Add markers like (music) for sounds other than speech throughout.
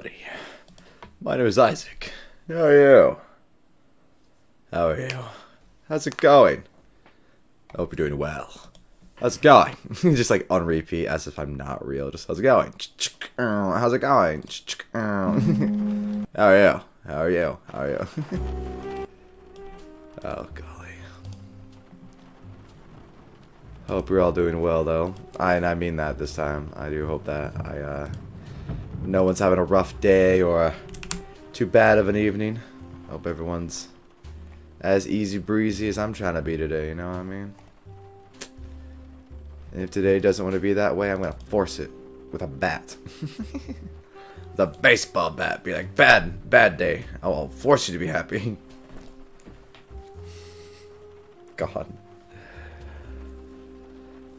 buddy. My name is Isaac. How are you? How are you? How's it going? I hope you're doing well. How's it going? (laughs) just like on repeat as if I'm not real. Just how's it going? (laughs) How's it going? (laughs) How are you? How are you? How are you? oh golly. Hope you're all doing well though. I and I mean that this time. I do hope that I uh no one's having a rough day or too bad of an evening. Hope everyone's as easy breezy as I'm trying to be today, you know what I mean? And if today doesn't want to be that way, I'm going to force it with a bat. (laughs) the baseball bat. Be like, bad, bad day. I'll force you to be happy. (laughs) God.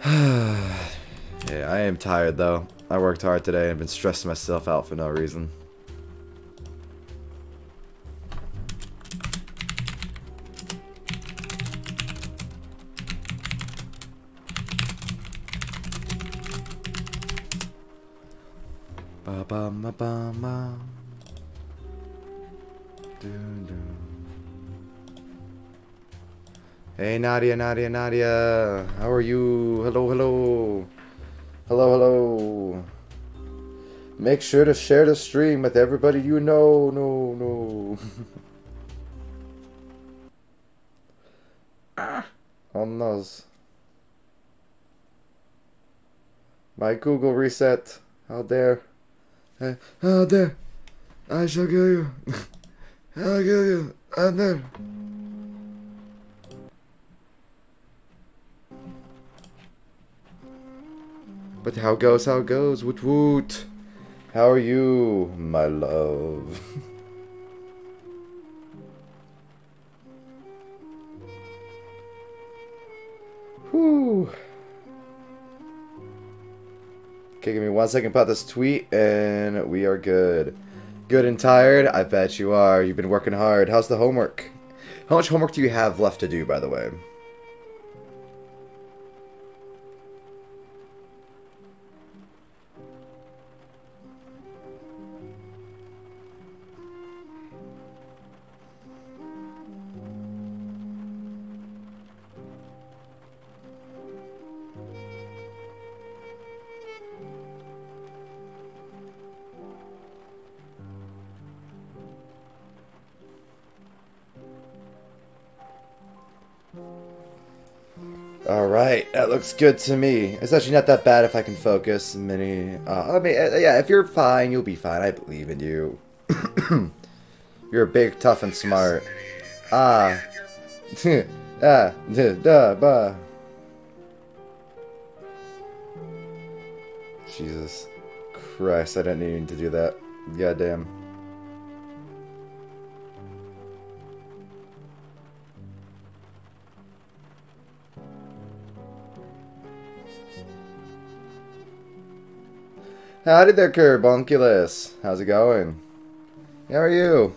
(sighs) yeah, I am tired though. I worked hard today and been stressing myself out for no reason. Ba ba ma ba ma. Dun, dun. Hey Nadia, Nadia, Nadia. How are you? Hello, hello. Hello, hello. Make sure to share the stream with everybody you know. No, no. (laughs) ah, on those. My Google reset. How dare. Hey, how dare. I shall kill you. (laughs) I'll kill you. I'm there. But how goes, how goes, woot woot. How are you, my love? (laughs) Whew. Okay, give me one second about this tweet, and we are good. Good and tired? I bet you are. You've been working hard. How's the homework? How much homework do you have left to do, by the way? Alright, that looks good to me. It's actually not that bad if I can focus. Mini, uh, I mean, uh, yeah, if you're fine, you'll be fine. I believe in you. (clears throat) you're big, tough, and smart. Ah. (laughs) ah, duh, duh, bah. Jesus Christ, I didn't need to do that. Goddamn. Howdy there, Carbunculus. How's it going? How are you?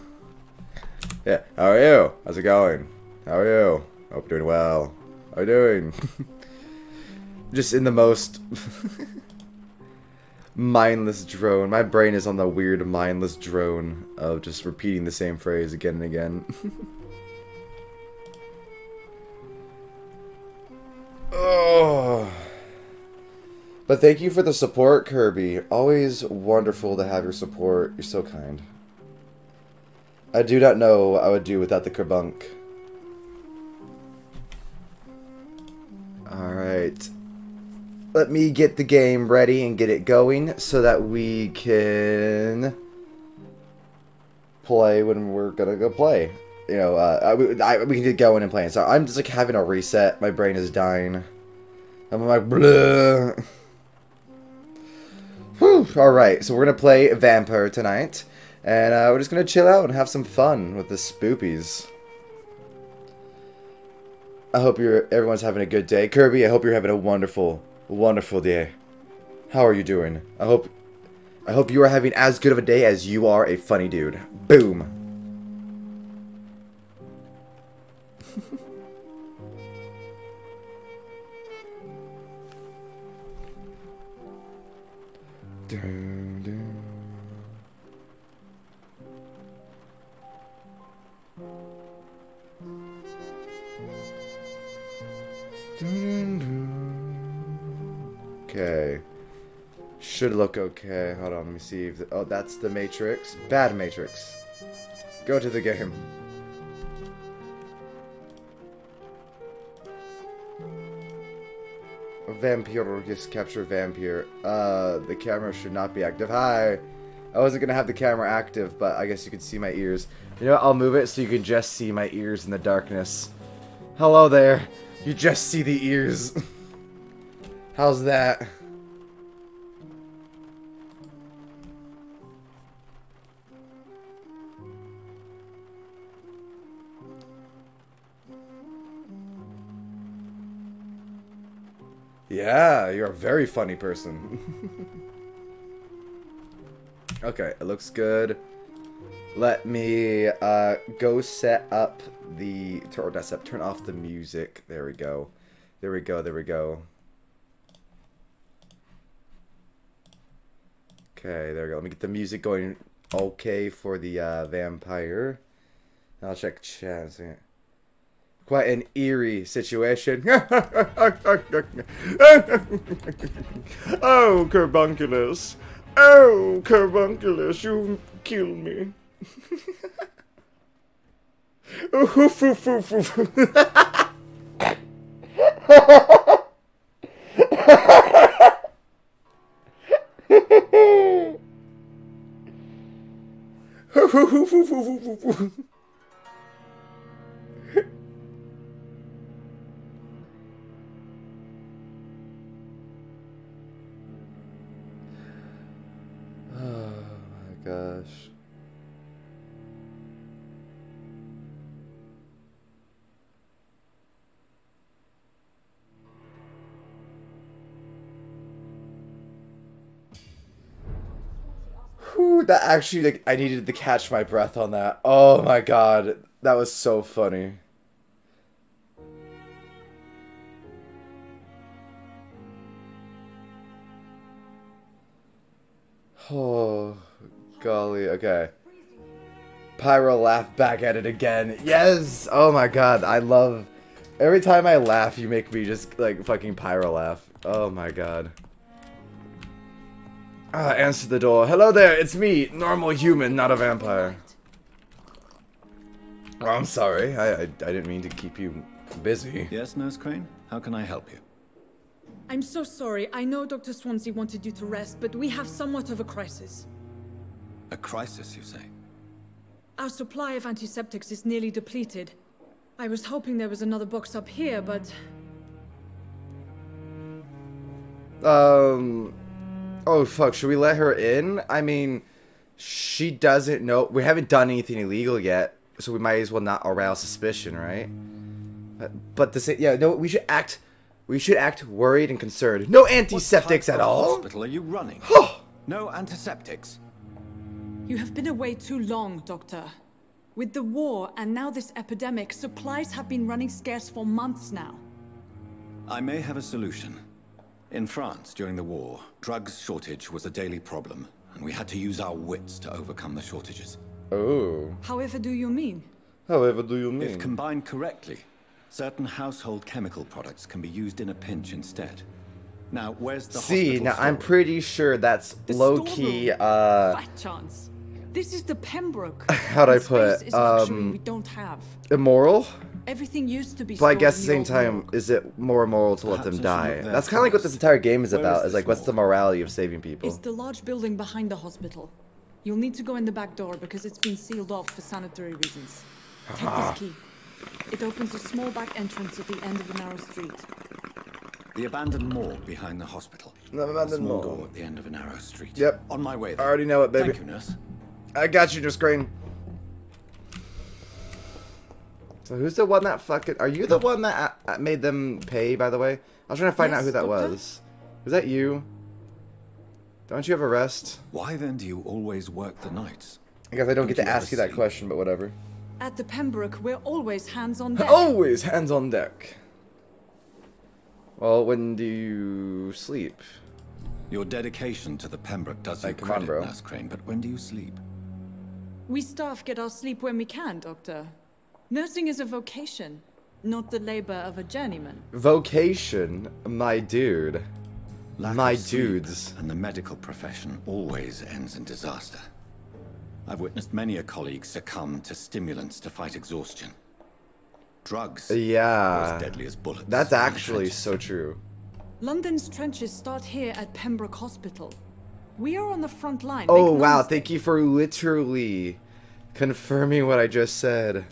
Yeah, how are you? How's it going? How are you? Hope you're doing well. How are you doing? (laughs) Just in the most (laughs) mindless drone. My brain is on the weird mindless drone of just repeating the same phrase again and again. (laughs) oh. But thank you for the support, Kirby. Always wonderful to have your support. You're so kind. I do not know what I would do without the Kerbunk. Alright. Let me get the game ready and get it going so that we can play when we're gonna go play. You know, uh, I, I, we can get going and playing. So I'm just like having a reset. My brain is dying. I'm like, blah. Whew, alright, so we're gonna play Vampyr tonight. And uh, we're just gonna chill out and have some fun with the spoopies. I hope you're everyone's having a good day. Kirby, I hope you're having a wonderful, wonderful day. How are you doing? I hope I hope you are having as good of a day as you are a funny dude. Boom. (laughs) Okay. Should look okay. Hold on, let me see. If the, oh, that's the Matrix. Bad Matrix. Go to the game. Vampyr, just capture vampire. Uh, the camera should not be active. Hi! I wasn't gonna have the camera active, but I guess you can see my ears. You know what? I'll move it so you can just see my ears in the darkness. Hello there. You just see the ears. (laughs) How's that? Yeah, you're a very funny person. (laughs) okay, it looks good. Let me uh, go set up the... Or not set turn off the music. There we go. There we go, there we go. Okay, there we go. Let me get the music going okay for the uh, vampire. I'll check chat quite an eerie situation. (laughs) oh, Carbunculus. Oh, Carbunculus, you killed me. gosh. (laughs) (laughs) that actually, like, I needed to catch my breath on that. Oh my god, that was so funny. Oh. Golly, okay. Pyro laugh back at it again. Yes! Oh my god, I love... Every time I laugh, you make me just, like, fucking pyro laugh. Oh my god. Ah, answer the door. Hello there, it's me, normal human, not a vampire. Oh, I'm sorry, I, I, I didn't mean to keep you busy. Yes, Nurse Crane? How can I help you? I'm so sorry. I know Dr. Swansea wanted you to rest, but we have somewhat of a crisis. A crisis, you say? Our supply of antiseptics is nearly depleted. I was hoping there was another box up here, but... Um... Oh, fuck. Should we let her in? I mean, she doesn't know... We haven't done anything illegal yet, so we might as well not arouse suspicion, right? But, but the same... Yeah, no, we should act... We should act worried and concerned. No antiseptics at all? hospital are you running? no antiseptics? You have been away too long, Doctor. With the war and now this epidemic, supplies have been running scarce for months now. I may have a solution. In France, during the war, drugs shortage was a daily problem, and we had to use our wits to overcome the shortages. Oh. However do you mean? However do you mean? If combined correctly, certain household chemical products can be used in a pinch instead. Now, where's the See, now store? I'm pretty sure that's low-key, uh... Fat chance. This is the Pembroke. (laughs) How'd I put it? Um, we don't have. Immoral? Everything used to be. But I guess at the same time, world. is it more moral to Perhaps let them die? That's kind of like what this entire game is Where about. Is, is like, what's the morality of saving people? It's the large building behind the hospital. You'll need to go in the back door because it's been sealed off for sanitary reasons. Take this ah. key. It opens a small back entrance at the end of a narrow street. The abandoned morgue behind the hospital. The abandoned morgue. door at the end of a narrow street. Yep. On my way. There. I already know it, baby. Thank you, nurse. I got you, just green. So who's the one that fucking... Are you the one that uh, made them pay, by the way? I was trying to find yes, out who that doctor? was. Was that you? Don't you have a rest? Why then do you always work the nights? I guess I don't, don't get to ask you that question, but whatever. At the Pembroke, we're always hands on deck. Always hands on deck. Well, when do you sleep? Your dedication to the Pembroke does you credit, Nurse Crane, but when do you sleep? We staff get our sleep when we can, Doctor. Nursing is a vocation, not the labor of a journeyman. Vocation? My dude. Lack My of sleep dudes. And the medical profession always ends in disaster. I've witnessed many a colleague succumb to stimulants to fight exhaustion. Drugs Yeah. as deadly as bullets. That's actually so true. London's trenches start here at Pembroke Hospital. We are on the front line. Oh make wow, thank you for literally confirming what I just said.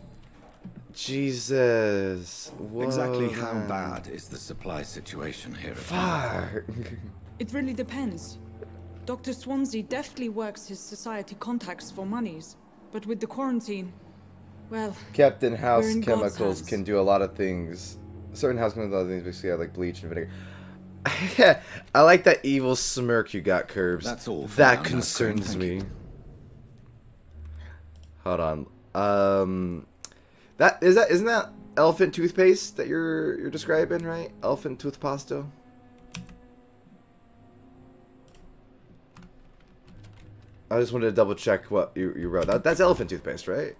Jesus. Whoa, Exactly how man. bad is the supply situation here? at Fuck. (laughs) It really depends. Dr. Swansea deftly works his society contacts for monies, but with the quarantine, well, Captain House We're in chemicals hands. can do a lot of things. Certain house chemicals, do a lot of things, basically, like bleach and vinegar. (laughs) I like that evil smirk you got, Curbs. That's all for That now, concerns Crane, me. thank Hold on. Um, that is that isn't that elephant toothpaste that you're you're describing, right? Elephant toothpasto. I just wanted to double check what you, you wrote. That, that's elephant toothpaste, right?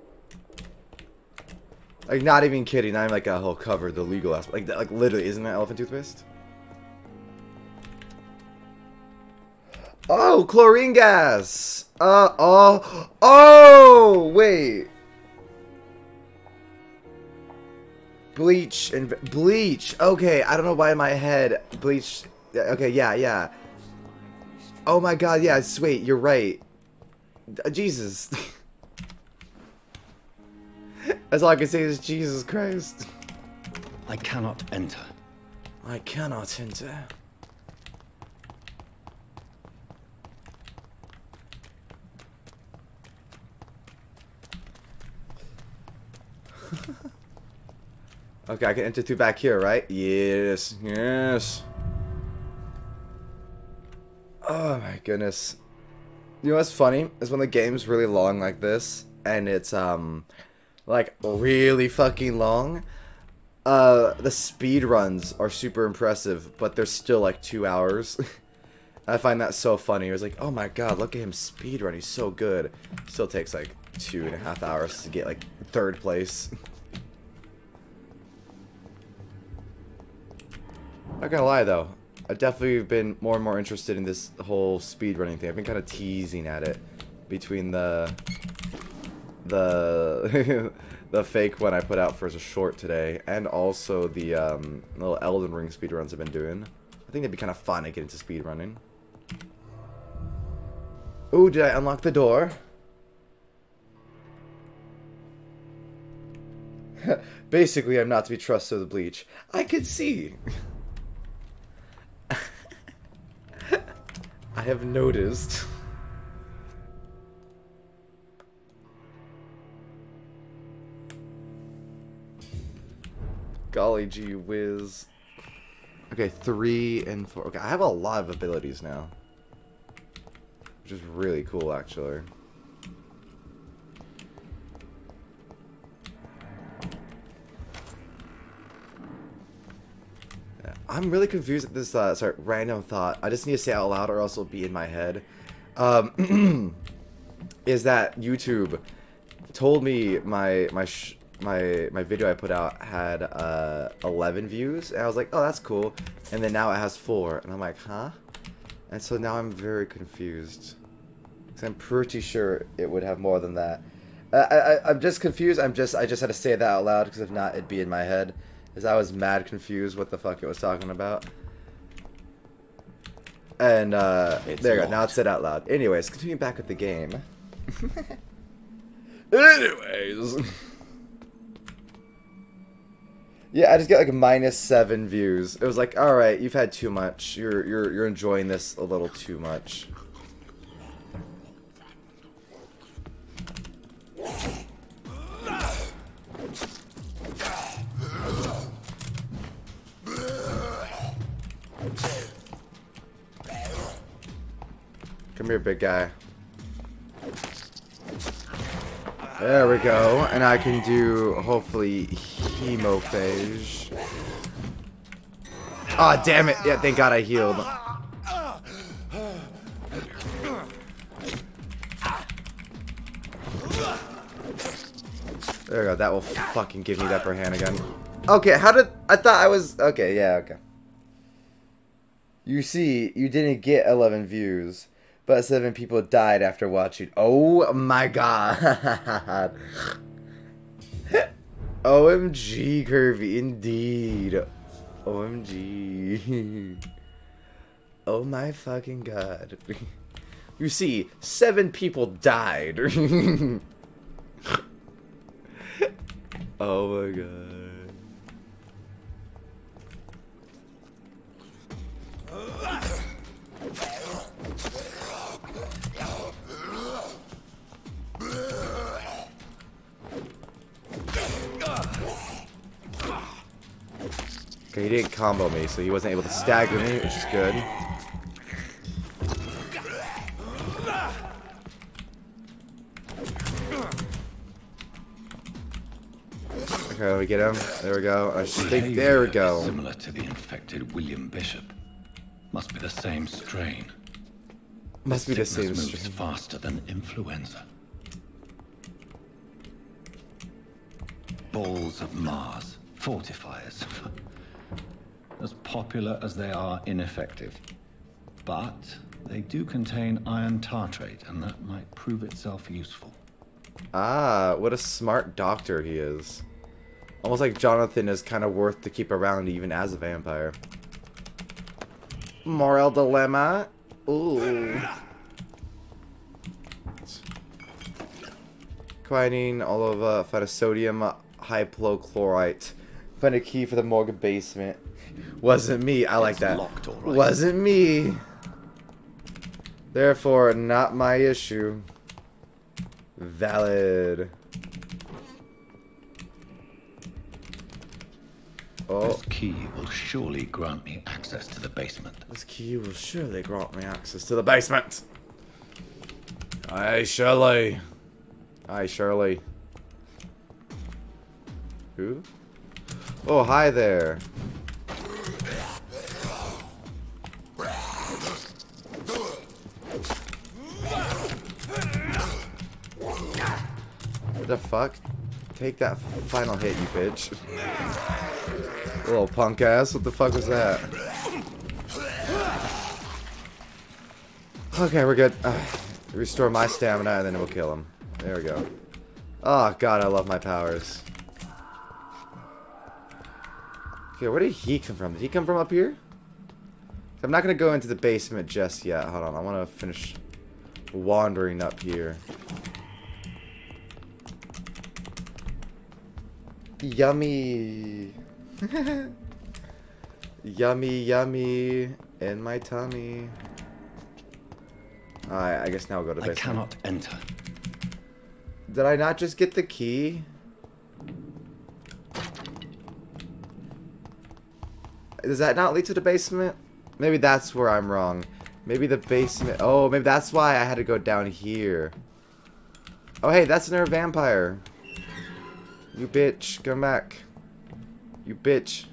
Like, not even kidding. I'm like a whole cover, the legal aspect. Like, like literally, isn't that elephant toothpaste? Oh, chlorine gas. Uh, oh, oh, wait. Bleach and bleach. Okay, I don't know why my head bleach. Okay, yeah, yeah. Oh my god, yeah. sweet, you're right. Uh, Jesus. That's all I can say is Jesus Christ. I cannot enter. I cannot enter. (laughs) okay, I can enter through back here, right? Yes, yes. Oh my goodness. You know what's funny? Is when the game's really long like this, and it's, um, like, really fucking long, uh, the speed runs are super impressive, but they're still like two hours. (laughs) I find that so funny. It was like, oh my god, look at him speed run. He's so good. Still takes like two and a half hours to get like third place. (laughs) Not gonna lie though, I've definitely been more and more interested in this whole speed running thing. I've been kind of teasing at it between the the (laughs) the fake one I put out for as a short today, and also the um, little Elden Ring speedruns I've been doing. I think it'd be kind of fun to get into speedrunning. Ooh, did I unlock the door? (laughs) Basically, I'm not to be trusted with the bleach. I could see. (laughs) I have noticed. (laughs) Golly gee whiz. Okay, three and four. Okay, I have a lot of abilities now. Which is really cool, actually. I'm really confused at this, uh, sorry, random thought. I just need to say out loud or else it'll be in my head. Um, (clears throat) is that YouTube told me my, my, my, my video I put out had, uh, 11 views. And I was like, oh, that's cool. And then now it has four. And I'm like, huh? And so now I'm very confused. 'Cause I'm pretty sure it would have more than that. I, I, I'm just confused. I'm just, I just had to say that out loud because if not, it'd be in my head. Because I was mad confused what the fuck it was talking about. And, uh, It's there you go. Now it's said out loud. Anyways, continuing back with the game. (laughs) Anyways. Yeah, I just get like minus seven views. It was like, all right, you've had too much. You're you're you're enjoying this a little too much. Come here, big guy. There we go. And I can do, hopefully, hemophage. Ah, damn it. Yeah, thank God I healed. There we go. That will fucking give me the upper hand again. Okay, how did... I thought I was... Okay, yeah, okay. You see, you didn't get 11 views, but 7 people died after watching. Oh my god. (laughs) OMG, Curvy, indeed. OMG. Oh my fucking god. (laughs) You see, 7 people died. (laughs) oh my god. Okay, he didn't combo me, so he wasn't able to stagger me, which is good. Okay, let me get him. There we go. I think there we go. Similar to the infected William Bishop. Must be the same strain. Must be the same moves strain. faster than influenza. Balls of Mars, fortifiers. (laughs) as popular as they are ineffective. But they do contain iron tartrate, and that might prove itself useful. Ah, what a smart doctor he is. Almost like Jonathan is kind of worth to keep around even as a vampire. Moral dilemma. Ooh. Quinine, all of uh, find a sodium hypochlorite. Find a key for the morgue basement. Wasn't me. I like It's that. locked, right. Wasn't me. Therefore, not my issue. Valid. Oh, This key will surely grant me access to the basement. this key will surely grant me access to the basement. Aye, surely. Aye, surely. Who? Oh, hi there. What the fuck? Take that final hit, you bitch. Little punk ass, what the fuck was that? Okay, we're good. Uh, restore my stamina and then we'll kill him. There we go. Oh god, I love my powers. Okay, where did he come from? Did he come from up here? I'm not gonna go into the basement just yet. Hold on, I wanna finish wandering up here. Yummy. (laughs) yummy, yummy in my tummy. Alright, I guess now we'll go to the I basement. cannot enter. Did I not just get the key? Does that not lead to the basement? Maybe that's where I'm wrong. Maybe the basement... Oh, maybe that's why I had to go down here. Oh, hey, that's another vampire. You bitch, come back. You bitch.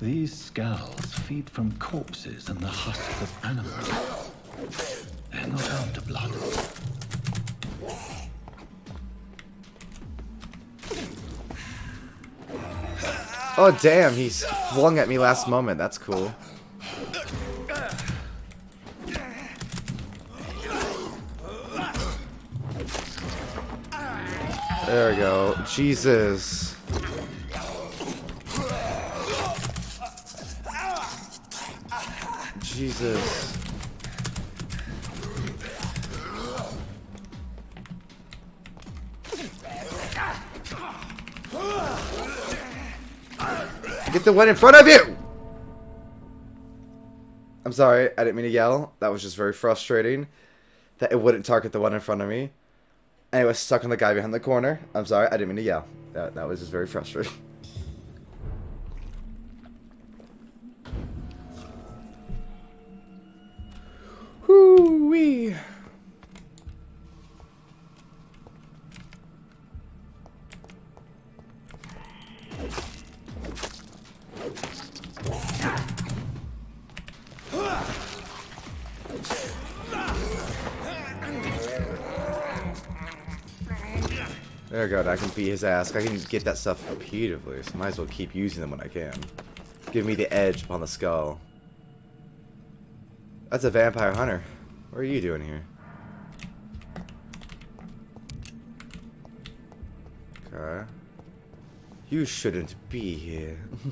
These skulls feed from corpses and the husks of animals. They're not out after blood. Oh, damn, he's flung at me last moment. That's cool. There we go. Jesus. Jesus. Get the one in front of you! I'm sorry, I didn't mean to yell. That was just very frustrating. That it wouldn't target the one in front of me. And it was stuck on the guy behind the corner. I'm sorry, I didn't mean to yell. That, that was just very frustrating. (laughs) Whoo-wee. There we go, I can beat his ass. I can get that stuff repeatedly, so might as well keep using them when I can. Give me the edge upon the skull. That's a vampire hunter. What are you doing here? Okay. You shouldn't be here. (laughs)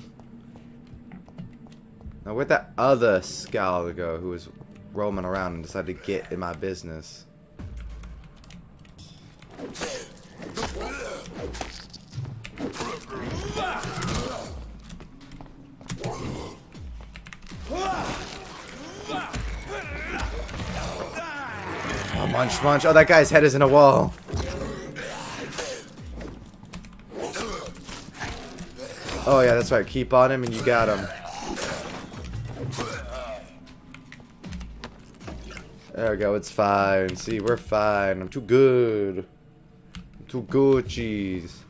now where'd that other scowl go who was roaming around and decided to get in my business? Oh, munch, munch. Oh, that guy's head is in a wall. Oh, yeah, that's right. Keep on him and you got him. There we go. It's fine. See, we're fine. I'm too good. Too good, cheese.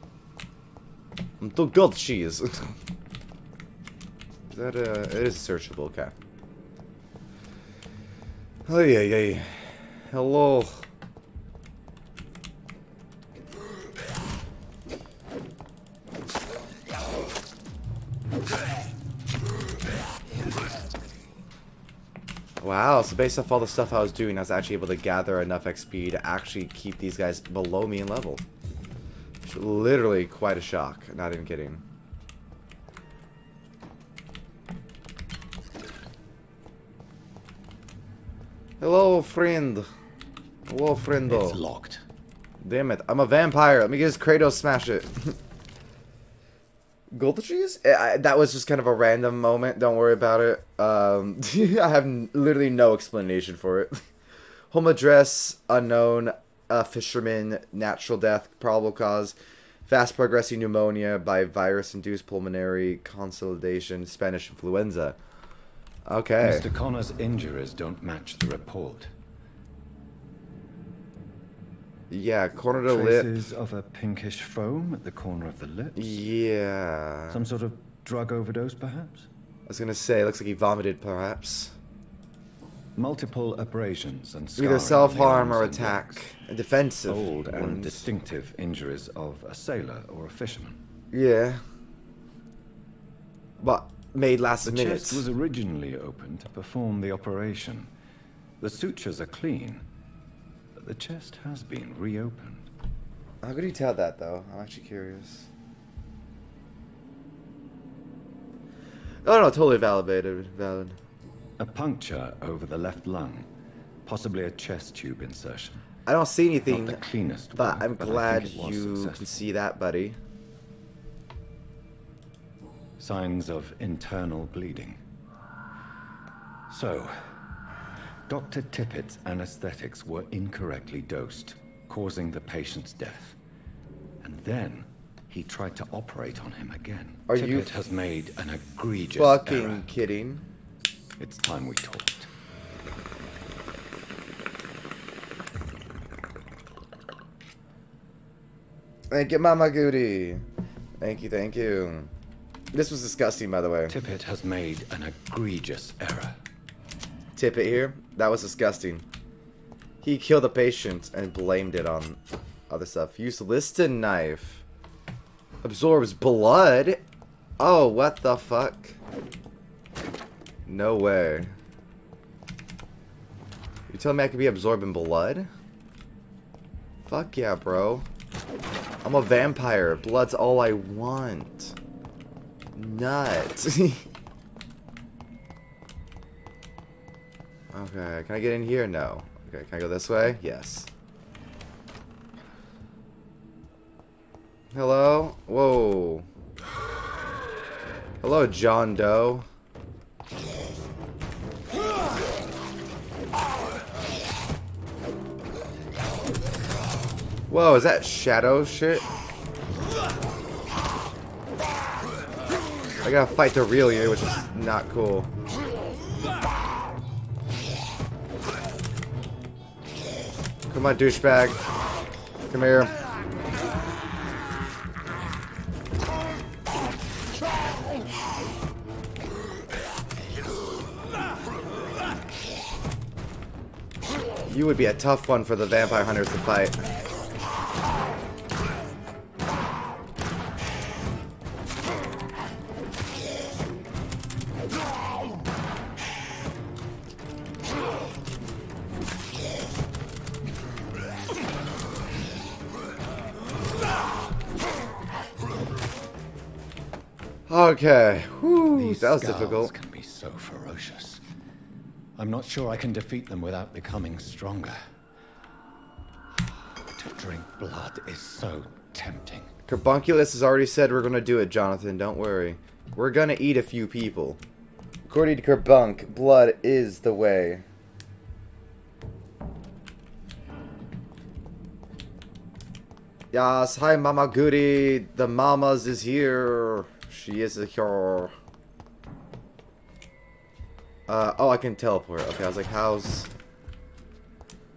I'm too good, cheese. (laughs) that, uh, it is searchable. Okay. Oh, yeah, yeah. Hello. Wow, so based off all the stuff I was doing, I was actually able to gather enough XP to actually keep these guys below me in level. Literally quite a shock, not even kidding. Hello, friend. Hello, friendo. It's locked. Damn it, I'm a vampire. Let me get his Kratos smash it. (laughs) Gold cheese? I, that was just kind of a random moment. Don't worry about it. Um, (laughs) I have n- literally no explanation for it. (laughs) Home address unknown. A fisherman. Natural death. Probable cause. Fast progressing pneumonia by virus-induced pulmonary consolidation. Spanish influenza. Okay. Mr. Connor's injuries don't match the report. Yeah, corner of the lip. Traces of a pinkish foam at the corner of the lips. Yeah. Some sort of drug overdose, perhaps? I was gonna say, looks like he vomited, perhaps. Multiple abrasions and Either scarring on the self-harm or attack. legs. Defensive. Old and ones. distinctive injuries of a sailor or a fisherman. Yeah. But made last The minute. chest was originally opened to perform the operation. The sutures are clean, the chest has been reopened. How could you tell that though? I'm actually curious. Oh no, totally validated. Valid. A puncture over the left lung, possibly a chest tube insertion. I don't see anything, Not the cleanest but work, I'm but glad think it was you can see that, buddy. Signs of internal bleeding. So, Dr. Tippett's anesthetics were incorrectly dosed, causing the patient's death. And then he tried to operate on him again. Are you has made an egregious Fucking error. kidding. It's time we talked. Thank you, Mama Goody. Thank you, thank you. This was disgusting, by the way. Tippett has made an egregious error. Tip it here. That was disgusting. He killed a patient and blamed it on other stuff. Used Liston knife. Absorbs blood. Oh, what the fuck? No way. You telling me I could be absorbing blood? Fuck yeah, bro. I'm a vampire. Blood's all I want. Nuts. (laughs) Okay, can I get in here? No. Okay, can I go this way? Yes. Hello? Whoa. Hello, John Doe. Whoa, is that shadow shit? I gotta fight the real you, which is not cool. Come on, douchebag. Come here. You would be a tough one for the vampire hunters to fight. Okay. Whew, These that was difficult. can be so ferocious. I'm not sure I can defeat them without becoming stronger. To drink blood is so tempting. Carbunculus has already said we're gonna do it, Jonathan. Don't worry. We're gonna eat a few people. According to Carbunk, blood is the way. Yes, hi Mama Goody. The mamas is here. Is here. Uh, oh, I can teleport. Okay, I was like, how's...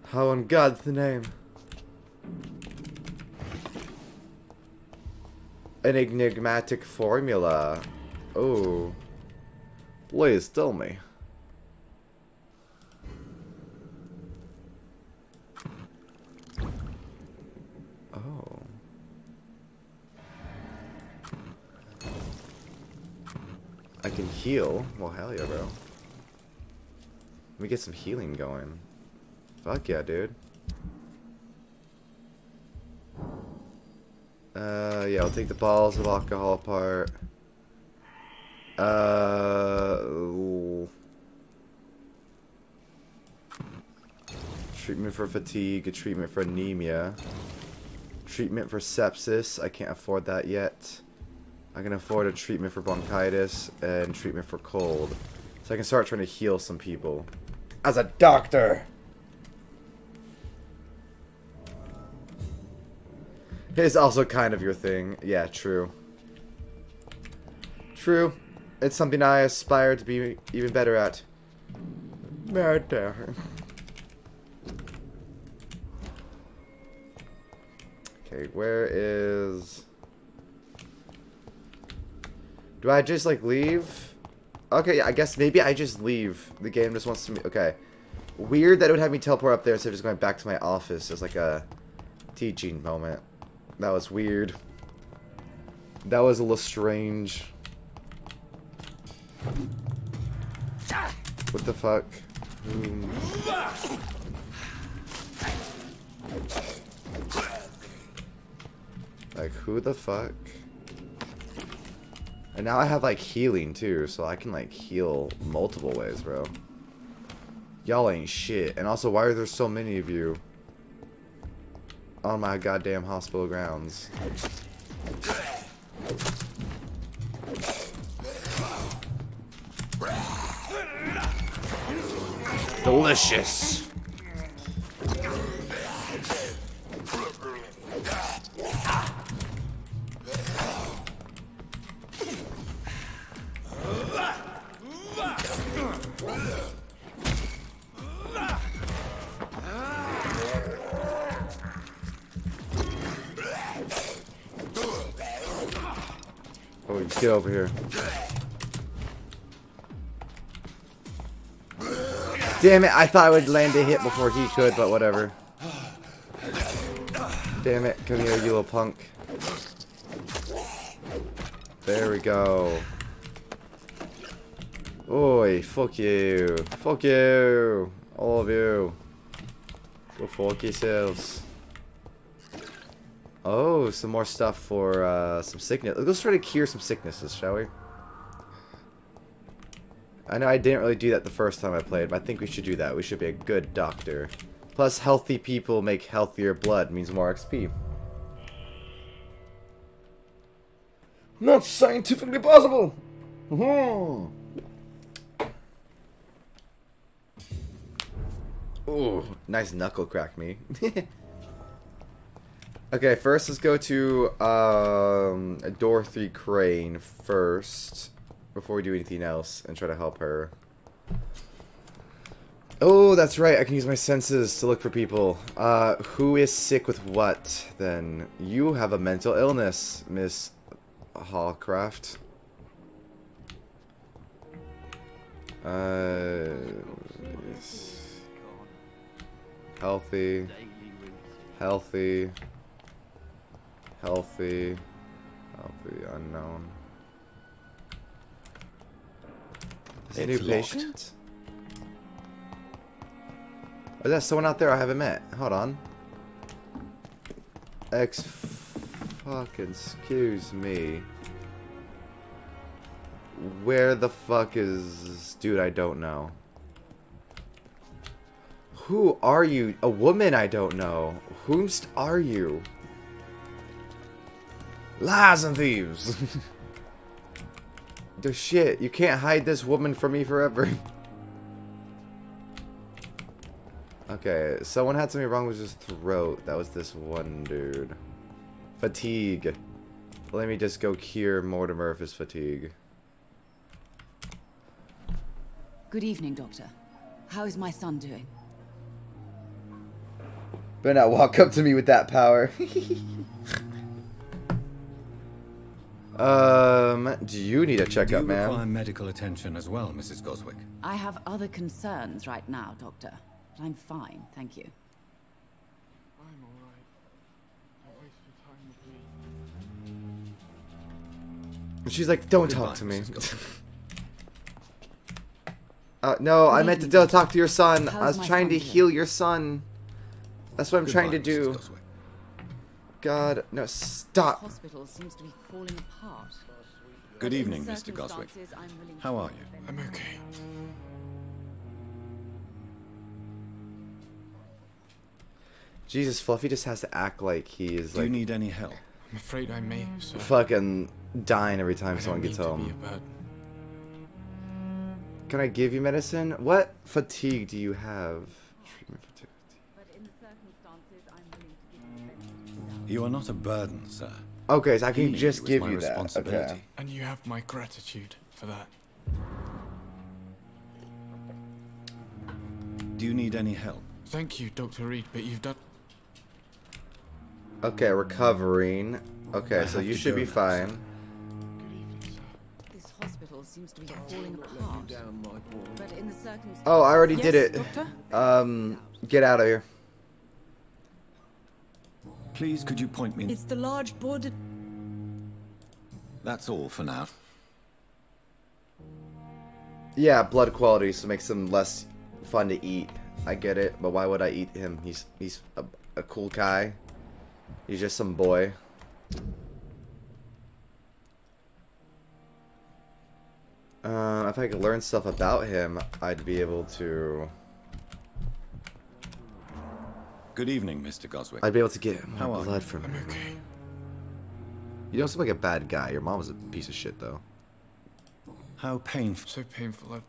How in God's name? An enigmatic formula. Oh. Please tell me. Oh. I can heal? Well, hell yeah, bro. Let me get some healing going. Fuck yeah, dude. Uh, yeah, I'll take the balls of alcohol apart. Uh, ooh. treatment for fatigue, a treatment for anemia, treatment for sepsis. I can't afford that yet. I can afford a treatment for bronchitis and treatment for cold, so I can start trying to heal some people. As a doctor. It's also kind of your thing. Yeah, true. True. It's something I aspire to be even better at. Better. Okay, where is... Do I just, like, leave? Okay, yeah, I guess maybe I just leave. The game just wants to... Okay. Weird that it would have me teleport up there instead of just going back to my office as, like, a teaching moment. That was weird. That was a little strange. What the fuck? Hmm. Like, who the fuck? And now I have, like, healing, too, so I can, like, heal multiple ways, bro. Y'all ain't shit. And also, why are there so many of you on my goddamn hospital grounds? Delicious. Get over here. Damn it, I thought I would land a hit before he could, but whatever. Damn it, come here, you little punk. There we go. Oi, fuck you. Fuck you. All of you. Go fuck yourselves. Oh, some more stuff for uh, some sickness. Let's try to cure some sicknesses, shall we? I know I didn't really do that the first time I played, but I think we should do that. We should be a good doctor. Plus, healthy people make healthier blood, means more XP. Not scientifically possible! Hmm. Ooh, nice knuckle crack me. (laughs) okay, first let's go to um, Dorothy Crane first before we do anything else and try to help her. Oh, that's right. I can use my senses to look for people. Uh, who is sick with what, then? You have a mental illness, Miss Hallcraft. Uh, healthy, healthy, healthy, healthy, unknown. Is new patient? Oh, there's someone out there I haven't met. Hold on. X fucking excuse me. Where the fuck is... Dude, I don't know. Who are you? A woman I don't know. Whomst are you? Lies and thieves! (laughs) the shit, you can't hide this woman from me forever. (laughs) okay, someone had something wrong with his throat. That was this one dude. Fatigue. Let me just go cure Mortimer of his fatigue. Good evening, Doctor. How is my son doing? Better not walk up to me with that power. (laughs) um, do you need a checkup, ma'am? Do checkup, you require ma'am? medical attention as well, Mrs. Goswick? I have other concerns right now, Doctor. But I'm fine, thank you. I'm alright. Don't waste your time with me. And she's like, don't Goodbye, talk to me. (laughs) Uh, no, I meant to evening, go talk to your son. How's I was trying to heal your son. That's what I'm trying to Goodbye, Mrs. do. Goswick. God, no, stop. hospital seems to be falling apart. Good evening, Mr. Goswick. circumstances, I'm willing to How are you? I'm okay. Jesus, Fluffy just has to act like he is Do you need any help? I'm afraid I may, sir. fucking dying every time I someone don't gets mean to home. be a. Can I give you medicine? What fatigue do you have? You You are not a burden, sir. Okay, so I can Healing just give you that. responsibility. Okay. And you have my gratitude for that. Do you need any help? Thank you, Dr. Reid, but you've done. Okay, recovering. Okay, I so you should be now, fine. Good evening, sir. This seems to be falling apart. But in the circumstances... Oh, I already did it. Doctor? Um, get out of here. Please, could you point me? It's the large boarded. That's all for now. Yeah, blood quality, so makes him less fun to eat. I get it, but why would I eat him? He's he's a, a cool guy. He's just some boy. Uh, if I could learn stuff about him, I'd be able to. Good evening, Mr. Goswick. I'd be able to get How more are blood you? from I'm him. okay. You don't seem like a bad guy. Your mom was a piece of shit, though. How painful. So painful. I...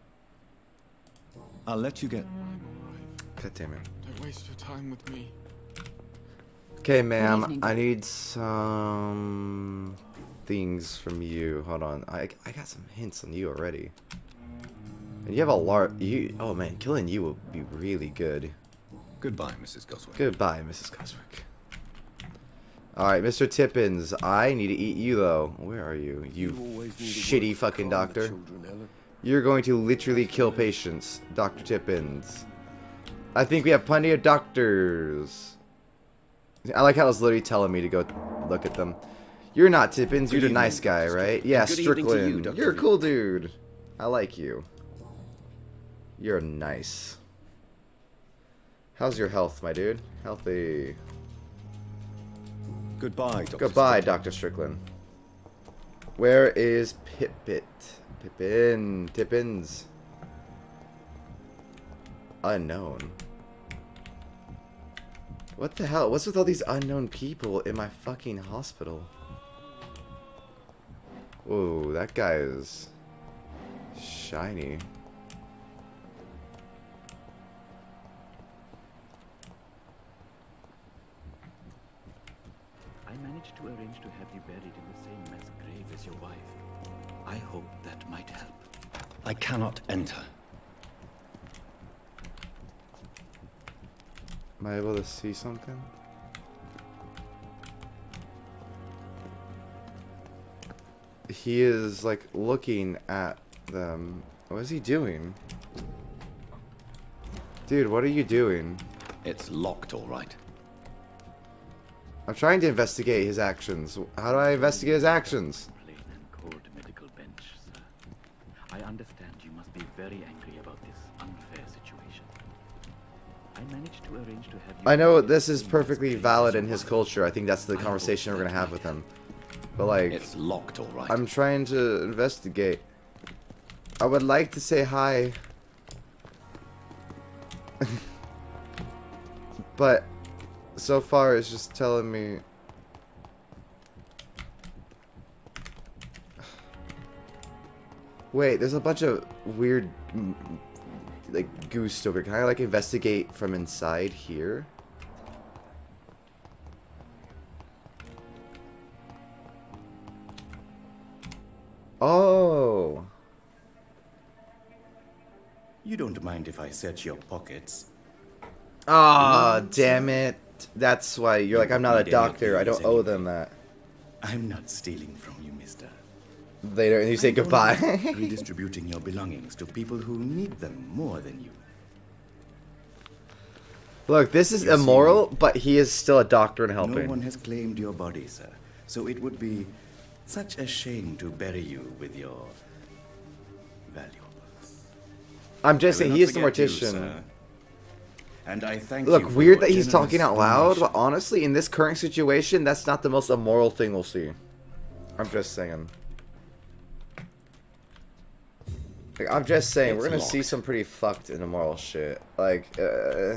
I'll let you get. I'm alright. God damn it. Don't waste your time with me. Okay, ma'am. I need some things from you. Hold on. I I got some hints on you already. And you have a lot. You. Oh man, killing you will be really good. Goodbye, Mrs. Goswick. Goodbye, Mrs. Coswick. All right, Mr. Tippins. I need to eat you though. Where are you? You shitty fucking doctor. You're going to literally kill patients, Dr. Tippins. I think we have plenty of doctors. I like how it's literally telling me to go look at them. You're not Tippins, you're Good the nice guy, Mr. right? Yeah, Good evening you, Strickland. Dr. You're a cool dude. I like you. You're nice. How's your health, my dude? Healthy. Goodbye, Dr. Goodbye, Strickland. Dr. Strickland. Where is Pipit? Pippin. Tippins. Unknown. What the hell? What's with all these unknown people in my fucking hospital? Whoa, that guy is shiny. To arrange to have you buried in the same mass grave as your wife. I hope that might help. I cannot enter. Am I able to see something? He is like looking at them. What is he doing? Dude, what are you doing? It's locked, all right. I'm trying to investigate his actions. How do I investigate his actions? Plain and cold medical bench. I understand you must be very angry about this unfair situation. I managed to arrange to have you I know this is perfectly valid in his culture. I think that's the conversation we're gonna have with him. But like, It's locked, all right. I'm trying to investigate. I would like to say hi. (laughs) but so far it's just telling me (sighs) Wait, there's a bunch of weird like goose over. Can I like investigate from inside here? Oh. You don't mind if I search your pockets? Ah, damn it. That's why you're like, I'm not a Need any of doctor. I don't owe them that. I'm not stealing from you, mister. Later, and you say goodbye. (laughs) redistributing your belongings to people who need them more than you. Look, this is You see- immoral, but he is still a doctor and helping. No one has claimed your body, sir. So it would be such a shame to bury you with your valuables. I'm just I saying, he is the you, mortician. sir. And I thank Look, weird that he's talking out loud, but honestly, in this current situation, that's not the most immoral thing we'll see. I'm just saying. Like, I'm just saying, we're gonna see some pretty fucked and immoral shit. Like, uh...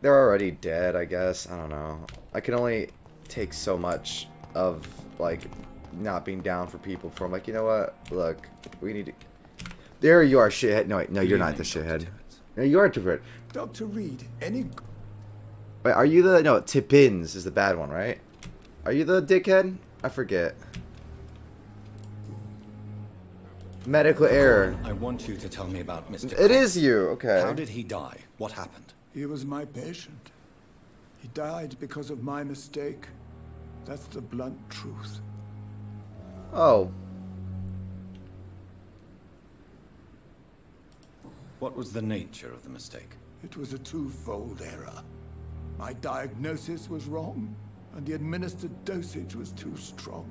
They're already dead, I guess. I don't know. I can only take so much of, like, not being down for people from, like, you know what? Look, we need to... There you are, shithead. No, wait, no, you're not the shithead. Tibbets. No, you are Tibbet. Dr. Reid, any Wait, are you the... No, Tippins is the bad one, right? Are you the dickhead? I forget. Medical error. I want you to tell me about Mr. It is you, okay. How did he die? What happened? He was my patient. He died because of my mistake. That's the blunt truth. Oh. What was the nature of the mistake? It was a twofold error. My diagnosis was wrong, and the administered dosage was too strong.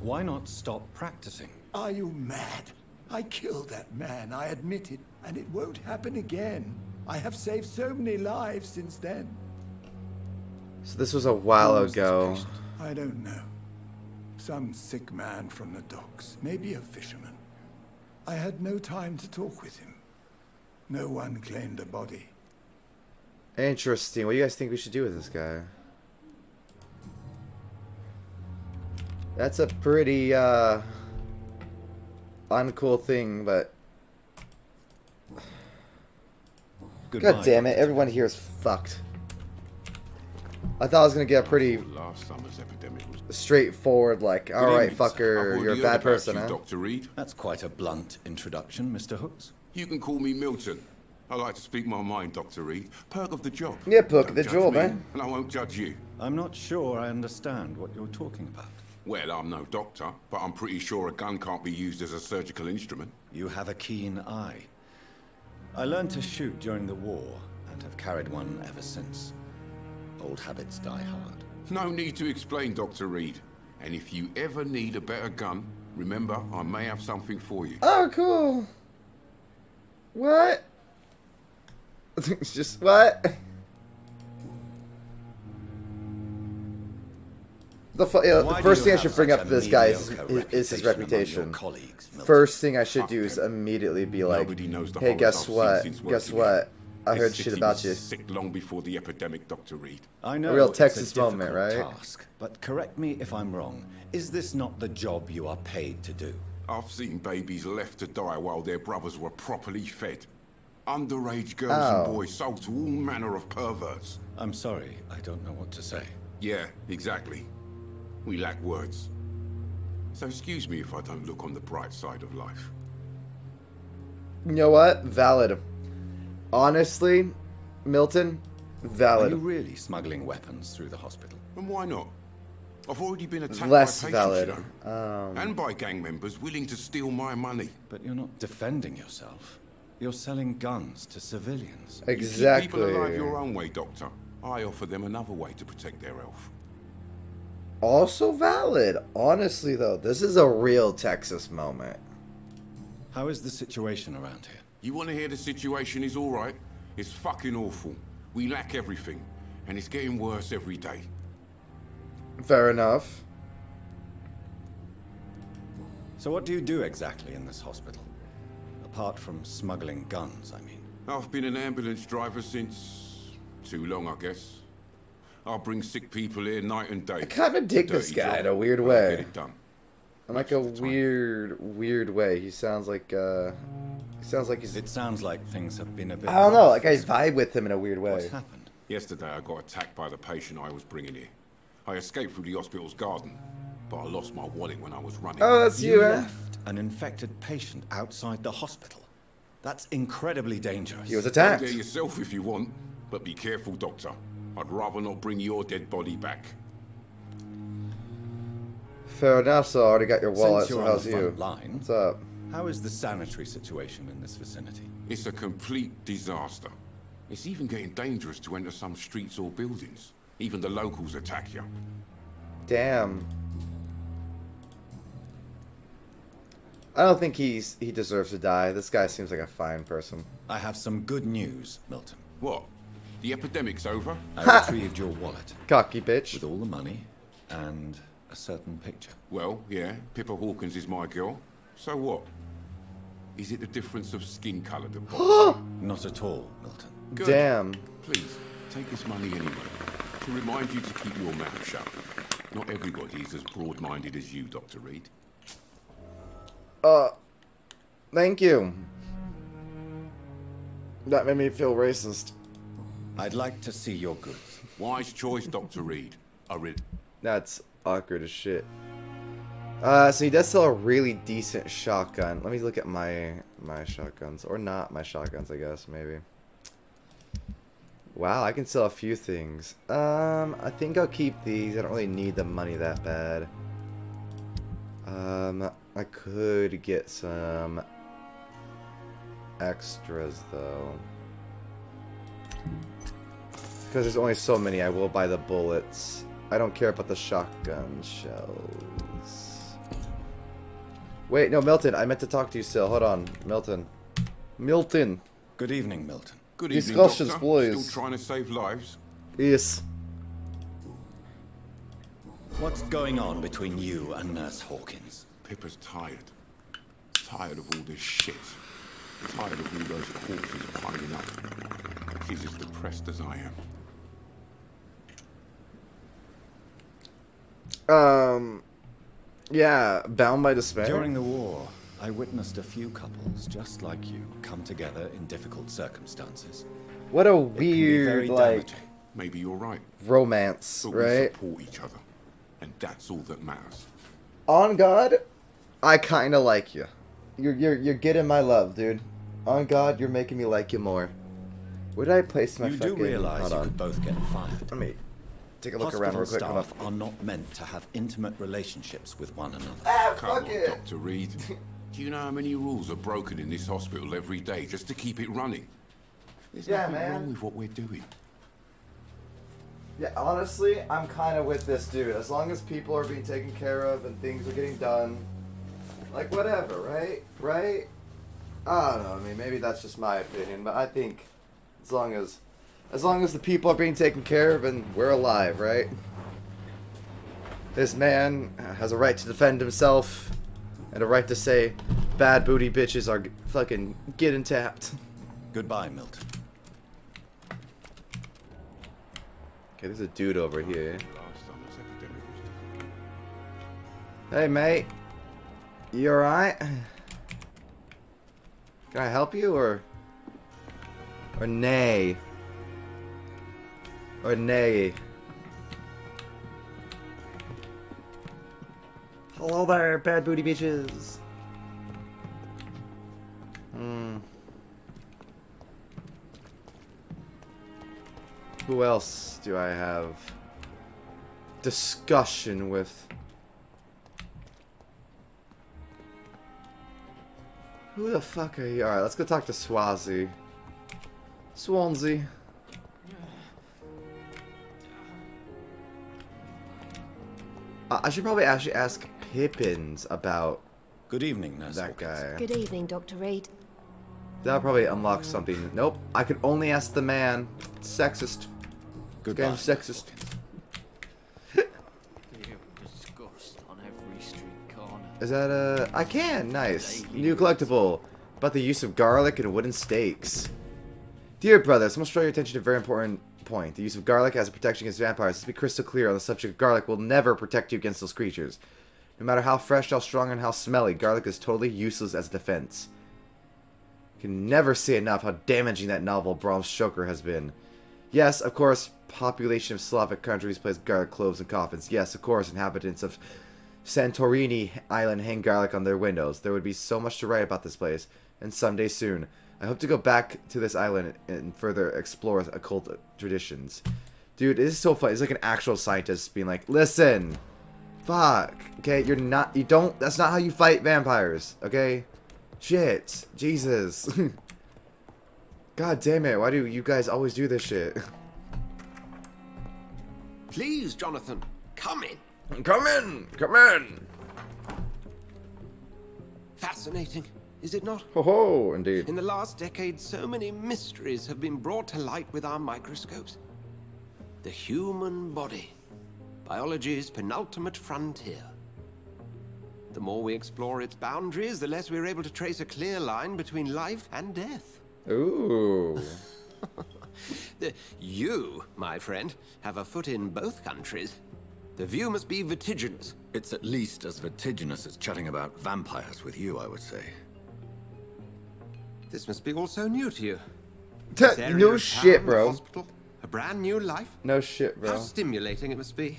Why not stop practicing? Are you mad? I killed that man, I admit it, and it won't happen again. I have saved so many lives since then. So this was a while was ago. I don't know. Some sick man from the docks, maybe a fisherman. I had no time to talk with him. No one claimed a body. Interesting. What do you guys think we should do with this guy? That's a pretty, uh... Uncool thing, but... Goodbye, God damn it, everyone here is fucked. I thought I was gonna get a pretty straightforward, like, alright, evening, sir. I've fucker, you're a bad person, you, huh? Dr. Reid. That's quite a blunt introduction, Mr. Hooks. You can call me Milton. I like to speak my mind, Dr. Reid. Perk of the job. Yeah, perk Don't of the judge job, me, man. And I won't judge you. I'm not sure I understand what you're talking about. Well, I'm no doctor, but I'm pretty sure a gun can't be used as a surgical instrument. You have a keen eye. I learned to shoot during the war and have carried one ever since. Old habits die hard. No need to explain, Dr. Reid. And if you ever need a better gun, remember, I may have something for you. Oh, cool. What? (laughs) It's just what? The, fu- uh, yeah, the first thing I should bring up to this guy is, is, is his reputation among your reputation. colleagues, First thing I should do is immediately be like, Nobody knows the "Hey, guess what? Guess working what? Here. I heard shit about you." Sick long before the epidemic, Dr. Reid. I know real it's Texas a moment, right? Task, but correct me if I'm wrong. Is this not the job you are paid to do? I've seen babies left to die while their brothers were properly fed. Underage girls Oh. and boys sold to all manner of perverts. I'm sorry, I don't know what to say. Yeah, exactly. We lack words. So excuse me if I don't look on the bright side of life. You know what? Valid. Honestly, Milton, Are valid. you really smuggling weapons through the hospital? And why not? I've already been attacked Less by valid. patients, you know, Um, and by gang members willing to steal my money. But you're not defending yourself. You're selling guns to civilians. You keep exactly. people alive your own way, Doctor. I offer them another way to protect their health. Also valid. Honestly, though, this is a real Texas moment. How is the situation around here? You want to hear the situation is all right? It's fucking awful. We lack everything, and it's getting worse every day. Fair enough. So what do you do exactly in this hospital? Apart from smuggling guns, I mean. I've been an ambulance driver since... too long, I guess. I'll bring sick people here night and day. I kind of dig this guy in a weird way. Get it done. In like a weird, weird way. He sounds like, uh... He sounds like he's... It sounds like things have been a bit... I don't know, like I vibe with him in a weird way. What's happened? Yesterday I got attacked by the patient I was bringing here. I escaped through the hospital's garden, but I lost my wallet when I was running. Oh, that's you, You eh? left an infected patient outside the hospital. That's incredibly dangerous. He was Go attacked. there yourself if you want, but be careful, Doctor. I'd rather not bring your dead body back. Fair enough, so I already got your wallet, Since you're so on how's the you? front line, What's up? how is the sanitary situation in this vicinity? It's a complete disaster. It's even getting dangerous to enter some streets or buildings. Even the locals attack you. Damn. I don't think he's he deserves to die. This guy seems like a fine person. I have some good news, Milton. What? The epidemic's over? I retrieved your wallet Cocky bitch. with all the money and a certain picture. Well, yeah, Pippa Hawkins is my girl. So what? Is it the difference of skin colour that bothers? (gasps) Not at all, Milton. Good. Damn. Please, take this money anyway. To remind you to keep your mouth shut. Not everybody is as broad-minded as you, Dr. Reid. Uh, thank you. That made me feel racist. I'd like to see your goods. Wise choice, Dr. Reid. I read. That's awkward as shit. Uh, so he does sell a really decent shotgun. Let me look at my my shotguns, or not my shotguns, I guess maybe. Wow, I can sell a few things. Um, I think I'll keep these. I don't really need the money that bad. Um, I could get some extras though. Because there's only so many, I will buy the bullets. I don't care about the shotgun shells. Wait, no, Milton, I meant to talk to you still. Hold on, Milton. Milton. Good evening, Milton. Good These evening, Russians, Doctor. boys. Still trying to save lives? Yes. What's going on between you and Nurse Hawkins? Pippa's tired. Tired of all this shit. Tired of all those corpses piling up. She's as depressed as I am. Um, yeah, bound by despair. During the war, I witnessed a few couples just like you come together in difficult circumstances. what a It can be very weird, like, damaging. Maybe you're right. romance, But we right? support each other. And that's all that matters. On God, I kind of like you. You're, you're, you're getting my love, dude. On God, you're making me like you more. Where did I place my You fucking... do realize Hold you on. could both get fired. Let me take a look Hospital around real quick. Staff are not meant to have intimate relationships with one another. Ah, Come fuck on, it. Dr. Reid. (laughs) Do you know how many rules are broken in this hospital every day just to keep it running? There's Yeah, nothing man. wrong with what we're doing. Yeah, honestly, I'm kind of with this dude. As long as people are being taken care of and things are getting done, like whatever, right? Right? I don't know. I mean, maybe that's just my opinion, but I think as long as as long as the people are being taken care of and we're alive, right? This man has a right to defend himself and a right to say bad booty bitches are fucking getting tapped. Goodbye, Milt. Okay, there's a dude over here. Last time this epidemic was different. Hey, mate. You alright? Can I help you, or... Or nay? Or nay? Hello there, bad booty bitches. Hmm. Who else do I have discussion with? Who the fuck are you? Alright, let's go talk to Swazi. Swansea. Uh, I should probably actually ask Pippins about Good evening, Nurse that Hawkins. guy. Good evening, Dr. Reid. That'll probably unlock something. Nope, I could only ask the man. Sexist. Goodbye, Game sexist. Hawkins. Feel disgust on every street corner. Is that a... I can! Nice. New collectible. About the use of garlic and wooden stakes. Dear brothers, I must draw your attention to a very important point. The use of garlic as a protection against vampires. Let's be crystal clear on the subject of garlic will never protect you against those creatures. No matter how fresh, how strong, and how smelly, garlic is totally useless as a defense. Can never say enough how damaging that novel Bram Stoker has been. Yes, of course, population of Slavic countries place garlic cloves in coffins. Yes, of course, inhabitants of Santorini Island hang garlic on their windows. There would be so much to write about this place, and someday soon. I hope to go back to this island and further explore occult traditions. Dude, this is so funny. It's like an actual scientist being like, listen, fuck, okay, you're not, you don't, that's not how you fight vampires, okay? Shit, Jesus. (laughs) God damn it, why do you guys always do this shit? (laughs) Please, Jonathan, come in. Come in, come in. Fascinating, is it not? Ho ho, indeed. In the last decade, so many mysteries have been brought to light with our microscopes. The human body, biology's penultimate frontier. The more we explore its boundaries, the less we're able to trace a clear line between life and death. Ooh. (laughs) You, my friend, have a foot in both countries. The view must be vertiginous. It's at least as vertiginous as chatting about vampires with you, I would say. This must be all so new to you. T- no shit, bro. Hospital, a brand new life. No shit, bro. How stimulating it must be.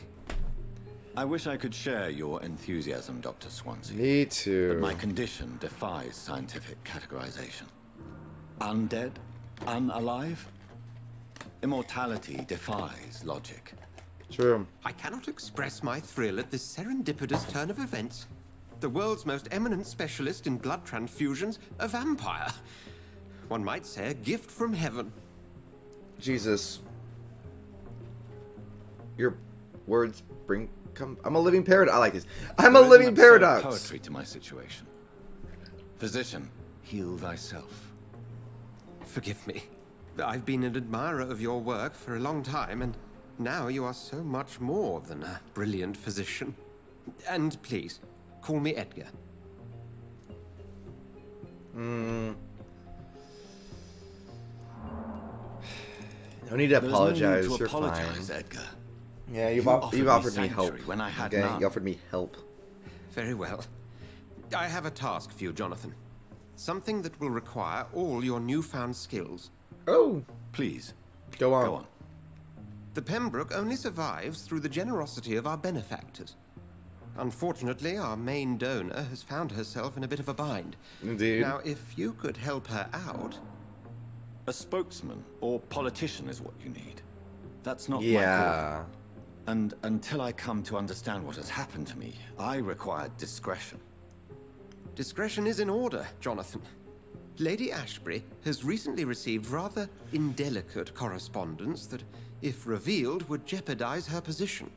I wish I could share your enthusiasm, Dr. Swansea. Me too. But my condition defies scientific categorization. Undead? Unalive? Immortality defies logic. True. I cannot express my thrill at this serendipitous turn of events. The world's most eminent specialist in blood transfusions, a vampire. One might say a gift from heaven. Jesus. Your words bring come I'm a living paradox. I like this. I'm a There is an living paradox. poetry to my situation. Physician, heal thyself. Forgive me. I've been an admirer of your work for a long time, and now you are so much more than a brilliant physician. And please, call me Edgar. Mm. No need to There's no apologize. need to You're apologize, fine. Edgar. Yeah, you've, You off- offered you've me offered me help. sanctuary when I had okay, none. you offered me help. Very well. I have a task for you, Jonathan. Something that will require all your newfound skills. Oh, Please, go on. go on. The Pembroke only survives through the generosity of our benefactors. Unfortunately, our main donor has found herself in a bit of a bind. Indeed. Now, if you could help her out, A spokesman or politician is what you need. That's not my yeah. And until I come to understand what has happened to me, I require discretion. discretion is in order, Jonathan. Lady Ashbury has recently received rather indelicate correspondence that, if revealed, would jeopardize her position.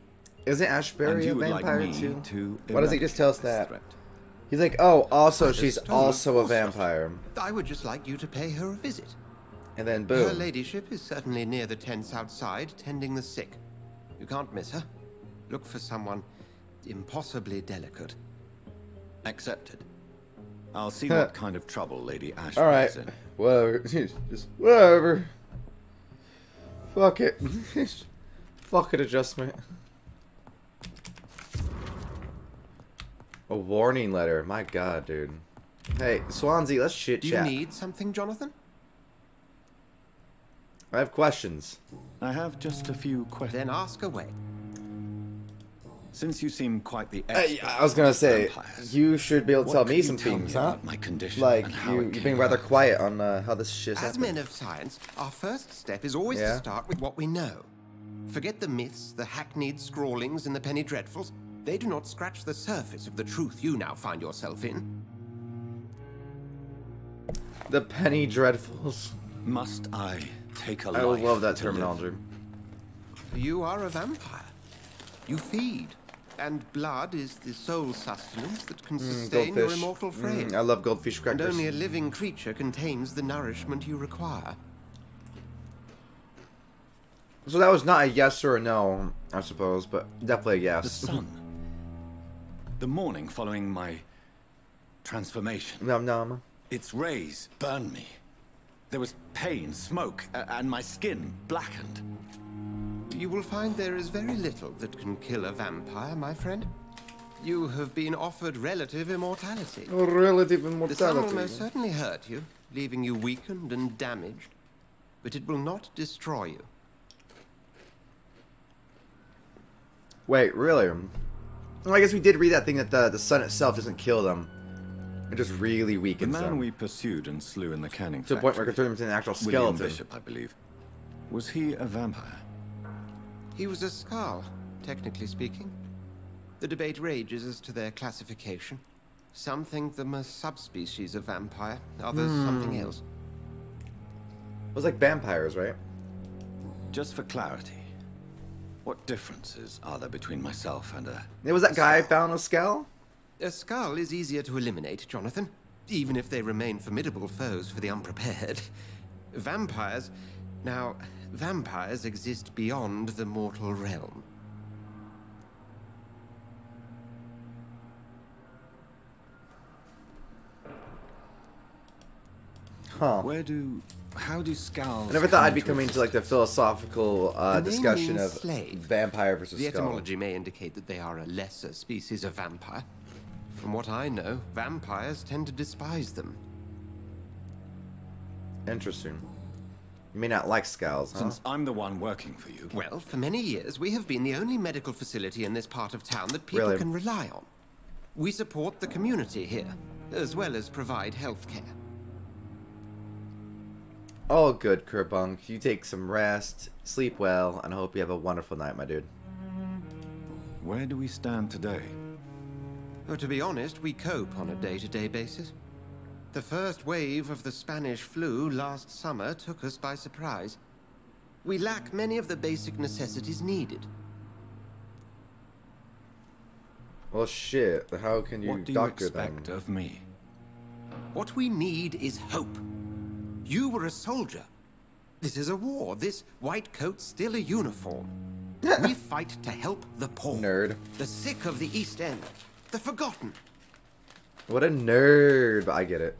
Isn't Ashbury a would like vampire too? to Why doesn't he just tell us that? threat? He's like, oh, also she's also a vampire. I would just like you to pay her a visit. And then boom. Her ladyship is certainly near the tents outside, tending the sick. You can't miss her. Look for someone impossibly delicate. Accepted. I'll see Huh. what kind of trouble Lady Ashbury All right, is in. whatever. (laughs) Just whatever. Fuck it. (laughs) Fuck it, adjustment. A warning letter. My God, dude. Hey, Swansea, let's chit Do you need something, Jonathan? I have questions. I have just a few questions. Then ask away. Since you seem quite the expert I was gonna say vampires, you should be able to tell me you some tell things, me huh? about My condition Like you, it you're came being rather quiet on uh, how this shit's As happening. men of science, our first step is always Yeah? to start with what we know. Forget the myths, the hackneyed scrawlings, and the penny dreadfuls. They do not scratch the surface of the truth you now find yourself in. The penny dreadfuls. Must I take a I life I love that terminology. You are a vampire. You feed, and blood is the sole sustenance that can Mm, sustain your immortal frame. Mm, I love goldfish crackers. and only a living creature contains the nourishment you require. So that was not a yes or a no, I suppose, but definitely a yes. The yes. sun. The morning following my transformation. Num num. Its rays burned me. There was pain, smoke, a- and my skin blackened. You will find there is very little that can kill a vampire, my friend. You have been offered relative immortality. Oh, relative The sun will immortality. most certainly hurt you, leaving you weakened and damaged, but it will not destroy you. Wait, really? Well, I guess we did read that thing that the, the sun itself doesn't kill them. It just really weakens them. The man them. we pursued and slew in the canning to the point where it factory, can turn them into an actual skeleton. William skeleton. Bishop, I believe. Was he a vampire? He was a Skal, technically speaking. The debate rages as to their classification. Some think them a subspecies of vampire, others something Hmm. else. It was like vampires, right? Just for clarity, what differences are there between myself and a... It was that guy I found a Skal? A Skal is easier to eliminate, Jonathan, even if they remain formidable foes for the unprepared. Vampires. Now, vampires exist beyond the mortal realm. Huh. Where do... How do Skals... I never thought I'd be coming to like the philosophical uh, discussion of slave. vampire versus The Skal. etymology may indicate that they are a lesser species of vampire. From what I know, vampires tend to despise them. Interesting. You may not like Skals, huh? Since I'm the one working for you... Well, for many years, we have been the only medical facility in this part of town that people Really? can rely on. We support the community here, as well as provide health care. Oh, good, Kerbunk. You take some rest, sleep well, and I hope you have a wonderful night, my dude. Where do we stand today? Well, to be honest, we cope on a day-to-day basis. The first wave of the Spanish flu last summer took us by surprise. We lack many of the basic necessities needed. Well, shit. How can you what do you doctor expect them? of me? What we need is hope. You were a soldier. This is a war. This white coat's still a uniform. (laughs) we fight to help the poor. Nerd. The sick of the East End. The forgotten. What a nerd, but I get it.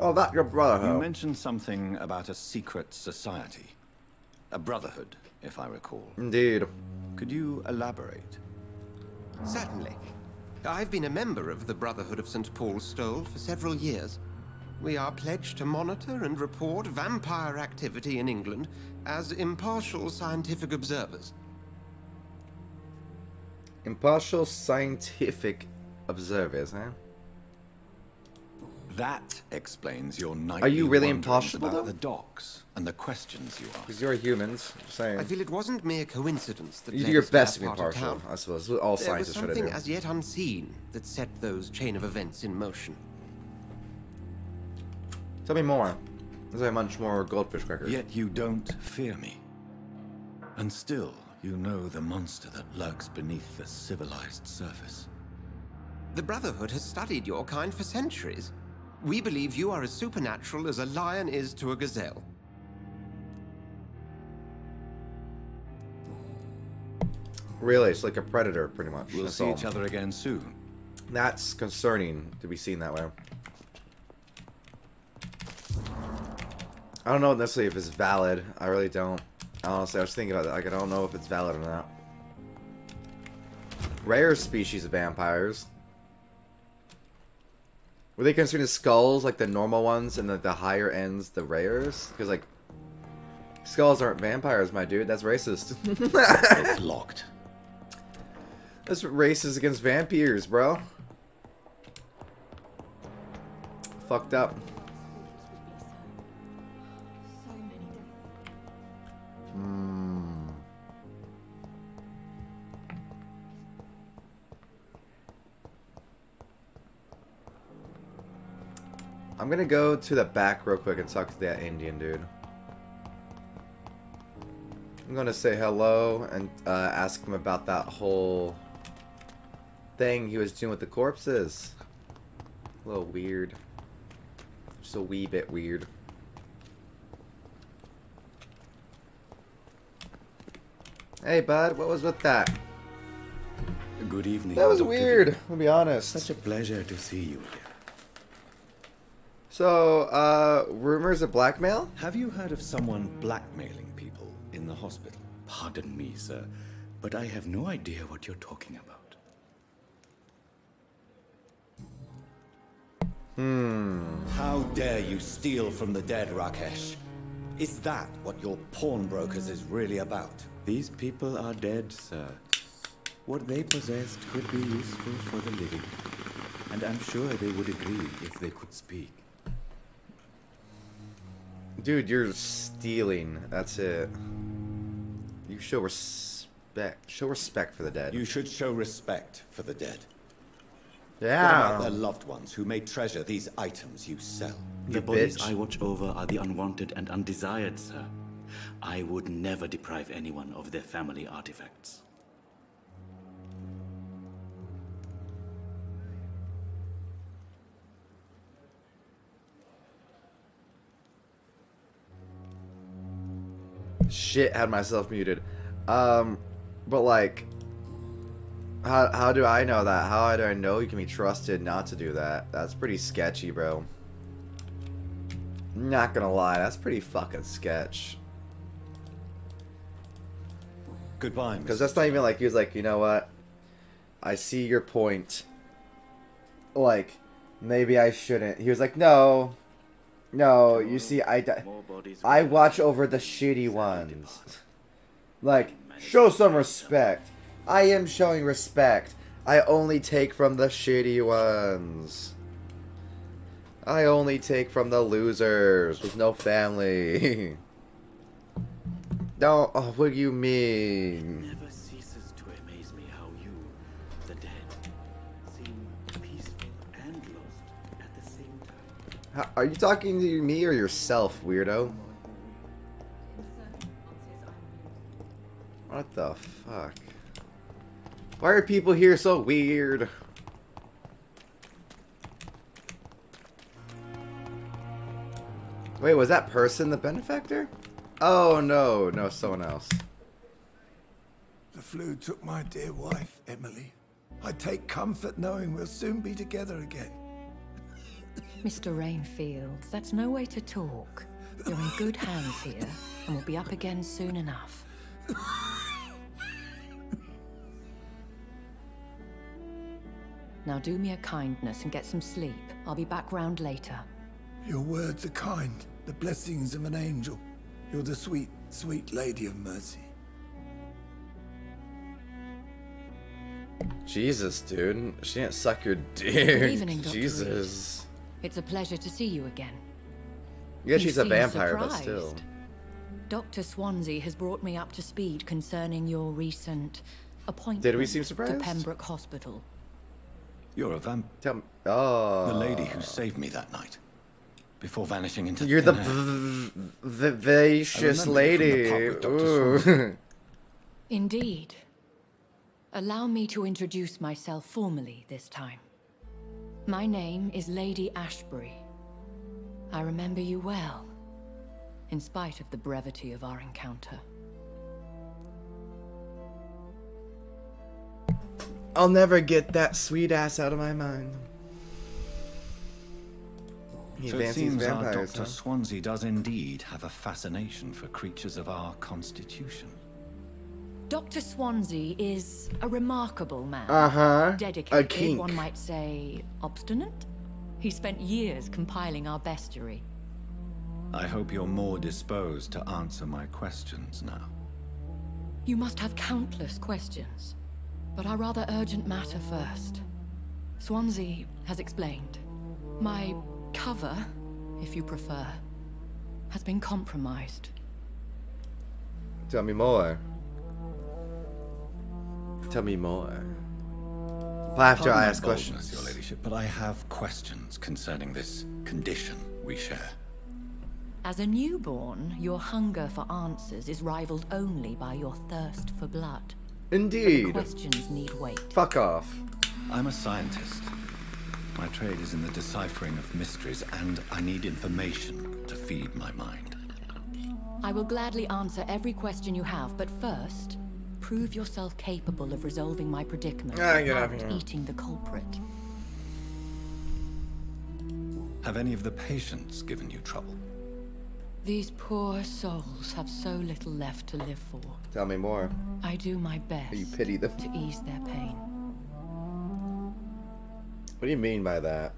Oh, that your brother, You mentioned something about a secret society. A brotherhood, if I recall. Indeed. Could you elaborate? Certainly. I've been a member of the Brotherhood of St. Paul's Stole for several years. We are pledged to monitor and report vampire activity in England as impartial scientific observers. Impartial scientific observers, huh? That explains your nightly Are you really wanderings impartial, about though? the docks and the questions you ask. Because you're humans. Just saying. I feel it wasn't mere coincidence that You do your us best to that be part of impartial. I suppose. That's what All There was scientists try to something as yet unseen that set those chain of events in motion. Tell me more. As I munch more goldfish crackers. Yet you don't fear me. And still, you know the monster that lurks beneath the civilized surface. The Brotherhood has studied your kind for centuries. We believe you are as supernatural as a lion is to a gazelle. Really, it's like a predator, pretty much. We'll That's see all. each other again soon. That's concerning to be seen that way. I don't know necessarily if it's valid. I really don't. Honestly, I was thinking about that. Like, I don't know if it's valid or not. Rare species of vampires. Were they considered Skals like the normal ones and the, the higher ends the rares? Because, like, Skals aren't vampires, my dude. That's racist. it's (laughs) locked. That's racist against vampires, bro. Fucked up. Hmm. I'm gonna go to the back real quick and talk to that Indian dude. I'm gonna say hello and uh, ask him about that whole thing he was doing with the corpses. A little weird. Just a wee bit weird. Hey, bud, what was with that? Good evening. That was Dr. weird. I'll be honest. Such a pleasure to see you again. So, uh, rumors of blackmail? Have you heard of someone blackmailing people in the hospital? Pardon me, sir, but I have no idea what you're talking about. Hmm. How dare you steal from the dead, Rakesh? Is that what your pawnbrokers is really about? These people are dead, sir. What they possessed could be useful for the living. And I'm sure they would agree if they could speak. Dude, you're stealing. That's it. You show respect. Show respect for the dead. You should show respect for the dead. Yeah. What about their loved ones who may treasure these items you sell? The bodies I watch over are the unwanted and undesired, sir. I would never deprive anyone of their family artifacts. Shit, had myself muted. Um, but like, how how do I know that? How do I know you can be trusted not to do that? That's pretty sketchy, bro. Not gonna lie, that's pretty fucking sketch. Goodbye, Because that's not even like he was like, you know what? I see your point. Like, maybe I shouldn't. He was like, no, no. You see, I I watch over the shitty ones. Like, show some respect. I am showing respect. I only take from the shitty ones. I only take from the losers with no family. (laughs) no, oh, what do you mean? How, are you talking to me or yourself, weirdo? What the fuck? Why are people here so weird? Wait, was that person the benefactor? Oh no, no, someone else. The flu took my dear wife, Emily. I take comfort knowing we'll soon be together again. Mr. Rainfield, that's no way to talk. You're in good hands here, and we'll be up again soon enough. Now do me a kindness and get some sleep. I'll be back round later. Your words are kind, the blessings of an angel. You're the sweet, sweet lady of mercy. Jesus, dude. She didn't suck your dick. Evening, Dr. Jesus. It's a pleasure to see you again. Yeah, she's a seem vampire, but still. Dr. Swansea has brought me up to speed concerning your recent appointment Did we seem to? Pembroke Hospital. You're a vamp. Tell me. Oh. The lady who ah. saved me that night. Before vanishing into You're the thin air. v- vivacious I remember you from the lady. with Dr. Swansea. (laughs) Indeed. Allow me to introduce myself formally this time. My name is Lady Ashbury. I remember you well, in spite of the brevity of our encounter. I'll never get that sweet ass out of my mind. He so it fancies seems our Dr. huh? Swansea does indeed have a fascination for creatures of our constitution. Dr. Swansea is a remarkable man. Uh-huh. A Dedicated, kink. one might say obstinate. He spent years compiling our bestiary. I hope you're more disposed to answer my questions now. You must have countless questions, but our rather urgent matter first. Swansea has explained. My cover, if you prefer, has been compromised. Tell me more. Tell me more. Uh, well, After Pardon I ask questions. Your Ladyship, but I have questions concerning this condition we share. As a newborn, your hunger for answers is rivaled only by your thirst for blood. But Indeed. questions need weight. Fuck off. I'm a scientist. My trade is in the deciphering of mysteries, and I need information to feed my mind. I will gladly answer every question you have, but first, prove yourself capable of resolving my predicament Ah, get out of without here. eating the culprit. Have any of the patients given you trouble? These poor souls have so little left to live for. Tell me more. I do my best You pity them. to ease their pain. What do you mean by that?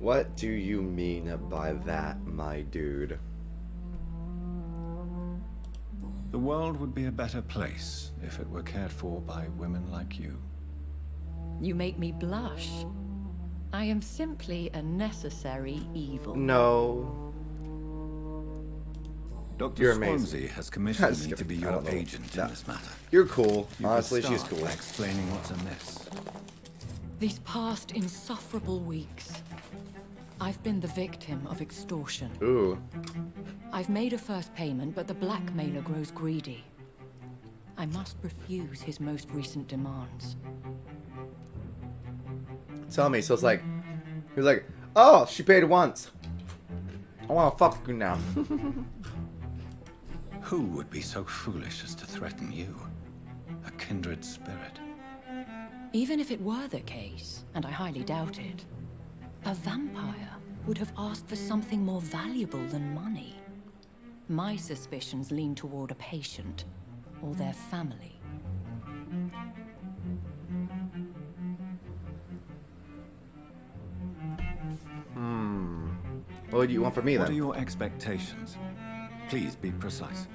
What do you mean by that, my dude? The world would be a better place if it were cared for by women like you. You make me blush. I am simply a necessary evil. No. Dr. You're amazing. Swansea has commissioned Just me to be your don't know. agent No. in this matter. You're cool. You could Honestly, she's cool. by explaining what's amiss. These past insufferable weeks, I've been the victim of extortion. Ooh. I've made a first payment, but the blackmailer grows greedy. I must refuse his most recent demands. Tell me. So it's like, he was like, oh, she paid once. I want to fuck you now. (laughs) Who would be so foolish as to threaten you? A kindred spirit. Even if it were the case, and I highly doubt it, a vampire would have asked for something more valuable than money. My suspicions lean toward a patient or their family. Hmm. What do you want from me then? What are your expectations? Please be precise.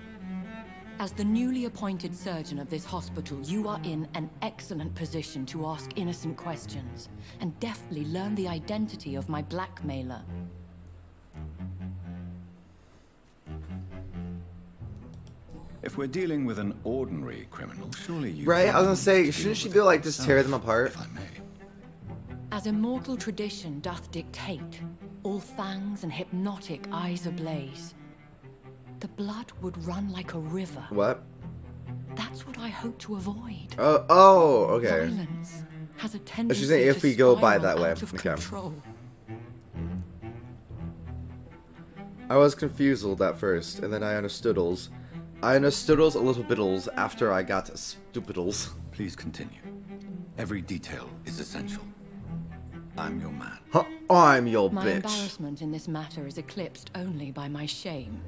As the newly appointed surgeon of this hospital, you are in an excellent position to ask innocent questions and deftly learn the identity of my blackmailer. If we're dealing with an ordinary criminal, surely you... Right? I was gonna say, shouldn't she be it like, just tear them apart? If I may. As immortal tradition doth dictate, all fangs and hypnotic eyes ablaze, the blood would run like a river. What? That's what I hope to avoid. Oh, oh, okay. Violence has a tendency She's saying if to we go by that way. of Okay. control. I was confused at first, and then I understoodles. I understoodles a little bittles after I got stupidles. (laughs) Please continue. Every detail is essential. I'm your man. Huh, I'm your My bitch. embarrassment in this matter is eclipsed only by my shame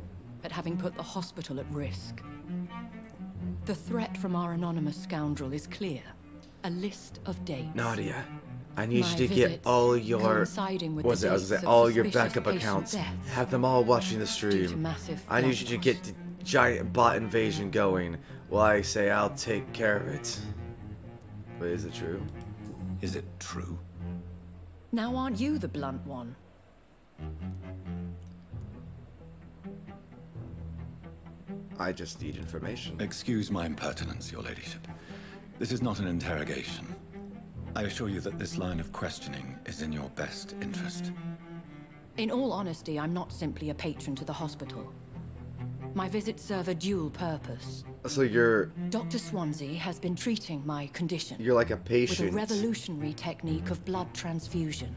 at having put the hospital at risk. The threat from our anonymous scoundrel is clear. A list of dates. Nadia, I need My you to get all your coinciding with was the it? I was dates say all your backup accounts. deaths Have them all watching the stream. massive I need you to get the giant bot invasion going. While I say I'll take care of it. But is it true? Is it true? Now aren't you the blunt one? I just need information. Excuse my impertinence, your ladyship. This is not an interrogation. I assure you that this line of questioning is in your best interest. In all honesty, I'm not simply a patron to the hospital. My visits serve a dual purpose. So you're Dr. Swansea has been treating my condition. you're like a patient. With a revolutionary technique of blood transfusion.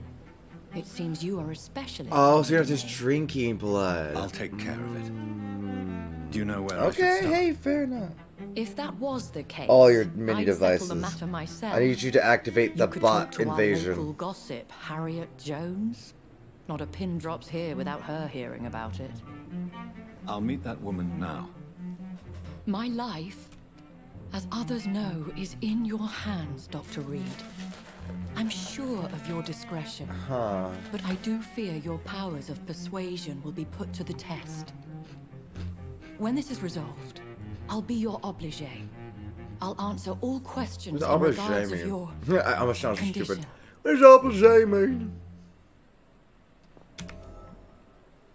It seems you are a specialist. Oh, so you're just drinking blood. I'll take care of it. Mm. Do you know where I should Okay, hey, fair enough. If that was the case, All your mini I'd devices. the matter myself. I need you to activate the you could bot talk to invasion. Our local gossip, Harriet Jones. Not a pin drops here without her hearing about it. I'll meet that woman now. My life, as others know, is in your hands, Dr. Reid. I'm sure of your discretion, Huh. but I do fear your powers of persuasion will be put to the test. When this is resolved, I'll be your obligé. I'll answer all questions in obligé regards of mean? your (laughs) I- I'm gonna sound condition. stupid. What does obligé mean?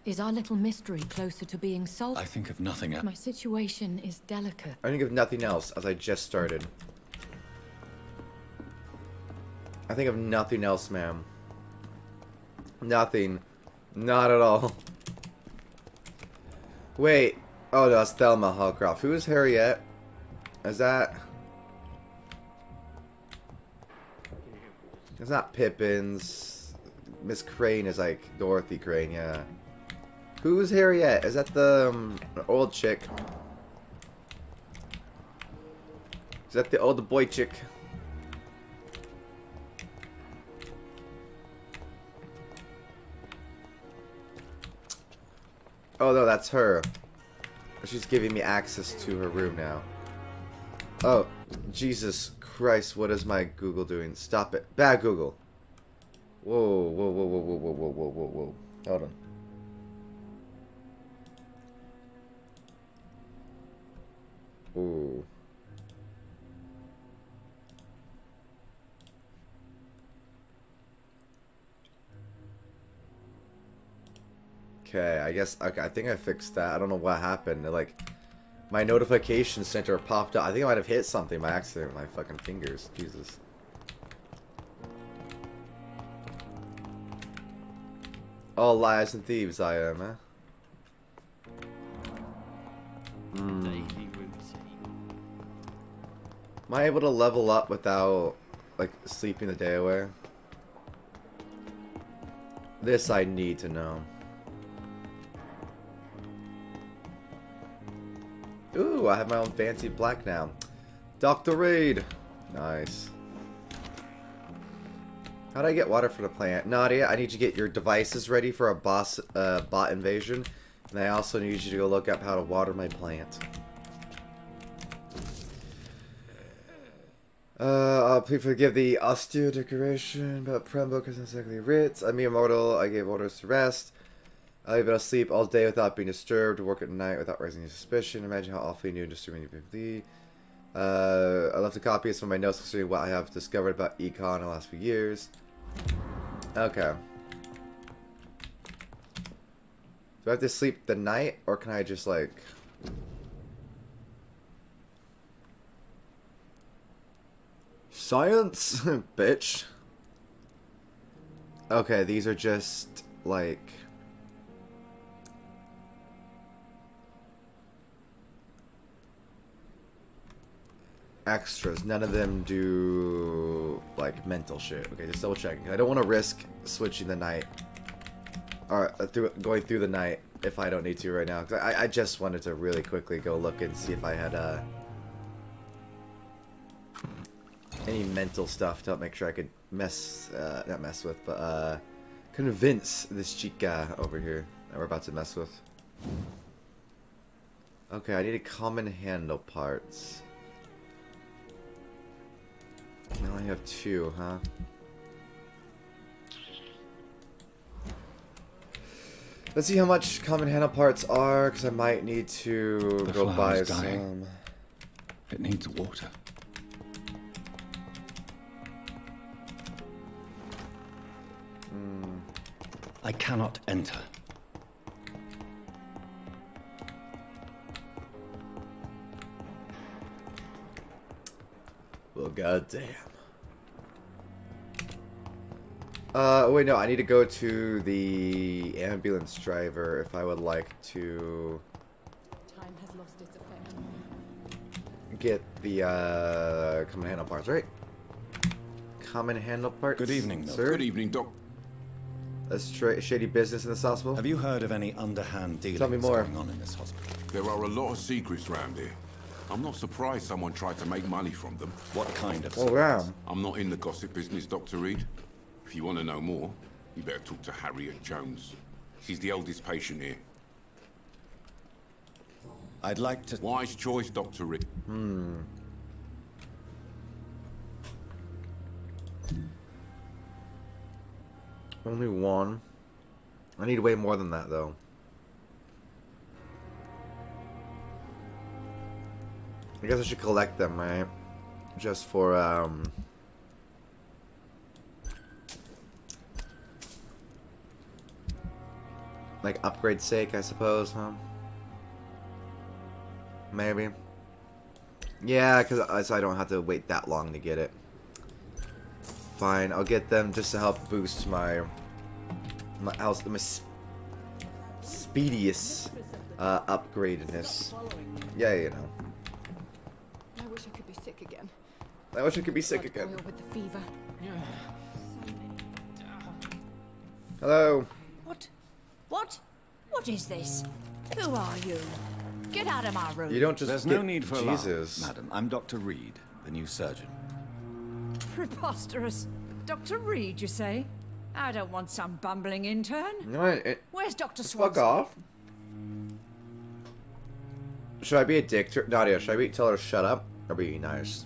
Is our little mystery closer to being solved? I think of nothing else. My situation is delicate. I think of nothing else as I just started. I think of nothing else, ma'am. Nothing. Not at all. Wait. Oh, no, that's Thelma Hallcroft. Who is Harriet? Is that... It's not Pippins. Miss Crane is like Dorothy Crane, yeah. Who's Harriet? Is that the um, old chick? Is that the old boy chick? Oh no, that's her. She's giving me access to her room now. Oh, Jesus Christ, what is my Google doing? Stop it. Bad Google. Whoa, whoa, whoa, whoa, whoa, whoa, whoa, whoa, whoa. Hold on. Ooh. Okay, I guess, okay, I think I fixed that. I don't know what happened. Like, my notification center popped up. I think I might have hit something by accident with my fucking fingers. Jesus. All liars and thieves I am, eh? Hmm. Am I able to level up without, like, sleeping the day away? This I need to know. Ooh, I have my own fancy black now. Dr. Reid! Nice. How do I get water for the plant? Nadia, I need you to get your devices ready for a boss uh, bot invasion. And I also need you to go look up how to water my plant. Uh, uh, please forgive the austere decoration, but Pembroke isn't exactly writ. I'm immortal, I gave orders to rest. I've been asleep all day without being disturbed, work at night without raising any suspicion. Imagine how awfully new and disturbing you would be. Uh, I left a copy of some of my notes concerning what I have discovered about Ekon in the last few years. Okay. Do I have to sleep the night, or can I just, like... Science? (laughs) Bitch. Okay, these are just, like... extras. None of them do like mental shit. Okay, just double checking. I don't want to risk switching the night or uh, through going through the night if I don't need to right now. Cause I I just wanted to really quickly go look and see if I had uh any mental stuff to help make sure I could mess uh, not mess with, but uh convince this chica over here that we're about to mess with. Okay, I need a common handle parts. I only have two, huh? Let's see how much common handle parts are, because I might need to The go buy dying. some. It needs water. Hmm. I cannot enter. Well, goddamn. Uh, wait, no, I need to go to the ambulance driver if I would like to Time has lost its effect. get the, uh, common handle parts, right? Common handle parts? Good evening, sir. Good evening, Doc. A stra shady business in this hospital? Have you heard of any underhand dealings Tell me more. going on in this hospital? There are a lot of secrets round here. I'm not surprised someone tried to make money from them. What kind of Oh, wow. I'm not in the gossip business, Dr. Reid. If you want to know more, you better talk to Harriet Jones. She's the oldest patient here. I'd like to... Wise choice, Dr. Reid. Hmm. Only one. I need way more than that, though. I guess I should collect them, right? Just for, um... Like, upgrade sake, I suppose, huh? Maybe. Yeah, because I don't have to wait that long to get it. Fine, I'll get them just to help boost my my my sp speediest uh, upgradedness. Yeah, you know. I wish I could be sick again. I wish I could be sick again. boil with the fever. Hello. What? What? What is this? Who are you? Get out of my room. You don't just There's get no need for Jesus. alarm, madam. I'm Dr. Reid, the new surgeon. Preposterous. Dr. Reid, you say? I don't want some bumbling intern. No, it, Where's Dr. fuck off. Should I be a dick to Nadia? Should I be tell her to shut up or be nice?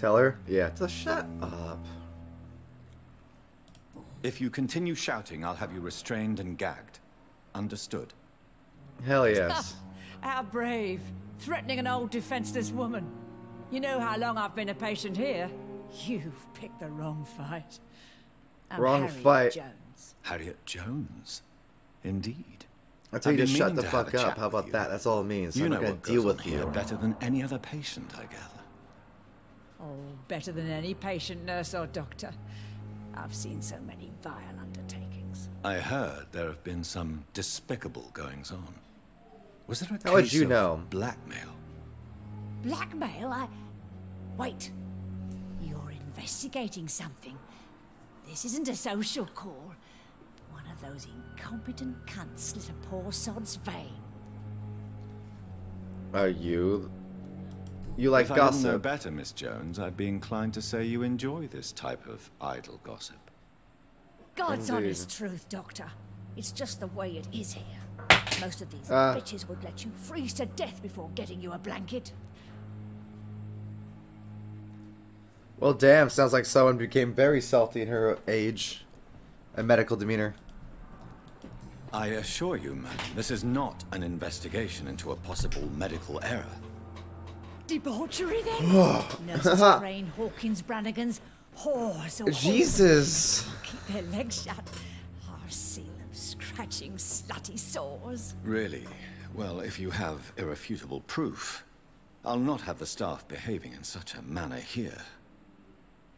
Tell her? Yeah, to shut up. If you continue shouting, I'll have you restrained and gagged. Understood? Hell (laughs) yes. How brave. Threatening an old defenseless woman. You know how long I've been a patient here? You've picked the wrong fight. I'm Wrong Harriet fight. Jones. Harriet Jones. Indeed. I tell you to shut the to fuck up. How about with that? That's all it means. You I'm know not gonna what deal goes with on here you. better than any other patient, I gather. Oh, better than any patient, nurse, or doctor. I've seen so many vile undertakings. I heard there have been some despicable goings on. Was there a How case you of know? blackmail? Blackmail? I. Wait. You're investigating something. This isn't a social call. One of those incompetent cunts slit a poor sod's vein. Are you? You like if I didn't know gossip? better, Miss Jones, I'd be inclined to say you enjoy this type of idle gossip. God's Indeed. honest truth, Doctor. It's just the way it is here. Most of these Ah. bitches would let you freeze to death before getting you a blanket. Well, damn. Sounds like someone became very salty in her age and medical demeanor. I assure you, madam, this is not an investigation into a possible medical error. Debauchery then? (sighs) Nurses (laughs) Crane, Hawkins, Brannigans, whores or Jesus. whores. Keep their legs shut. Or seal them scratching slutty sores. Really? Well, if you have irrefutable proof, I'll not have the staff behaving in such a manner here.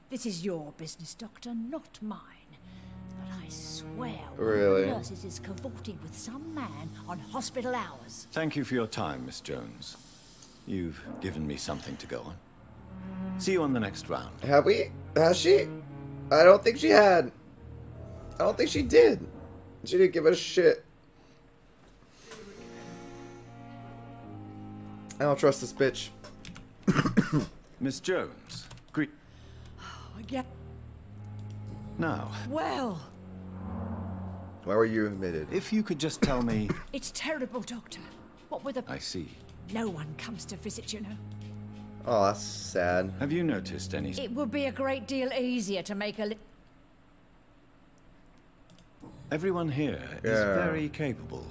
This is your business, Doctor, not mine. But I swear one Really? of the nurses is cavorting with some man on hospital hours. Thank you for your time, Miss Jones. You've given me something to go on. See you on the next round. Have we? Has she? I don't think she had. I don't think she did. She didn't give a shit. I don't trust this bitch. (coughs) Miss Jones, greet. Oh, yeah. Now, Well, Why were you admitted? if you could just tell me. (coughs) it's terrible, Doctor. What with I see. No one comes to visit, you know. Oh, that's sad. Have you noticed any. It would be a great deal easier to make a li- Everyone here is Yeah. very capable.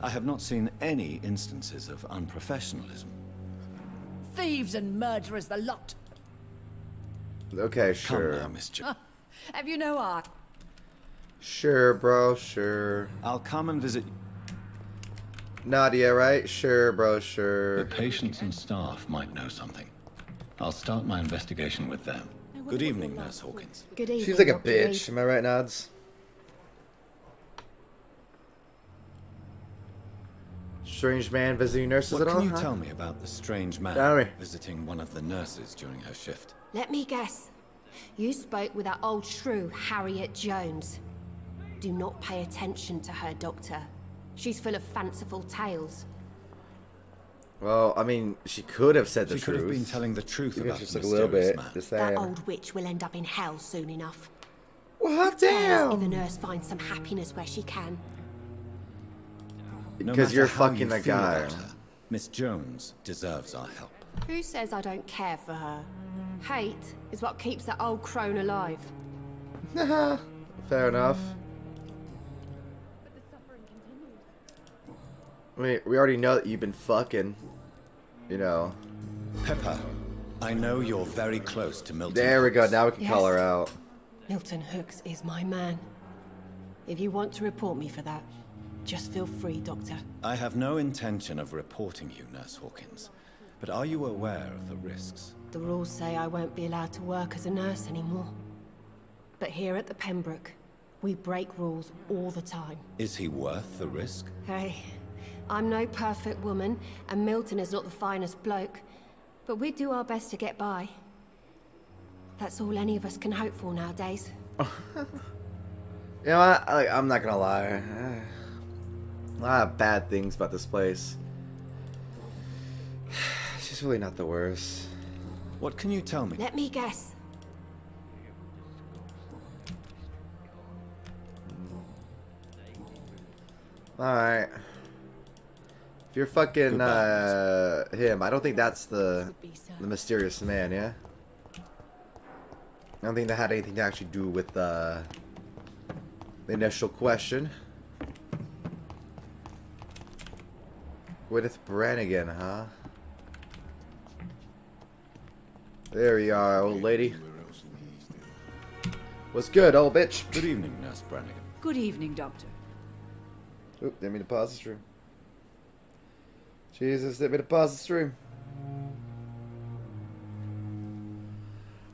I have not seen any instances of unprofessionalism. thieves and murderers, the lot. Okay, Come sure. now, Miss Jones. Have you no art? Sure, bro, sure. I'll come and visit. Nadia, right? Sure, bro, sure. The patients and staff might know something. I'll start my investigation with them. Good evening, Nurse Hawkins. Good evening, She's like a Dr. bitch. Am I right, Nods? Strange man visiting nurses What at all? What can you huh? tell me about the strange man Tell me. visiting one of the nurses during her shift? Let me guess. You spoke with that old shrew, Harriet Jones. Do not pay attention to her, Doctor. She's full of fanciful tales. Well, I mean, she could have said the She could have been telling the truth Even about just like a little bit. man. Just That old witch will end up in hell soon enough. Well, Cares damn. If the nurse finds some happiness where she can. No Because matter you're how fucking you the guy. Miss Jones deserves our help. Who says I don't care for her? Hate is what keeps that old crone alive. (laughs) Fair enough. I mean, we already know that you've been fucking. You know. Pippa, I know you're very close to Milton. There we go. Now we can call her out. Milton Hooks is my man. If you want to report me for that, just feel free, Doctor. I have no intention of reporting you, Nurse Hawkins. But are you aware of the risks? The rules say I won't be allowed to work as a nurse anymore. But here at the Pembroke, we break rules all the time. Is he worth the risk? Hey, I'm no perfect woman, and Milton is not the finest bloke. But we do our best to get by. That's all any of us can hope for nowadays. (laughs) (laughs) You know what? Like, I'm not gonna lie. A lot of bad things about this place. (sighs) It's just really not the worst. What can you tell me? Let me guess. Alright. If you're fucking uh, him, I don't think that's the the mysterious man, yeah? I don't think that had anything to actually do with uh, the initial question. Gwyneth Brannigan, huh? There you are, old lady. What's good, old bitch? Good evening, Nurse Brannigan. Good evening, Doctor. Oop, didn't mean to pause the stream. Jesus, didn't mean to pause the stream.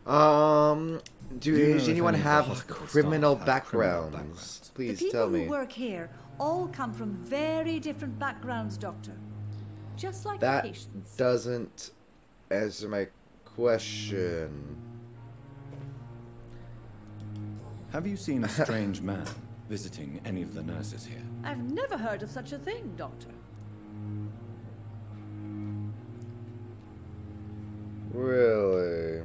Um, do, Do does anyone any of the have hospital criminal staff have criminal backgrounds? the Please people tell who me. work here all come from very different backgrounds, Doctor. Just like That the patients. doesn't answer my question. Have you seen a (laughs) strange man visiting any of the nurses here? I've never heard of such a thing, Doctor. Really?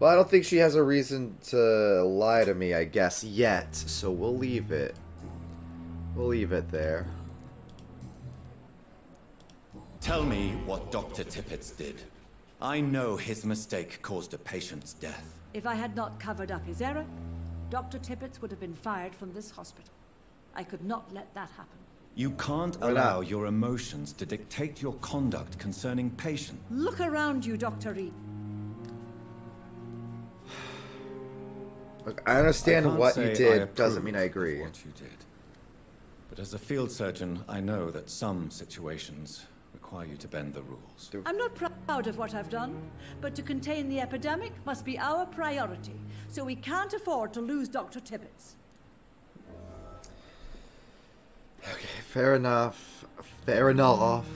Well, I don't think she has a reason to lie to me, I guess, yet. So we'll leave it. We'll leave it there. Tell me what Dr. Tippett did. I know his mistake caused a patient's death. If I had not covered up his error, Dr. Tippett would have been fired from this hospital. I could not let that happen. You can't Why not? allow your emotions to dictate your conduct concerning patients. Look around you, Dr. Reid. Look, I understand can't what you did, doesn't mean I agree. What you did. But as a field surgeon, I know that some situations require you to bend the rules. I'm not proud of what I've done, but to contain the epidemic must be our priority, so we can't afford to lose Dr. Tibbetts. Okay, fair enough. Fair enough.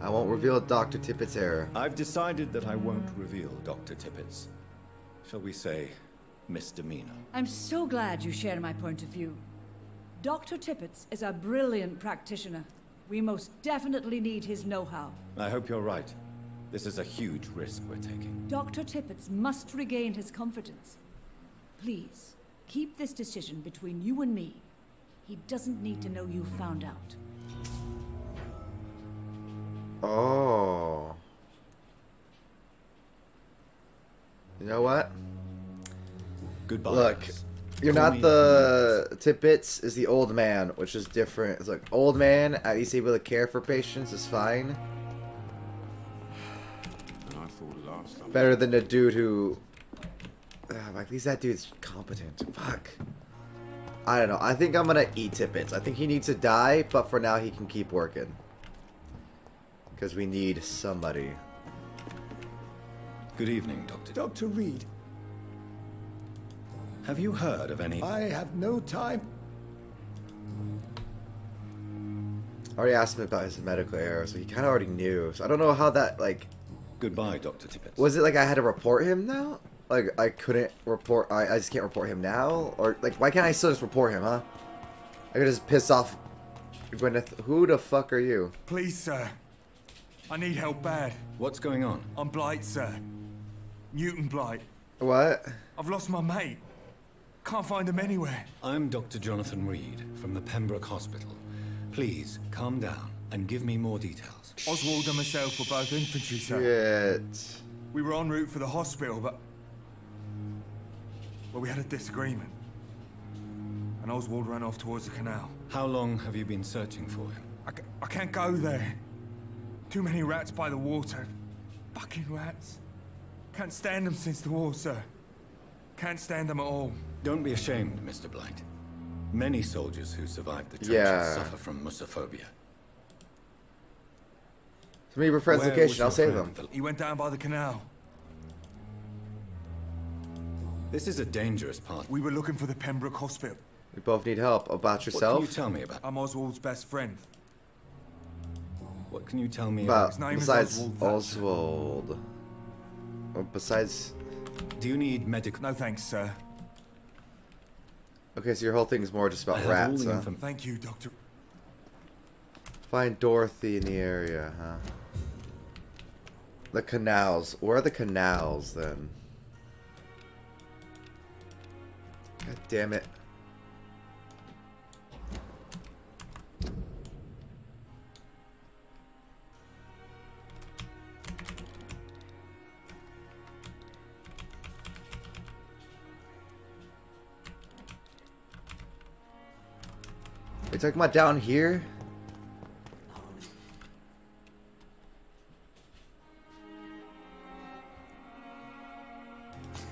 I won't reveal Dr. Tippett's error. I've decided that I won't reveal Dr. Tippett's, shall we say, misdemeanor. I'm so glad you share my point of view. Dr. Tippetts is a brilliant practitioner. We most definitely need his know-how. I hope you're right. This is a huge risk we're taking. Dr. Tippetts must regain his confidence. Please, keep this decision between you and me. He doesn't need to know you found out. Oh. You know what? Goodbye. Look, you're Call not the Tippets is the old man, which is different. It's like old man, at least able to care for patients is fine. And I thought last time. Better than the dude who. Uh, at least that dude's competent. Fuck. I don't know. I think I'm gonna eat Tippets. I think he needs to die, but for now he can keep working. Because we need somebody. Good evening, Dr. Dr. Reid, Have you heard of any... I have no time. I already asked him about his medical error, so he kind of already knew. So I don't know how that, like... Goodbye, Dr. Tippett. Was it like I had to report him now? Like, I couldn't report... I, I just can't report him now? Or, like, why can't I still just report him, huh? I could just piss off Gwyneth. Who the fuck are you? Please, sir. I need help bad. What's going on? I'm Blight, sir. Newton Blight. What? I've lost my mate. Can't find him anywhere. I'm Dr. Jonathan Reid from the Pembroke Hospital. Please, calm down and give me more details. Oswald and myself were both infantry, sir. Shit. We were en route for the hospital, but... Well, we had a disagreement. And Oswald ran off towards the canal. How long have you been searching for him? I, ca- I can't go there. Too many rats by the water. Fucking rats. Can't stand them since the war, sir. Can't stand them at all. Don't be ashamed, Mr. Blight. Many soldiers who survived the trenches Yeah. suffer from musophobia. To me, for friends Where location, I'll your save them. friend? He went down by the canal. This is a dangerous part. We were looking for the Pembroke Hospital. We both need help. About yourself? What can you tell me about? I'm Oswald's best friend. What can you tell me about? His name besides is Oswald. Oswald. Well, besides. Do you need medical? No thanks, sir. Okay, so your whole thing is more just about I rats, huh? inform- Thank you, Doctor. Find Dorothy in the area, huh? The canals. Where are the canals then? God damn it. You talking about down here?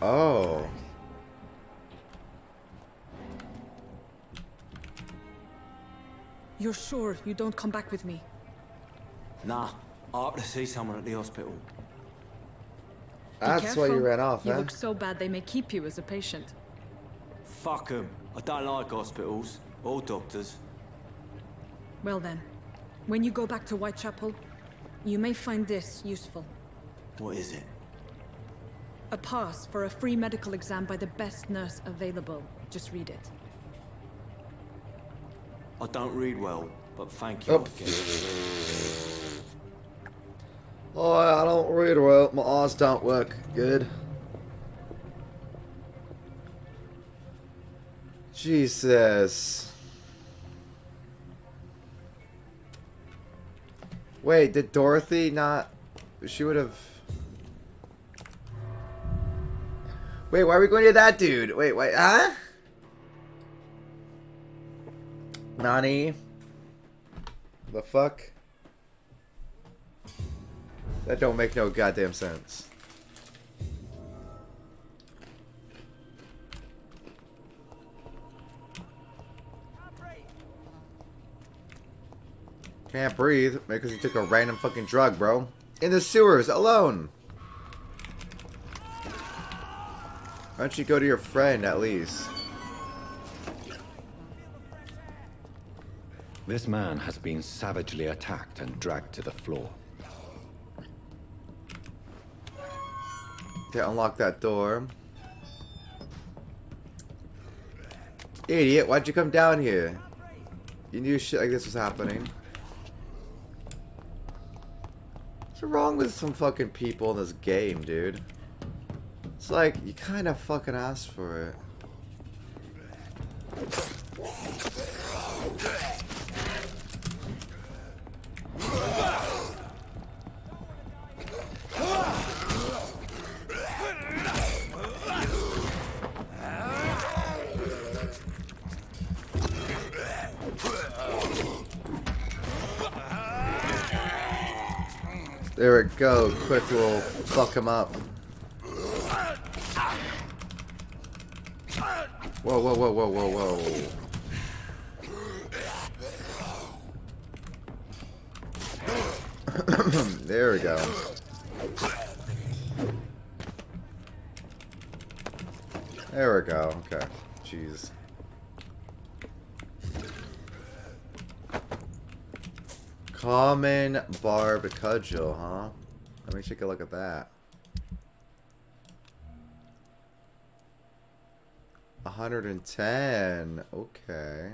Oh. You're sure you don't come back with me? Nah, I have to see someone at the hospital. That's why you ran off, You huh? look so bad they may keep you as a patient. Fuck 'em. I don't like hospitals or doctors. Well then, when you go back to Whitechapel, you may find this useful. What is it? A pass for a free medical exam by the best nurse available. Just read it. I don't read well, but thank you. Oh. I don't read well. My eyes don't work good. Jesus. Wait, did Dorothy not... She would have... Wait, why are we going to that dude? Wait, wait, huh? Nani? The fuck? That don't make no goddamn sense. Can't breathe because he took a random fucking drug, bro. In the sewers, alone. Why don't you go to your friend at least? This man has been savagely attacked and dragged to the floor. Okay, unlock that door. Idiot, why'd you come down here? You knew shit like this was happening. What's wrong with some fucking people in this game, dude? It's like, you kind of fucking asked for it. There we go. Quick little fuck him up. Whoa, whoa, whoa, whoa, whoa, whoa. (laughs) there we go. There we go. Okay. Jeez. Common barb cudgel, huh? Let me take a look at that. Hundred and ten. Okay.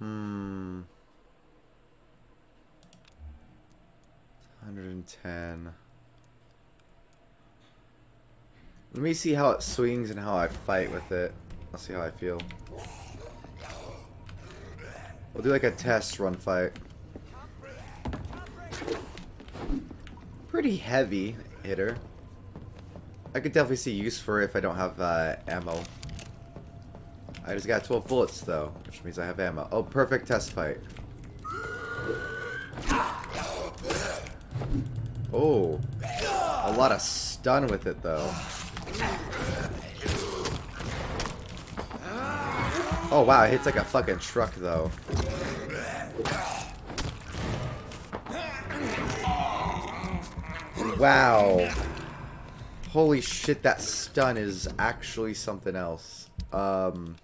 Hmm. 110. Let me see how it swings and how I fight with it. I'll see how I feel. We'll do like a test run fight. Pretty heavy hitter. I could definitely see use for it if I don't have uh, ammo. I just got 12 bullets though, which means I have ammo. Oh, perfect test fight. Oh, a lot of stun with it though. Oh wow, it hits like a fucking truck though. Wow. Holy shit, that stun is actually something else. Um,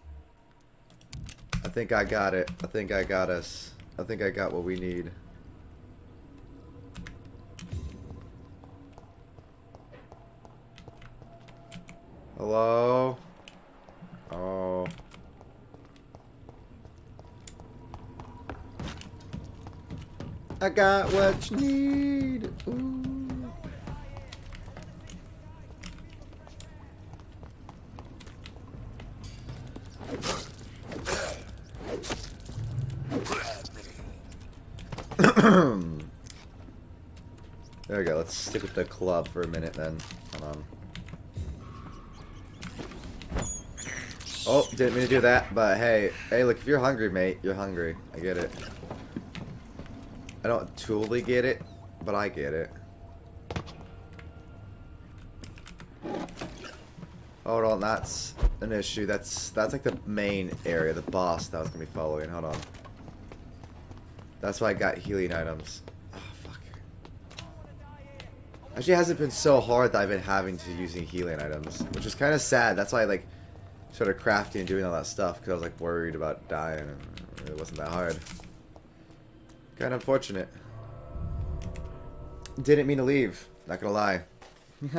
I think I got it. I think I got us. I think I got what we need. Hello? Oh. I got what you need. Ooh. The club for a minute then. Hold on. Oh, didn't mean to do that, but hey, hey, look, if you're hungry, mate, you're hungry. I get it. I don't totally get it, but I get it. Hold on, that's an issue. That's that's like the main area, the boss that I was gonna be following. Hold on. That's why I got healing items. Actually, it hasn't been so hard that I've been having to using healing items, which is kind of sad. That's why I like started crafting and doing all that stuff because I was like worried about dying and it wasn't that hard. Kind of unfortunate. Didn't mean to leave. Not gonna lie. (laughs)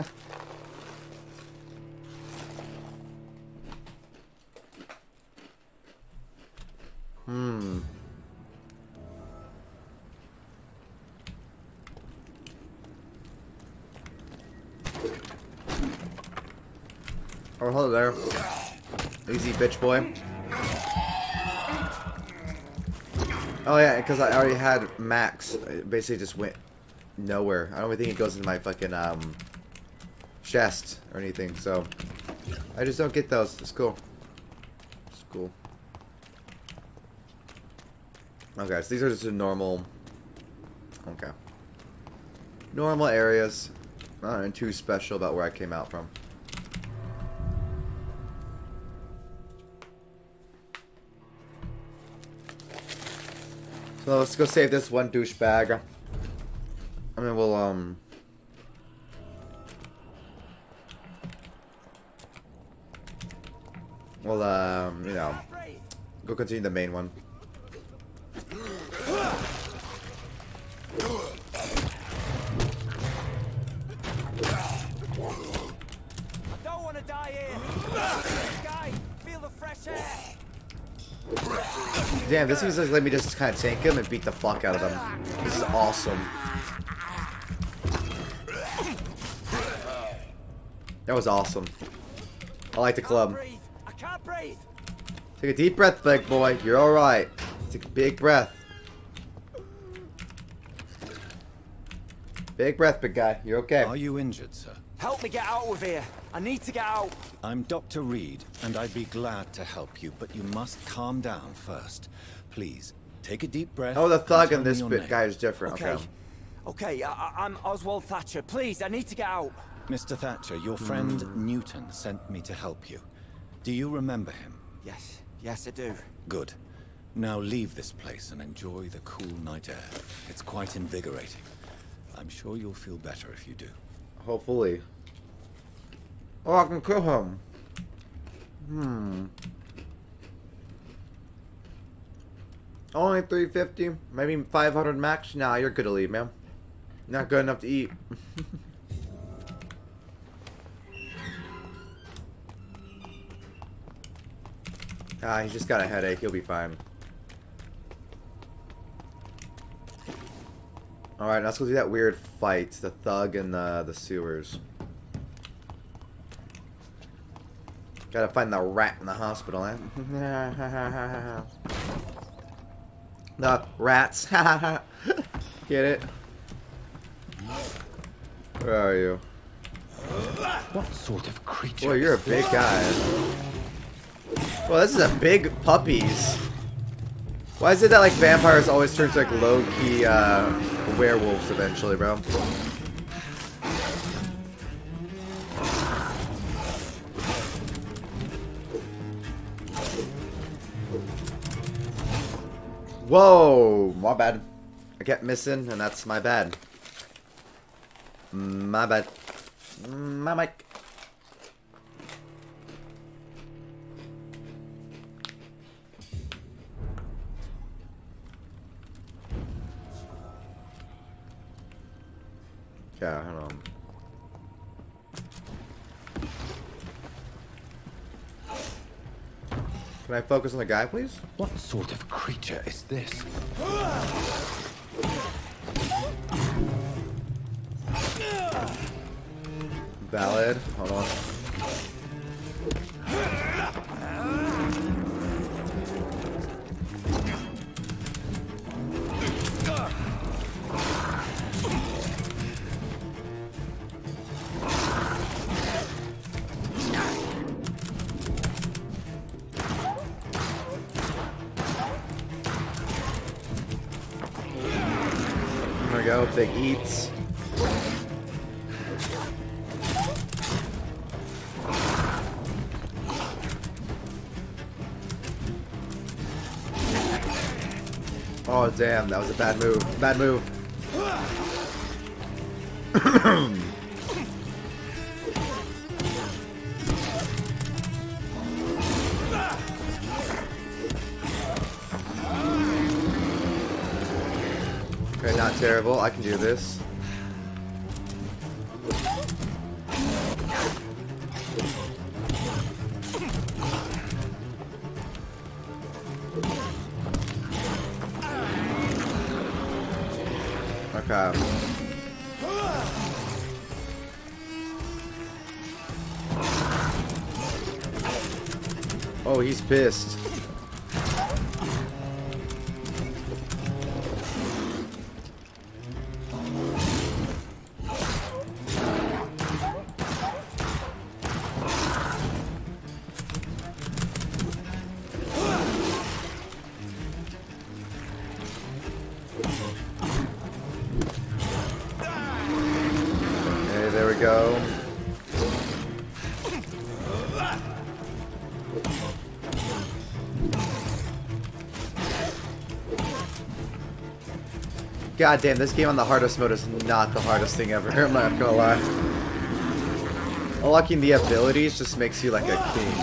Oh yeah, because I already had max. It basically just went nowhere. I don't even think it goes in my fucking um chest or anything. So I just don't get those. It's cool. It's cool. Okay, so these are just a normal. Okay. Normal areas. Nothing too special about where I came out from. So let's go save this one douchebag. I mean, we'll, um... We'll, um, you know, go continue the main one. I don't want to die here. Guy, feel the fresh air. Damn, this is like let me just kind of tank him and beat the fuck out of him. This is awesome. That was awesome. I like the club. I can't breathe. Take a deep breath, big boy. You're alright. Take a big breath. Big breath, big guy. You're okay. Are you injured, sir? Help me get out of here. I need to get out. I'm Dr. Reid, and I'd be glad to help you, but you must calm down first. Please, take a deep breath. Oh, the thug in this bit name. guy is different. Okay. Okay. Okay, I, I- I'm Oswald Thatcher. Please, I need to get out. Mr. Thatcher, your friend Newton sent me to help you. Do you remember him? Yes, yes, I do. Good. Now leave this place and enjoy the cool night air. It's quite invigorating. I'm sure you'll feel better if you do. Hopefully. Oh, I can kill him. Hmm. Only 350, maybe 500 max. Nah, you're good to leave, man. Not good enough to eat. (laughs) ah, he's just got a headache. He'll be fine. Alright, let's go do that weird fight. The thug in the, the sewers. Gotta find the rat in the hospital, eh? (laughs) (laughs) the rats. (laughs) Get it? Where are you? What sort of creature? Boy, you're a big guy. Well, this is a big puppies. Why is it that like vampires always turn to like low-key uh, werewolves eventually, bro? Whoa, my bad. I kept missing, and that's my bad. My bad. My mic. Yeah, hold on. Can I focus on the guy, please? What sort of creature is this? Valid. Hold on. Go, big eats. Oh damn, that was a bad move. Bad move. I can do this. Okay. Oh, he's pissed. God damn, this game on the hardest mode is not the hardest thing ever. (laughs) I'm not gonna lie. Unlocking the abilities just makes you like a king.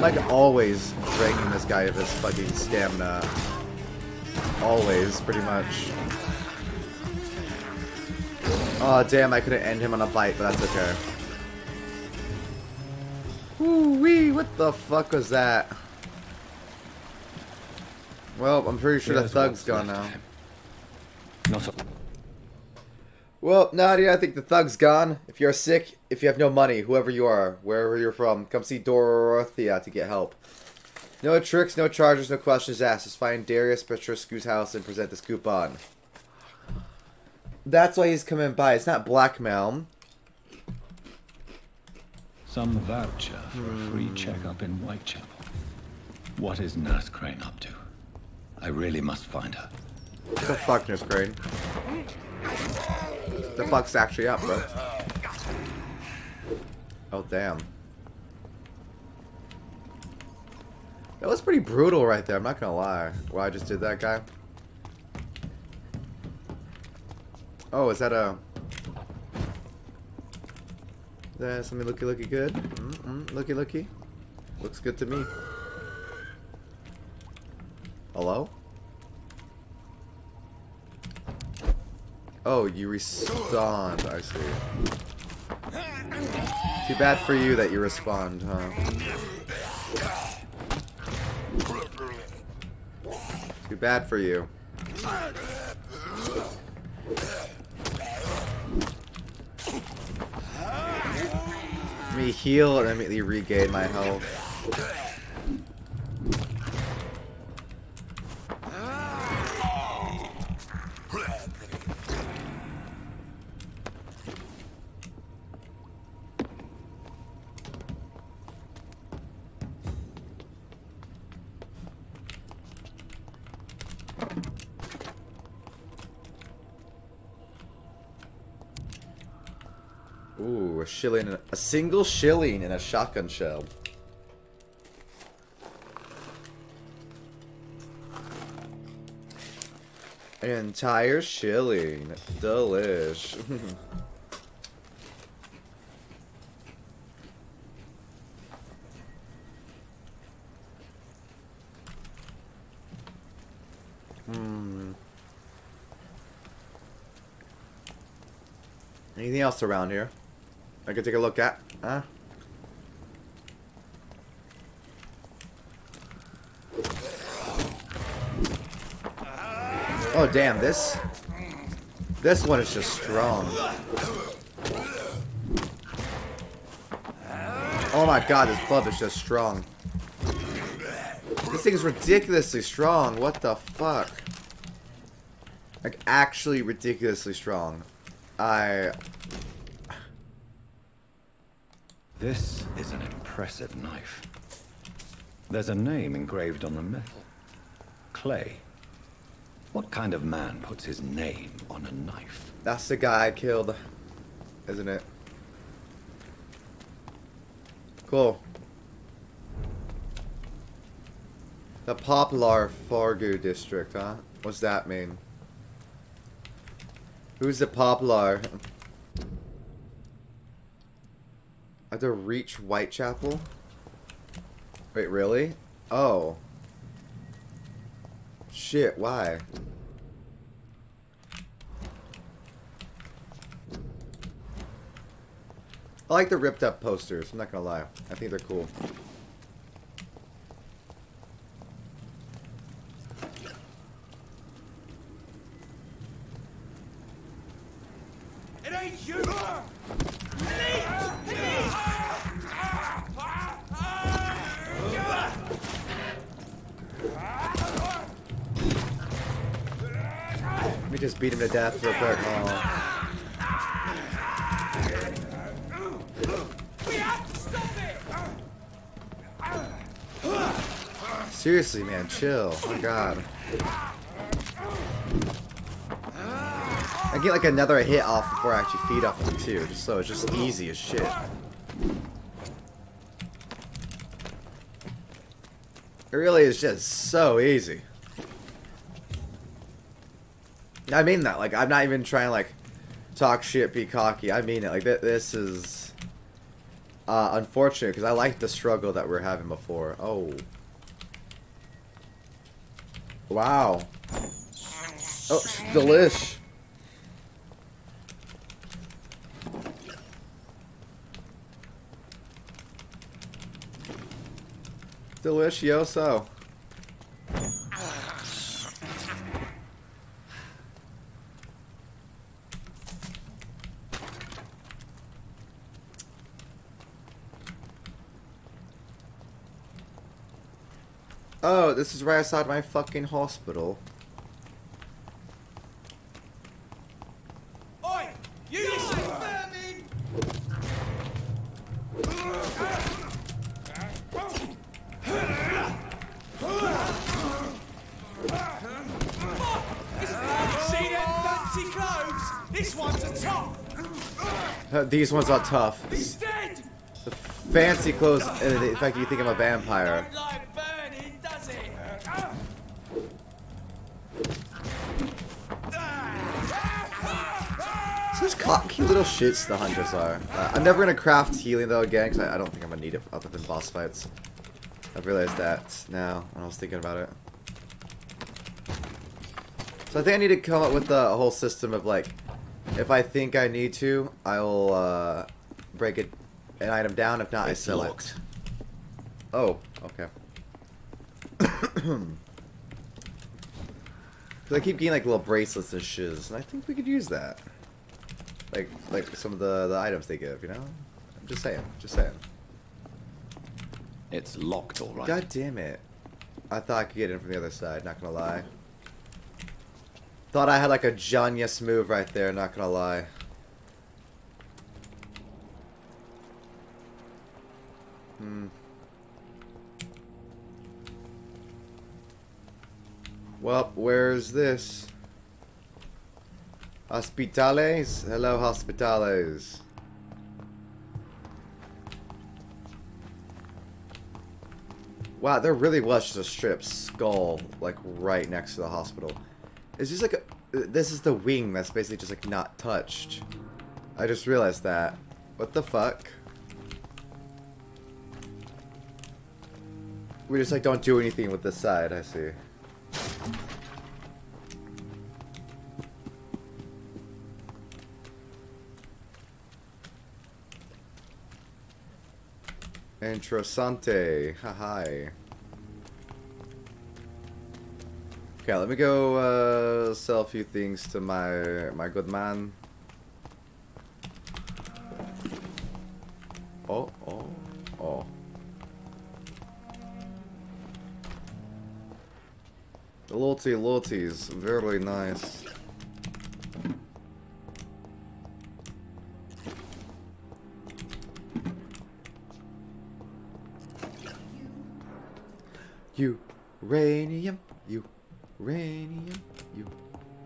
Like always draining this guy of his fucking stamina. Always, pretty much. Oh damn, I couldn't end him on a bite, but that's okay. Woo wee, what the fuck was that? Well, I'm pretty sure the Here's thug's gone now. Not a Well, Nadia, I think the thug's gone. If you're sick, if you have no money, whoever you are, wherever you're from, come see Dorothea to get help. No tricks, no charges, no questions asked. Just find Darius Petrescu's house and present this coupon. That's why he's coming by. It's not blackmail. Some voucher for a free checkup in Whitechapel. What is Nurse Crane up to? I really must find her. What the fuck, Nurse Crane? The fuck's actually up, bro? Oh, damn. That was pretty brutal right there, I'm not gonna lie. Why I just did that guy. Oh, is that a... Is that something looky looky good? Mm -mm, looky looky. Looks good to me. Hello? Oh, you respond, I see. Too bad for you that you respond, huh? Too bad for you. Let me heal and immediately regain my health. a shilling, a, single shilling in a shotgun shell. Entire shilling. Delish. (laughs) hmm. Anything else around here? I could take a look at? Huh? Oh damn, this this one is just strong. Oh my god, this club is just strong. This thing is ridiculously strong. What the fuck? Like actually ridiculously strong. I This is an impressive knife. There's a name engraved on the metal. Clay. What kind of man puts his name on a knife? That's the guy I killed, isn't it? Cool. The Poplar Fargu district, huh? What's that mean? Who's the Poplar? I have to reach Whitechapel? Wait, really? Oh. Shit, why? I like the ripped up posters, I'm not gonna lie. I think they're cool. It ain't you! Let me death real quick. Oh. Seriously, man, chill. Oh god. I get like another hit off before I actually feed off him too, just so it's just easy as shit. It really is just so easy. I mean that, like, I'm not even trying to, like, talk shit, be cocky. I mean it. Like, th this is uh, unfortunate, because I like the struggle that we are having before. Oh. Wow. Oh, delish. Delicioso. Oh, this is right outside my fucking hospital. Oi! You listen, vermin! See them fancy clothes? This one's a top! Uh, These ones are tough. He's dead! The fancy clothes, uh, in fact, you think I'm a vampire. Like burning, does it? Such cocky little shits the hunters are. Uh, I'm never gonna craft healing though again, because I, I don't think I'm gonna need it other than boss fights. I've realized that now when I was thinking about it. So I think I need to come up with a whole system of like, if I think I need to, I will uh, break it an item down. If not, I sell it. Oh, okay. (clears throat) Cause I keep getting like little bracelets and shiz, and I think we could use that. Like, like some of the the items they give, you know. I'm just saying, just saying. It's locked, all right. God damn it! I thought I could get in from the other side. Not gonna lie. Thought I had like a genius move right there. Not gonna lie. Hmm. Well, where's this? Hospitales? Hello, hospitales. Wow, there really was just a strip skull, like, right next to the hospital. It's just like a... this is the wing that's basically just like not touched. I just realized that. What the fuck? We just like don't do anything with this side, I see. Interessante. Ha hi. Okay, let me go uh, sell a few things to my my good man. Oh, oh, oh. The Loyalty, loyalty is very nice. Uranium, uranium, uranium,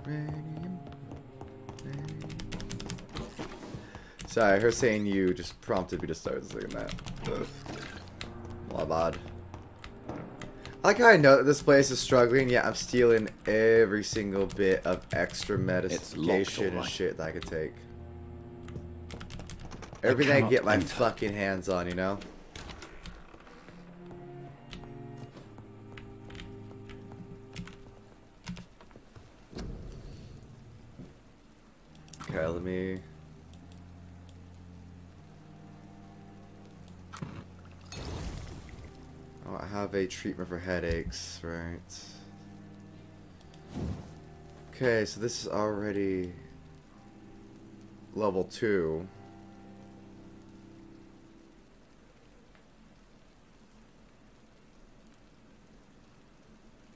uranium. Sorry, her saying you just prompted me to start saying that. Ugh. My bad. I like how I know that this place is struggling, yet I'm stealing every single bit of extra medication and shit that I could take. Everything I cannot get my fucking hands on, you know? Me... Oh, I have a treatment for headaches, right. Okay, so this is already level 2.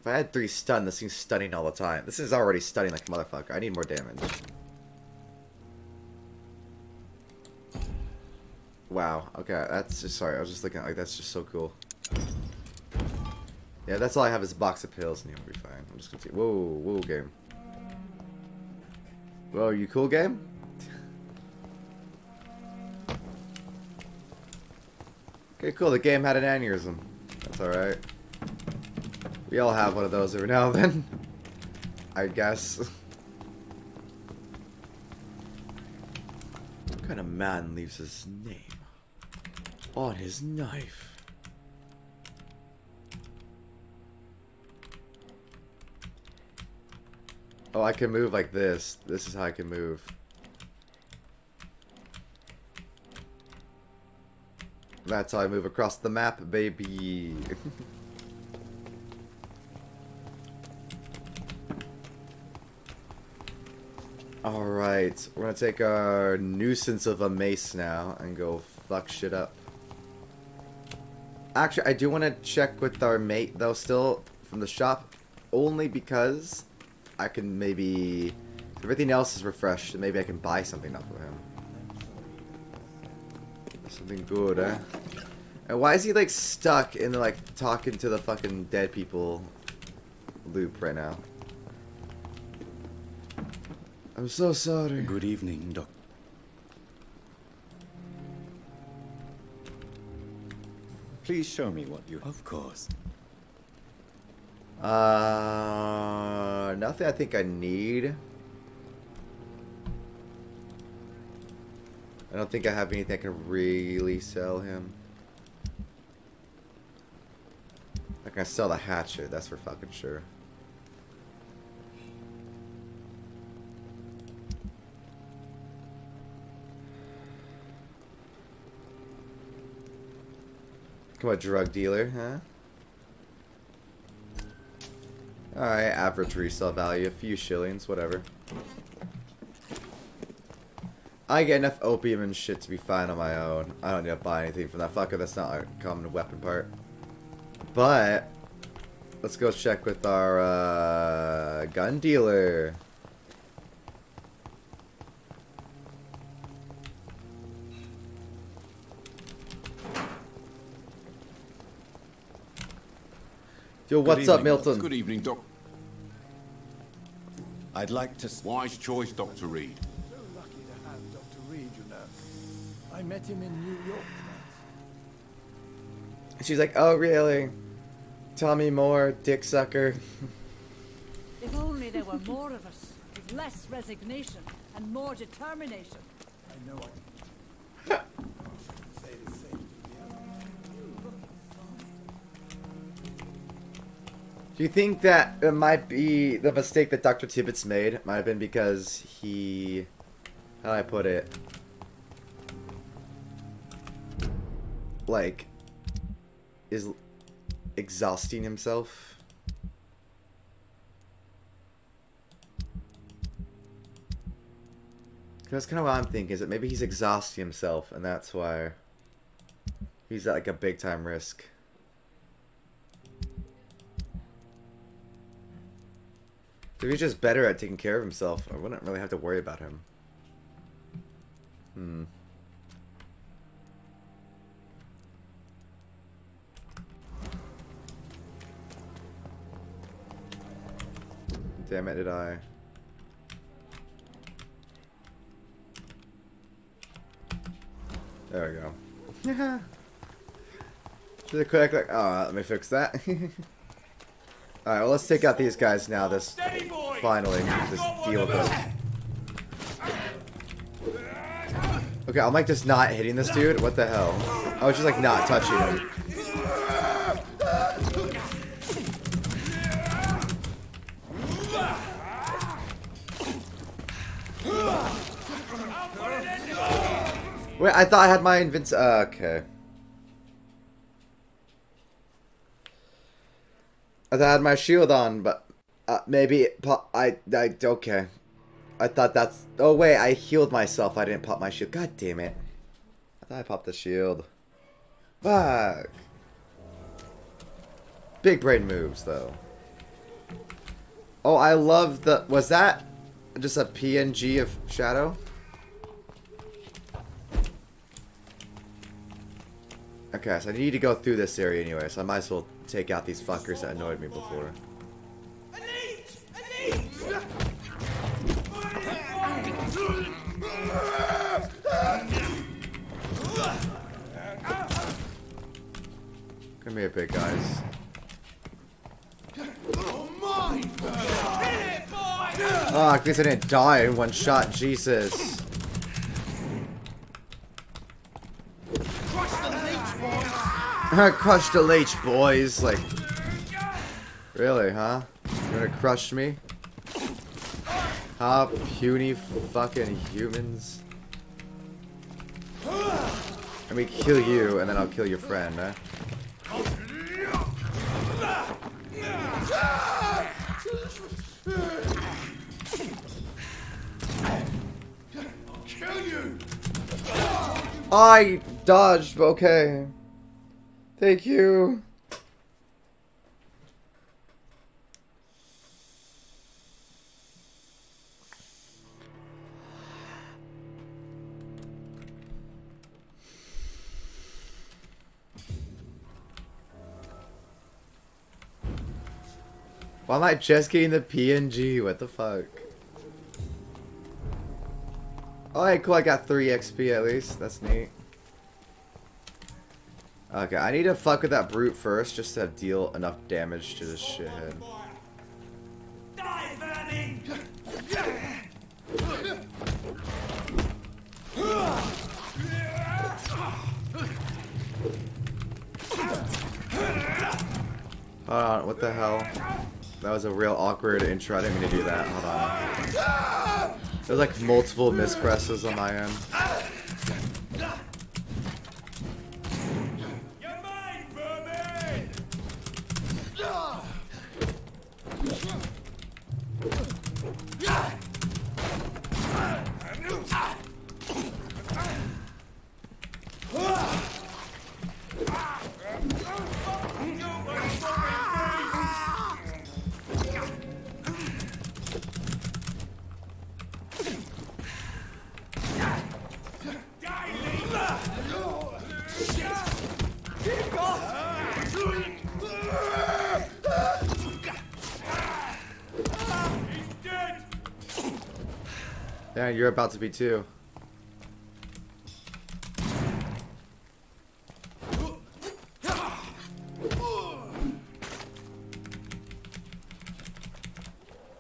If I had 3 stun, this thing's stunning all the time. This is already stunning like a motherfucker. I need more damage. Wow, okay, that's just, sorry, I was just looking like, that's just so cool. Yeah, that's all I have is a box of pills, and you'll be fine. I'm just gonna see. Whoa, whoa, game. Whoa, you cool, game? okay, cool. The game had an aneurysm. That's alright. We all have one of those every now and then. (laughs) I guess. (laughs) what kind of man leaves his name on his knife? Oh, I can move like this. This is how I can move. That's how I move across the map, baby. (laughs) Alright, we're gonna take our nuisance of a mace now and go fuck shit up. Actually, I do want to check with our mate, though, still, from the shop, only because I can maybe... Everything else is refreshed, and maybe I can buy something off of him. Something good, eh? And why is he, like, stuck in, like, talking to the fucking dead people loop right now? I'm so sorry. Good evening, Doc. Please show me what you. Of course. Uh, nothing I think I need. I don't think I have anything I can really sell him. I can sell the hatchet, that's for fucking sure. Come on, drug dealer, huh? Alright, average resale value, a few shillings, whatever. I get enough opium and shit to be fine on my own. I don't need to buy anything from that fucker, that's not a common weapon part. But, let's go check with our uh, gun dealer. Yo, Good what's up, evening, Milton? Good evening, Doc. I'd like to. Wise choice, Dr. Reid. So lucky to have Dr. Reid, you know. I met him in New York And she's like, oh, really? Tell me more, dick sucker. If only there were more of us. With less resignation and more determination. I know I. (laughs) Do you think that it might be the mistake that Dr. Tibbets made? Might have been because he. How do I put it? Like. Is exhausting himself? That's kind of what I'm thinking, is that maybe he's exhausting himself, and that's why he's at like a big time risk. If he's just better at taking care of himself, I wouldn't really have to worry about him. Hmm. Damn it, did I? There we go. Yeah. Just a quick, like, oh, let me fix that. (laughs) Alright, well, let's take out these guys now. This finally just deal with them. Okay, I'm like just not hitting this dude. What the hell? I was just like not touching him. Wait, I thought I had my invinci- uh, okay. I had my shield on, but uh, maybe it pop- I, I, okay. I thought that's, oh wait, I healed myself. I didn't pop my shield. God damn it. I thought I popped the shield. Fuck. Big brain moves, though. Oh, I love the, was that just a PNG of Shadow? Okay, so I need to go through this area anyway, so I might as well take out these fuckers that annoyed me before. Come here, big guys. Oh, at least I didn't die in one shot, Jesus. Crush the leech, boys. Like, really, huh? You're gonna crush me? Huh, puny fucking humans? Let me kill you, and then I'll kill your friend, huh? I dodged, okay. Thank you. Why am I just getting the PNG? What the fuck? Alright, cool. I got 3 XP at least. That's neat. Okay, I need to fuck with that brute first just to deal enough damage to this shithead. Hold on, what the hell? That was a real awkward intro. I didn't mean to do that. Hold on. There's like multiple mispresses on my end. Ah! Yeah, you're about to be too.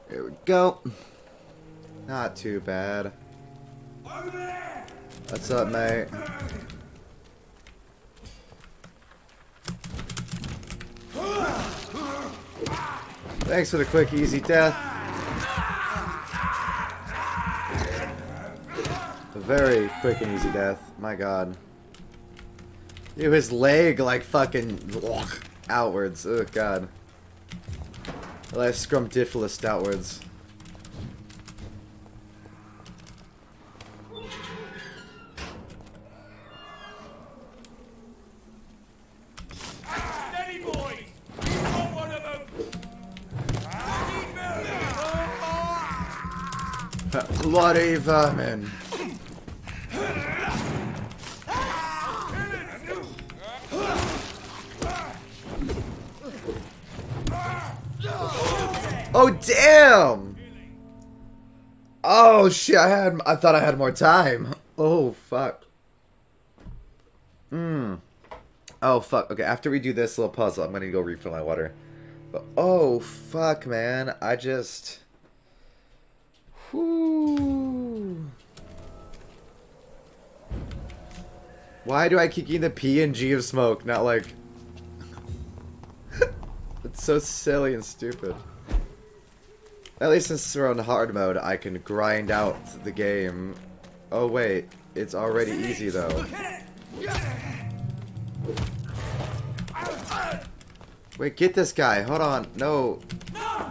Here we go. Not too bad. What's up, mate? Thanks for the quick, easy death. A very quick and easy death. My god. Ew, his leg like fucking outwards. Oh god. Like scrumdiddlest outwards. Steady, boys! You got one of them! Bloody vermin. Oh damn! Oh shit! I had I thought I had more time. Oh fuck. Hmm. Oh fuck. Okay, after we do this little puzzle, I'm gonna go refill my water. But oh fuck, man! I just. Whew. Why do I keep getting the P and G of smoke? Not like. (laughs) it's so silly and stupid. At least since we're on hard mode, I can grind out the game. Oh wait, it's already easy though. Wait, get this guy. Hold on. No.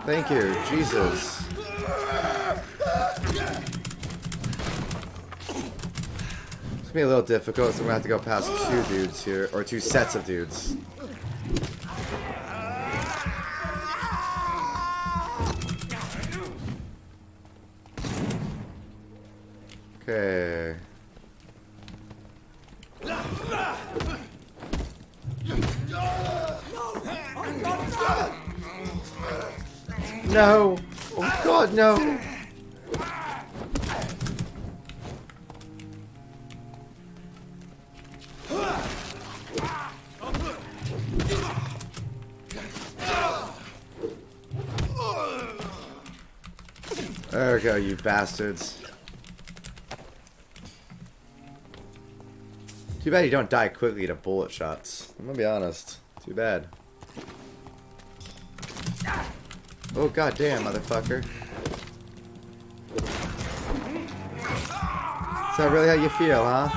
Thank you. Jesus. It's gonna be a little difficult, so I'm gonna have to go past two dudes here, or two sets of dudes. Okay. No! Oh god, no! There we go, you bastards. Too bad you don't die quickly to bullet shots. I'm gonna be honest. Too bad. Oh god damn, motherfucker. Is that really how you feel, huh?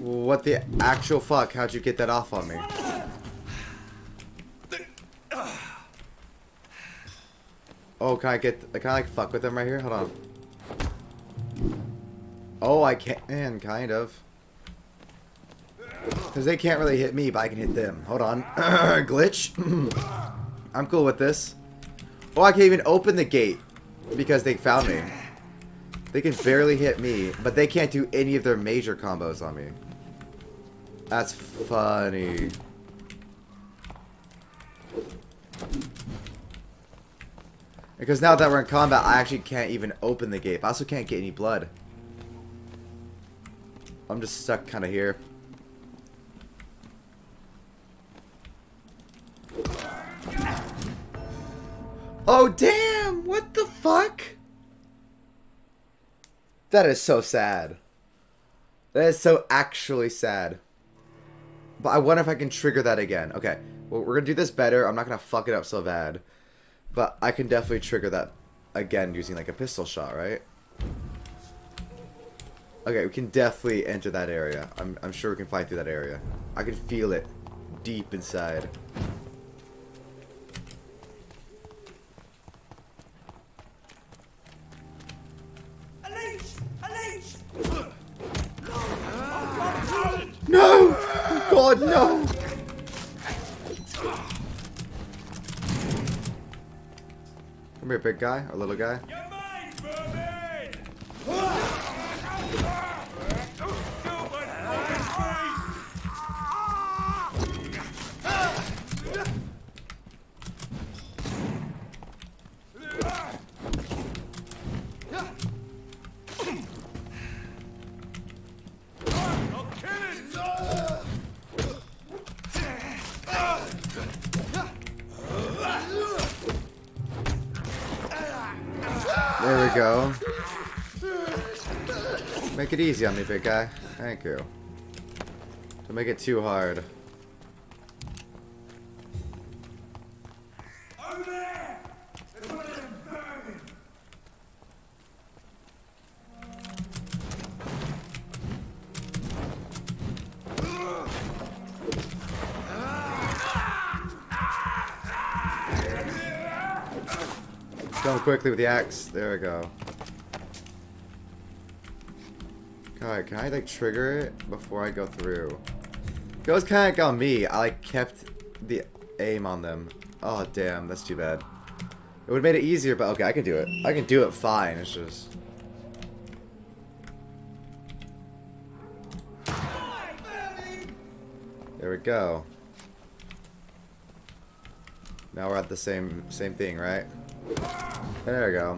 What the actual fuck? How'd you get that off on me? Oh, can I get, can I like fuck with them right here? Hold on. Oh, I can, kind of. Because they can't really hit me, but I can hit them. Hold on. (coughs) Glitch. (coughs) I'm cool with this. Oh, I can't even open the gate because they found me. They can barely hit me, but they can't do any of their major combos on me. That's funny. Because now that we're in combat, I actually can't even open the gate. I also can't get any blood. I'm just stuck kind of here. Oh, damn! What the fuck? That is so sad. That is so actually sad. But I wonder if I can trigger that again. Okay, well, we're gonna do this better. I'm not gonna fuck it up so bad. But I can definitely trigger that again using like a pistol shot, right? Okay, we can definitely enter that area. I'm, I'm sure we can fight through that area. I can feel it deep inside. No! Oh God, no! Come here, big guy, or little guy. There we go. Make it easy on me, big guy. Thank you. Don't make it too hard. Go quickly with the axe. There we go. God, can I like trigger it before I go through? It was kind of like on me. I like kept the aim on them. Oh damn, that's too bad. It would have made it easier, but okay, I can do it. I can do it fine. It's just. There we go. Now we're at the same same thing, right? There we go.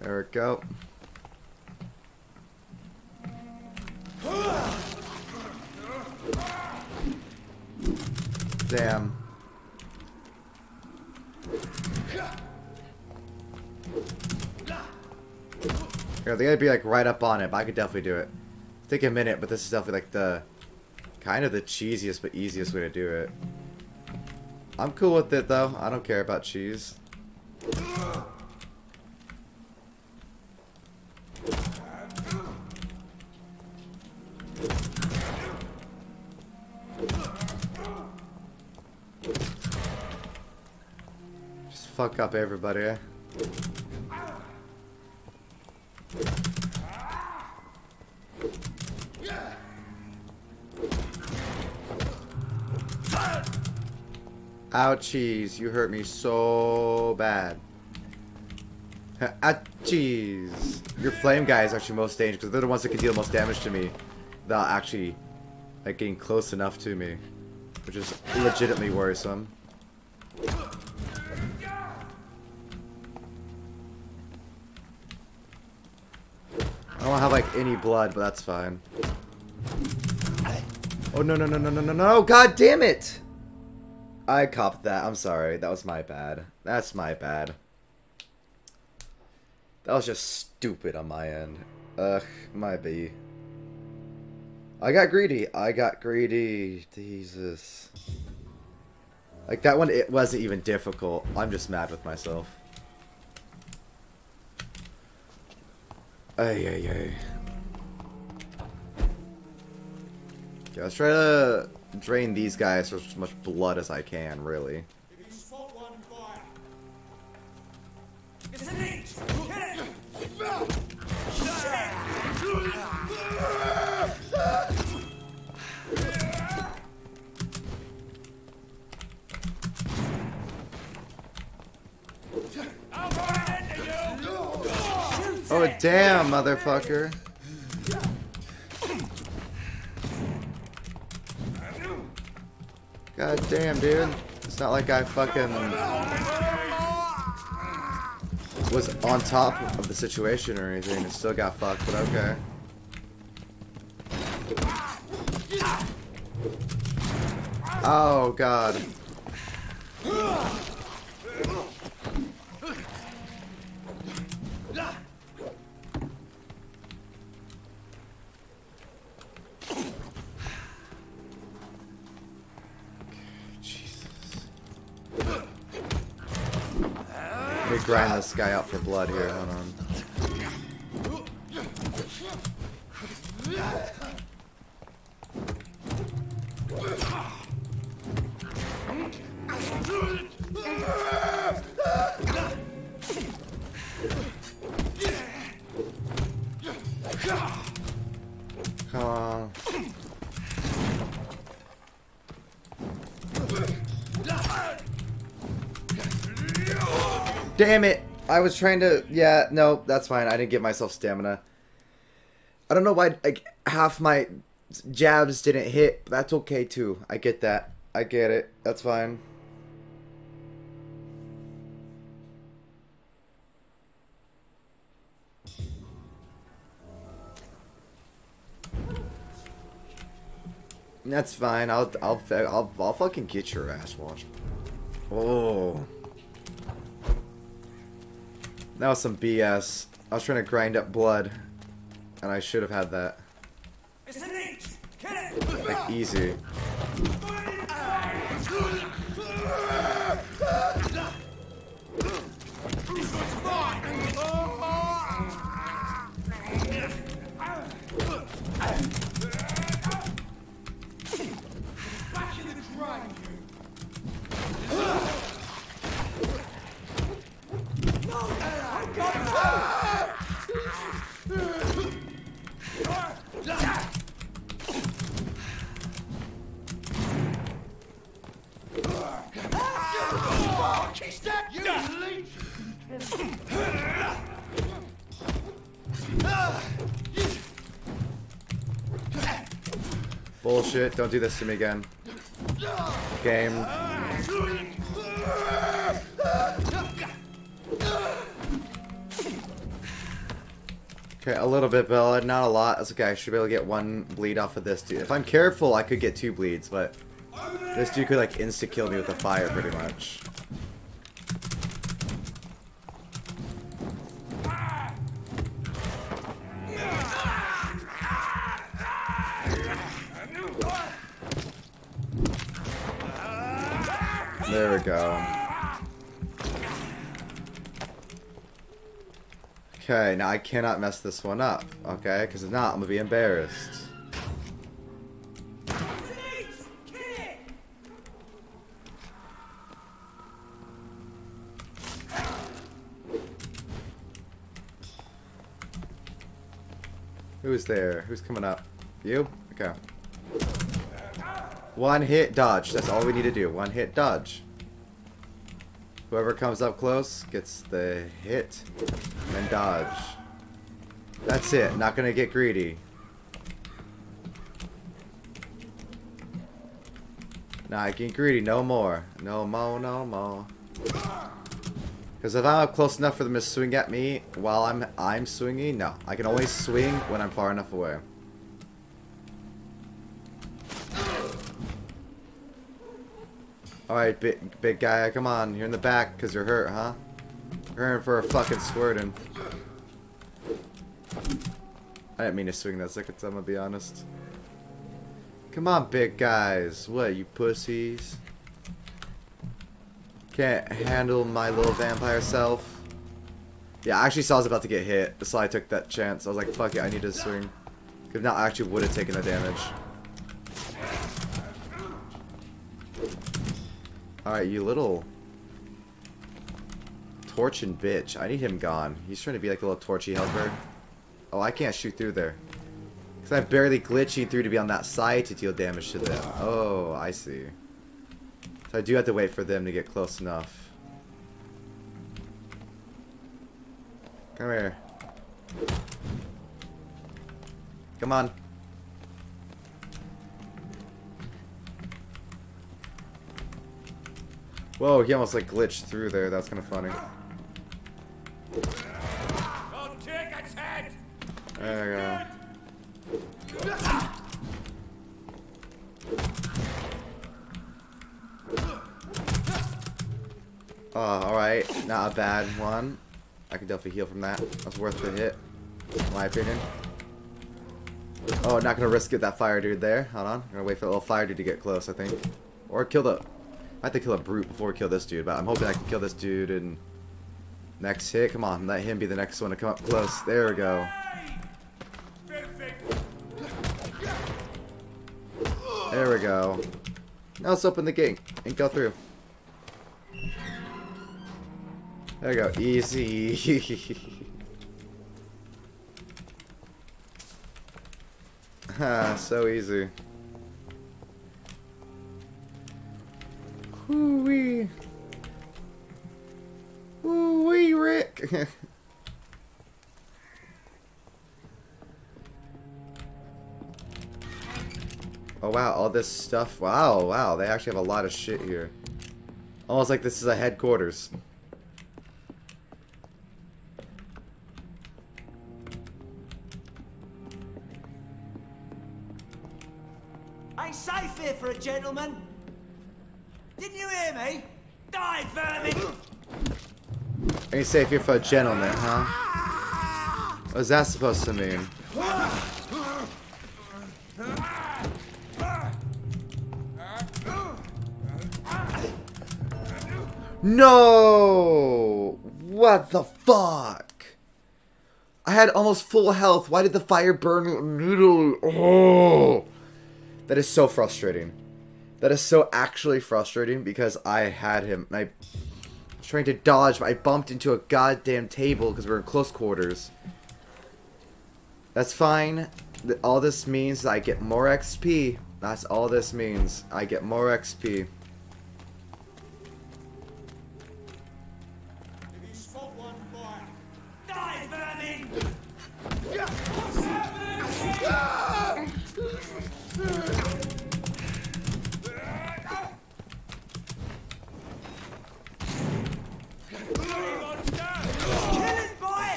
There we go. Damn. Yeah, they gotta be like right up on it, but I could definitely do it. Take a minute, but this is definitely like the kind of the cheesiest but easiest way to do it. I'm cool with it though. I don't care about cheese. Just fuck up everybody. eh? Ouchies, you hurt me so bad. (laughs) Ouchies. Your flame guy is actually most dangerous because they're the ones that can deal most damage to me without actually like getting close enough to me, which is legitimately worrisome. I don't have like any blood, but that's fine. Oh no no no no no no no! God damn it! I copped that. I'm sorry. That was my bad. That's my bad. That was just stupid on my end. Ugh, my B. I got greedy. I got greedy. Jesus. Like that one, it wasn't even difficult. I'm just mad with myself. Ay, ay, ay. Yeah, let's try to drain these guys for as much blood as I can, really. Oh, damn, motherfucker. God damn, dude. It's not like I fucking was on top of the situation or anything and still got fucked, but okay. Oh, God. Grind this guy out for blood here. Hold on. Come on. Damn it! I was trying to. Yeah, no, that's fine. I didn't give myself stamina. I don't know why. Like half my jabs didn't hit. But that's okay too. I get that. I get it. That's fine. That's fine. I'll I'll I'll, I'll fucking get your ass washed. Oh. That was some BS. I was trying to grind up blood, and I should have had that. Like, easy. Bullshit, don't do this to me again. Game. Okay, a little bit, Bella. Not a lot. That's okay. I should be able to get one bleed off of this dude. If I'm careful, I could get two bleeds, but this dude could like insta-kill me with the fire pretty much. There we go. Okay, now I cannot mess this one up, okay? Because if not, I'm going to be embarrassed. Who's there? Who's coming up? You? Okay. One hit dodge. That's all we need to do. One hit dodge. Whoever comes up close gets the hit and dodge. That's it. Not gonna get greedy. Not getting greedy. No more. No more. No more. Because if I'm up close enough for them to swing at me while I'm I'm swinging, no. I can only swing when I'm far enough away. Alright, big, big guy, come on. You're in the back because you're hurt, huh? You're hurting for a fucking squirting. I didn't mean to swing that second time, I'll be honest. Come on, big guys. What, you pussies? Can't handle my little vampire self. Yeah, I actually saw I was about to get hit, so I took that chance. I was like, fuck it, I need to swing. If not, I actually would have taken the damage. Alright, you little torching bitch. I need him gone. He's trying to be like a little torchy helper. Oh, I can't shoot through there. Because I'm barely glitching through to be on that side to deal damage to them. Oh, I see. So I do have to wait for them to get close enough. Come here. Come on. Whoa, he almost like glitched through there. That's kind of funny. There we go. Oh, alright. Not a bad one. I can definitely heal from that. That's worth the hit, in my opinion. Oh, not gonna risk it that fire dude there. Hold on. I'm gonna wait for the little fire dude to get close, I think. Or kill the... I have to kill a brute before we kill this dude, but I'm hoping I can kill this dude in next hit. Come on, let him be the next one to come up close. There we go. There we go. Now let's open the gate and go through. There we go. Easy. (laughs) ah, so easy. Woo-wee. Woo-wee, Rick. (laughs) oh, wow. All this stuff. Wow, wow. They actually have a lot of shit here. Almost like this is a headquarters. I say for a gentleman? Didn't you hear me? Die, vermin! Ain't you safe here for a gentleman, huh? What's that supposed to mean? No! What the fuck? I had almost full health. Why did the fire burn immediately? Oh! That is so frustrating. That is so actually frustrating because I had him. and I was trying to dodge, but I bumped into a goddamn table because we're in close quarters. That's fine. All this means I get more XP. That's all this means. I get more XP.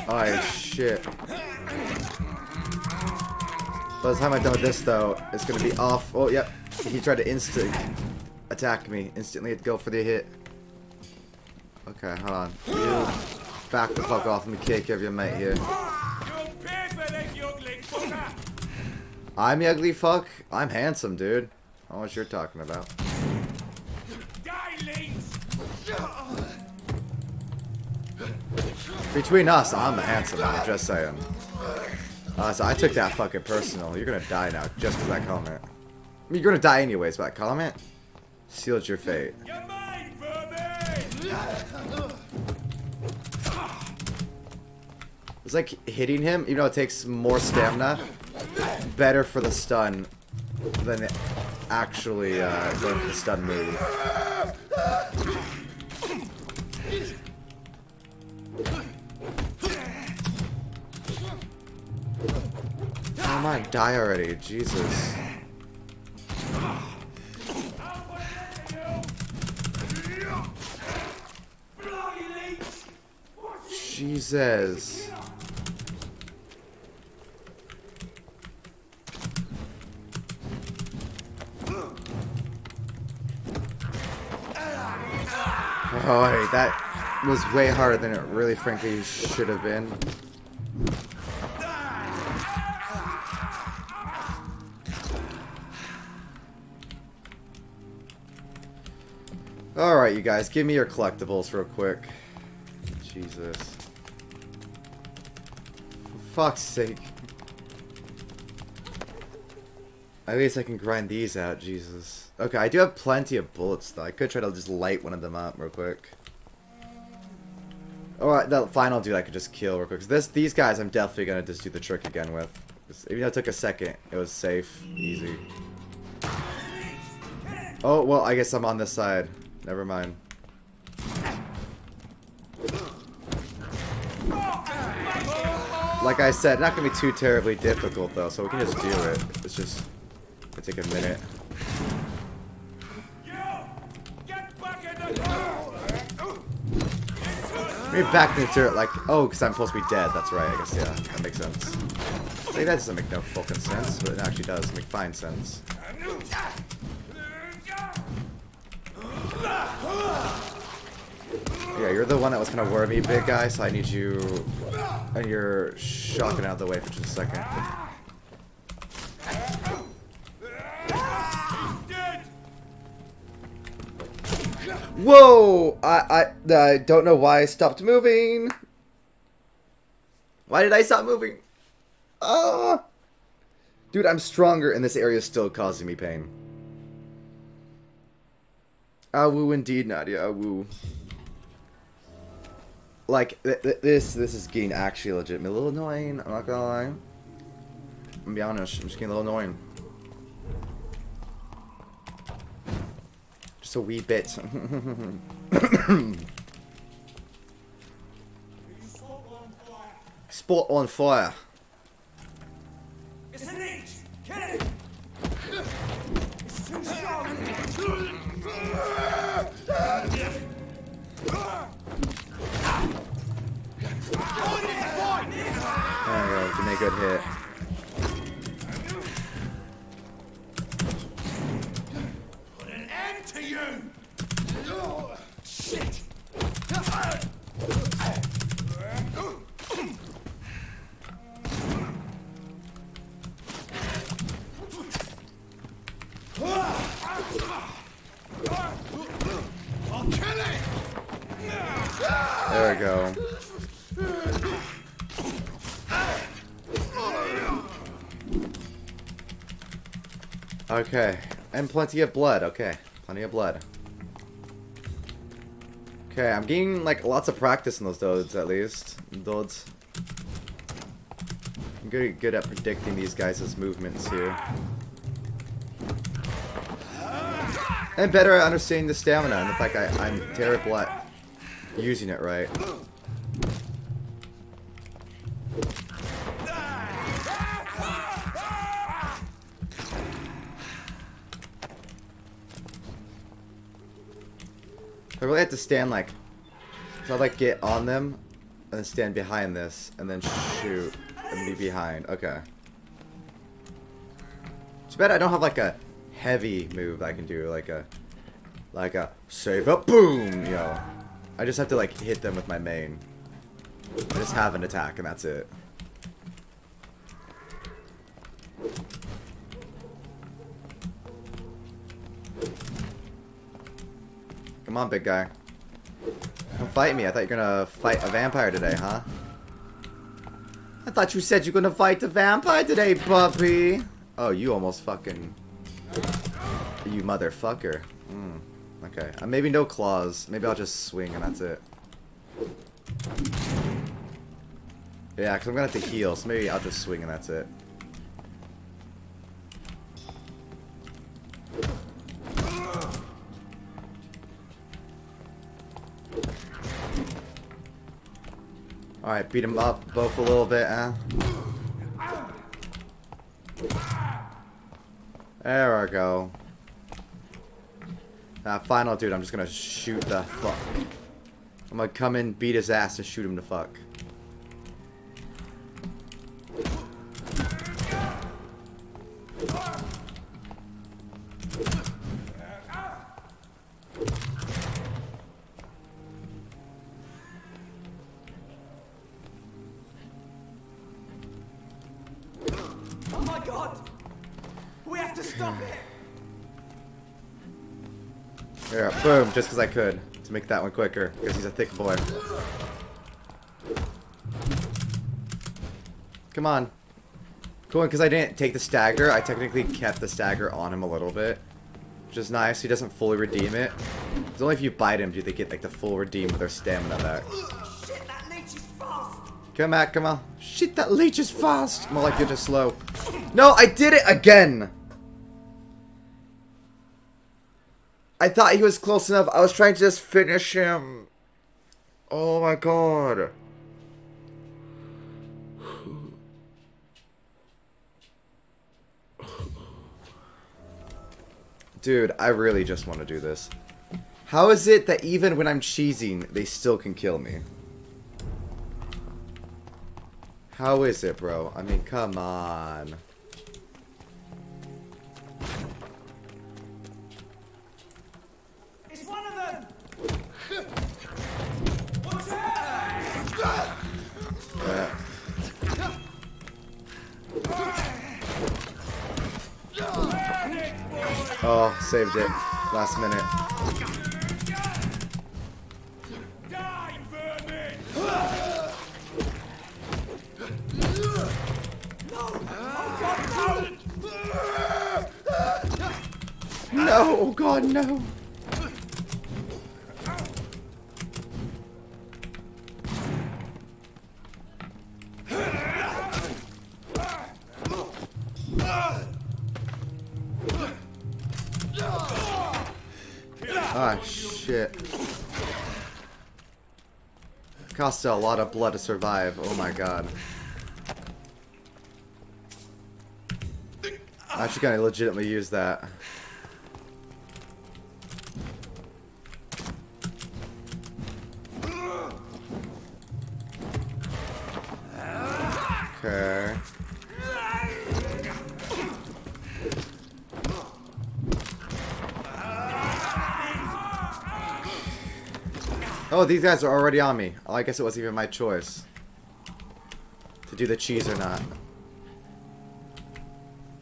Oh shit. By the time I'm done with this though, it's gonna be off. Oh yep. He tried to instant attack me. Instantly go for the hit. Okay, hold on. You back the fuck off. Let me kick your mate here. I'm the ugly fuck? I'm handsome, dude. I know what you're talking about. Between us, I'm the handsome one, just saying. Uh, so I took that fucking personal. You're gonna die now, just for that comment. I mean, you're gonna die anyways, but that comment sealed your fate. It's like hitting him, even though it takes more stamina, better for the stun than actually uh, going for the stun move. Oh my, die already, Jesus. Jesus. Oh, that was way harder than it really frankly should have been. Alright, you guys, give me your collectibles real quick. Jesus. For fuck's sake. At least I can grind these out, Jesus. Okay, I do have plenty of bullets, though. I could try to just light one of them up real quick. Oh, Alright, the final dude I could just kill real quick. This, these guys I'm definitely going to just do the trick again with. Even though it took a second, it was safe, easy. Oh, well, I guess I'm on this side. Never mind. Like I said, not gonna be too terribly difficult though, so we can just do it. It's just gonna take a minute. Maybe back into it like, oh, because I'm supposed to be dead. That's right, I guess, yeah. That makes sense. Like, that doesn't make no fucking sense, but it actually does make fine sense. Yeah, you're the one that was kind of me, big guy, so I need you... And you're shocking out of the way for just a second. Whoa! I, I, I don't know why I stopped moving. Why did I stop moving? Ah! Dude, I'm stronger and this area is still causing me pain. Ah, woo indeed, Nadia. Ah, woo. Like, th th this this is getting actually legitimately a little annoying. I'm not gonna lie. I'm gonna be honest. I'm just getting a little annoying. Just a wee bit. (coughs) Spot on fire. It's an inch! Kill it! It's too strong! There we go. Give me a good hit. To you! Oh, shit! There we go. Okay. And plenty of blood. Okay. Plenty of blood. Okay, I'm getting like lots of practice in those dodes at least. Dodes. I'm good, good at predicting these guys' movements here. And better at understanding the stamina and the fact I, I'm terrible at using it right. I really have to stand like, so I like get on them, and then stand behind this, and then shoot, and be behind. Okay. Too bad I don't have like a heavy move I can do, like a, like a save up, boom, yo. I just have to like hit them with my main. I just have an attack, and that's it. Come on, big guy. Come fight me. I thought you were gonna fight a vampire today, huh? I thought you said you're gonna fight the vampire today, puppy. Oh, you almost fucking... You motherfucker. Hmm. Okay. Uh, maybe no claws. Maybe I'll just swing and that's it. Yeah, because I'm gonna have to heal, so maybe I'll just swing and that's it. Alright, beat him up both a little bit, huh? There we go. That final dude, I'm just gonna shoot the fuck. I'm gonna come in, beat his ass, and shoot him to fuck. My god! We have to stop it! There, boom, just because I could. To make that one quicker, because he's a thick boy. Come on. Cool, because I didn't take the stagger, I technically kept the stagger on him a little bit. Which is nice, he doesn't fully redeem it. It's only if you bite him do they get like the full redeem with their stamina back. Come back, come on. Shit, that leech is fast! More like you're just slow. No, I did it again! I thought he was close enough. I was trying to just finish him. Oh my god. Dude, I really just want to do this. How is it that even when I'm cheesing, they still can kill me? How is it, bro? I mean, come on. It's one of them! Watch out! Yeah. Oh, saved it. Last minute. No. Ah, shit. Costs a lot of blood to survive. Oh my god. I'm actually gonna legitimately use that. These guys are already on me. Oh, I guess it wasn't even my choice. To do the cheese or not.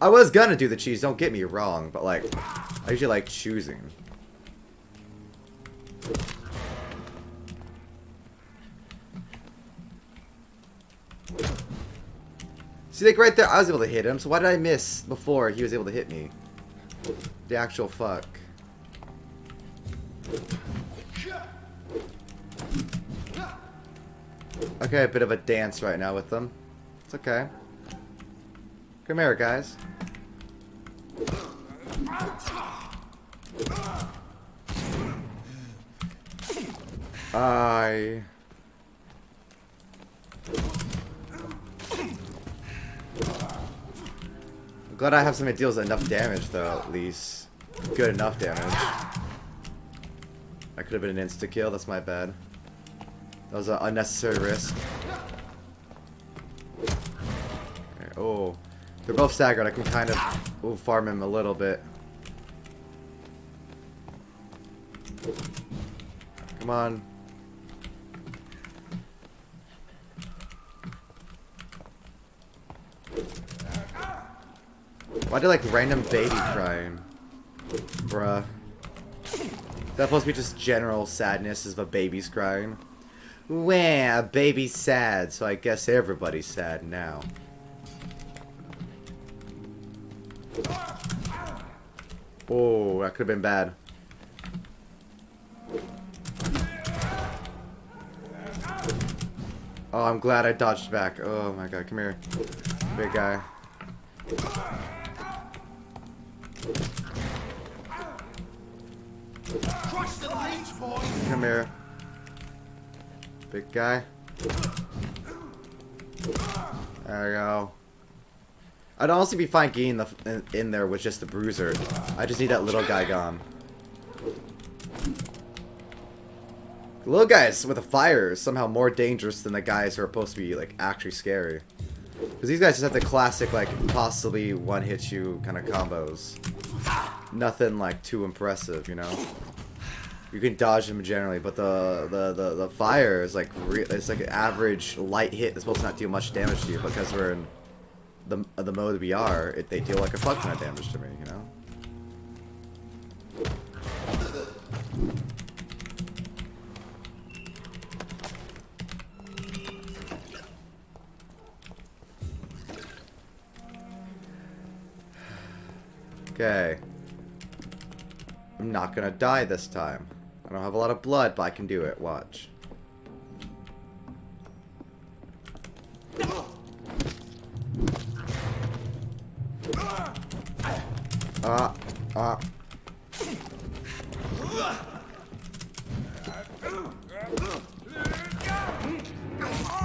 I was gonna do the cheese, don't get me wrong, but like, I usually like choosing. See, like right there, I was able to hit him, so why did I miss before he was able to hit me? The actual fuck. Okay, a bit of a dance right now with them. It's okay. Come here, guys. I... I'm glad I have something that deals enough damage, though, at least. Good enough damage. I could have been an insta-kill, that's my bad. That was an unnecessary risk. They're both staggered, I can kind of ooh, farm him a little bit. Come on. Why do like random baby crying? Bruh. Is that supposed to be just general sadness if a baby's crying? Wah, a baby's sad, so I guess everybody's sad now. Oh, that could have been bad. Oh, I'm glad I dodged back. Oh my god, come here. Big guy. Come here. Big guy. There we go. I'd honestly be fine getting the in, in there with just the bruiser. I just need that little guy gone. Little guys with a fire is somehow more dangerous than the guys who are supposed to be like actually scary. Because these guys just have the classic like possibly one hit you kind of combos. Nothing like too impressive, you know. You can dodge them generally, but the the the, the fire is like it's like an average light hit that's supposed to not deal much damage to you because we're in the the mode we are. It, they deal like a fuck ton of damage to me, you know. Okay. I'm not gonna die this time. I don't have a lot of blood, but I can do it. Watch. Ah, ah.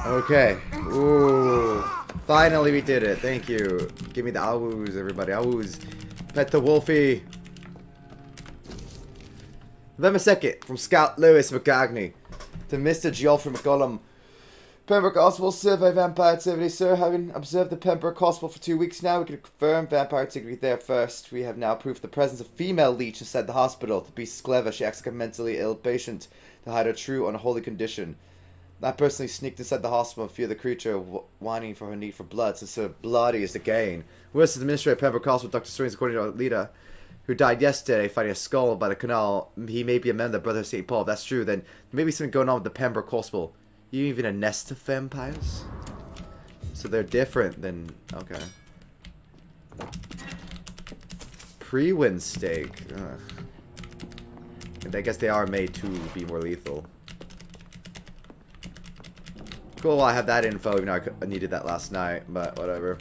Okay. Ooh. Finally we did it. Thank you. Give me the awoos, everybody. Awoos. Pet the wolfie. November 2nd, from Scout Lewis McGagney to Mr. Geoffrey McCullum. Pembroke Hospital survey vampire activity, sir. Having observed the Pembroke Hospital for two weeks now, we can confirm vampire activity there first. We have now proof the presence of female leech inside the hospital. The beast is clever. She acts like a mentally ill patient to hide her true unholy condition. I personally sneaked inside the hospital and fear the creature whining for her need for blood, since her bloody is the gain. Worse, the administrator of Pembroke Hospital, Dr. Strange, according to our leader, who died yesterday fighting a Skal by the canal, he may be a member of the Brother of St. Paul. If that's true, then there may be something going on with the Pembroke Hospital. You even a nest of vampires? So they're different than... Okay. Priwen steak. Ugh. And I guess they are made to be more lethal. Cool, I have that info, even though I needed that last night, but whatever.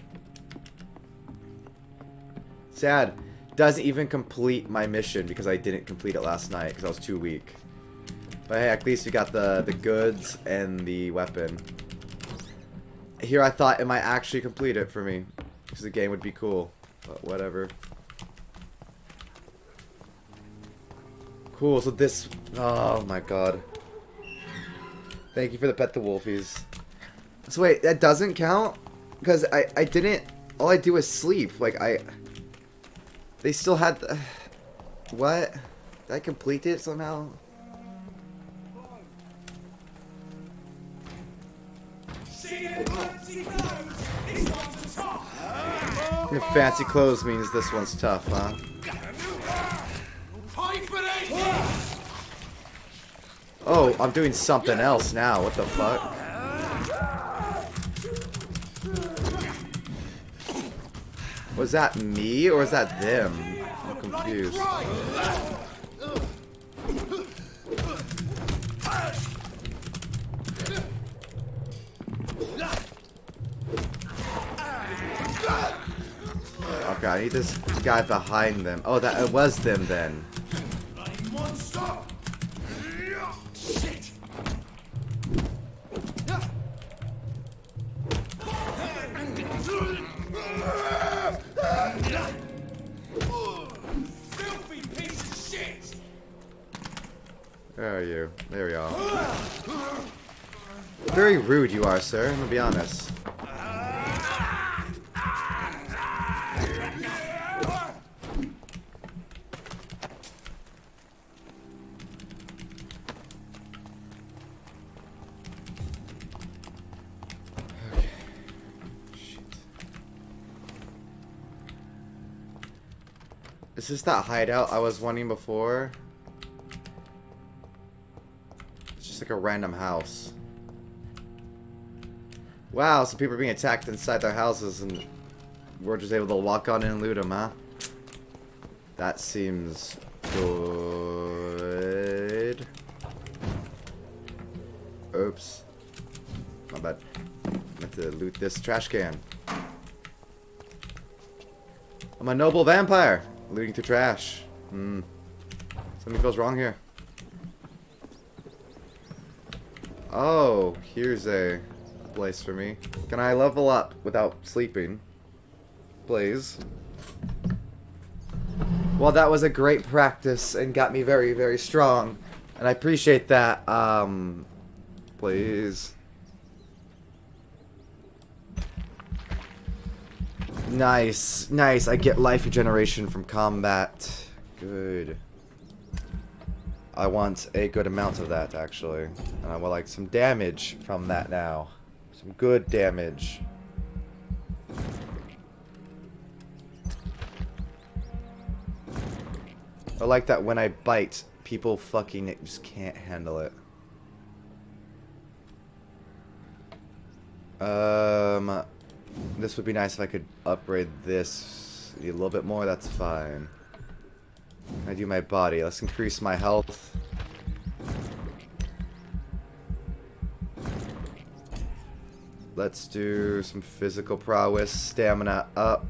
Sad. Doesn't even complete my mission because I didn't complete it last night because I was too weak. But hey, at least we got the, the goods and the weapon. Here I thought it might actually complete it for me. Because the game would be cool. But whatever. Cool, so this... Oh my god. Thank you for the pet the wolfies. So wait, that doesn't count? Because I, I didn't... All I do is sleep. Like, I... They still had the... (sighs) What? Did I complete it somehow? If fancy clothes means this one's tough, huh? Oh, I'm doing something else now. What the fuck? Was that me or was that them? I'm confused. Okay, I need this guy behind them. Oh, that it was them then. Where you? There we are. Very rude you are, sir. I'm gonna be honest. Is this that hideout I was wanting before? It's just like a random house. Wow, some people are being attacked inside their houses and we're just able to walk on in and loot them, huh? That seems good. Oops. My bad. I meant to loot this trash can. I'm a noble vampire. Looting through trash. Hmm. Something feels wrong here. Oh, here's a place for me. Can I level up without sleeping? Please. Well, that was a great practice and got me very, very strong. And I appreciate that. Um, please. Nice, nice. I get life regeneration from combat. Good. I want a good amount of that, actually. And I would like some damage from that now. Some good damage. I like that when I bite, people fucking just can't handle it. Um, this would be nice if I could upgrade this a little bit more. That's fine. I do my body. Let's increase my health. Let's do some physical prowess, stamina up.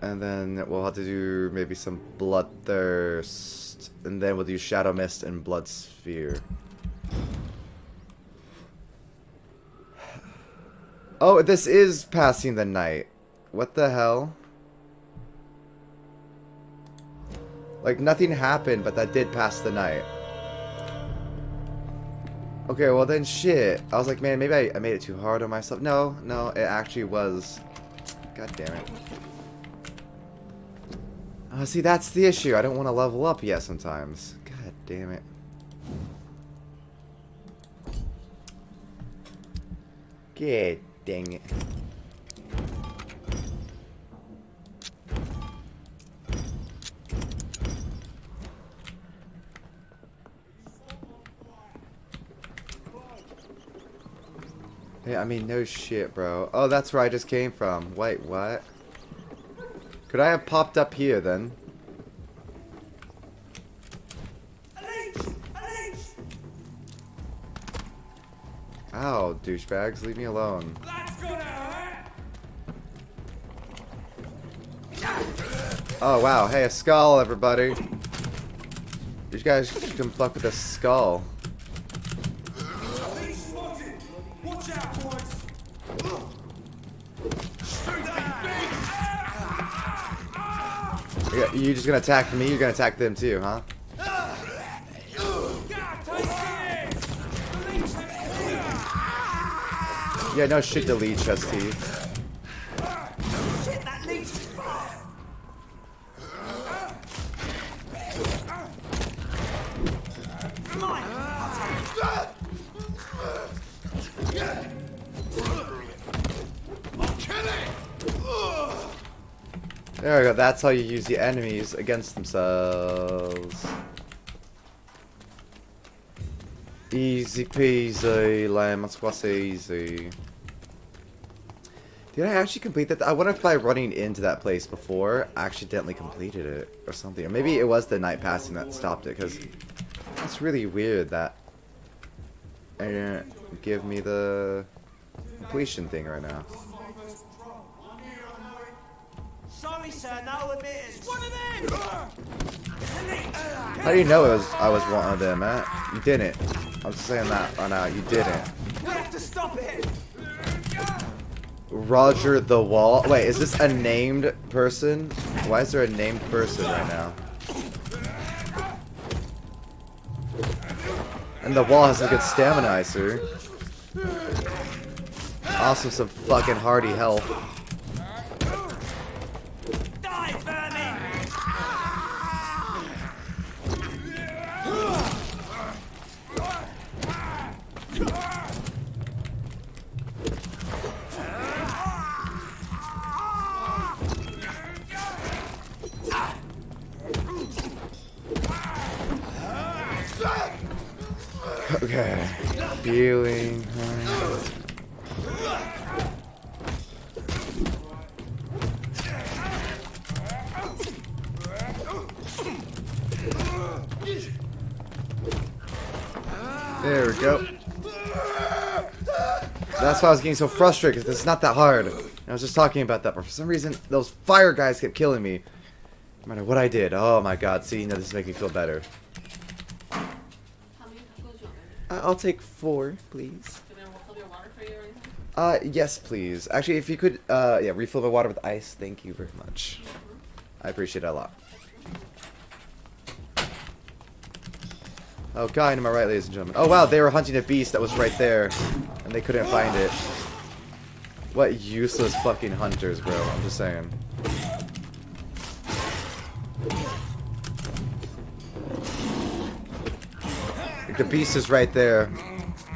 And then we'll have to do maybe some bloodthirst. And then we'll do shadow mist and blood sphere. Oh, this is passing the night. What the hell? Like, nothing happened, but that did pass the night. Okay, well then shit. I was like, man, maybe I, I made it too hard on myself. No, no, it actually was. God damn it. Uh, see, that's the issue. I don't want to level up yet sometimes. God damn it. God dang it. Yeah, I mean, no shit, bro. Oh, that's where I just came from. Wait, what? Could I have popped up here, then? Ow, douchebags, leave me alone. Oh, wow. Hey, a Skal, everybody. You guys can fuck with a Skal. You- You just gonna attack me? You're gonna attack them too, huh? Yeah, no shit has teeth. That's how you use the enemies against themselves. Easy peasy, lemon squashy. Did I actually complete that? I wonder if by running into that place before, I accidentally completed it or something. Or maybe it was the night passing that stopped it, because that's really weird that it didn't give me the completion thing right now. Sorry, sir, no admittance. One of them! How do you know was I was one of them, man? You didn't. I'm saying that right now. You didn't. We have to stop it! Roger the Wall. Wait, is this a named person? Why is there a named person right now? And the wall has a good stamina, sir. Also some fucking hardy health. Was getting so frustrated, because it's not that hard. I was just talking about that, but for some reason, those fire guys kept killing me. No matter what I did. Oh my god, see, now this is making me feel better. I'll take four, please. Uh, yes, please. Actually, if you could, uh, yeah, refill the water with ice, thank you very much. I appreciate it a lot. Oh, guy, am I right, ladies and gentlemen? Oh, wow, they were hunting a beast that was right there, and they couldn't find it. What useless fucking hunters, bro. I'm just saying. The beast is right there,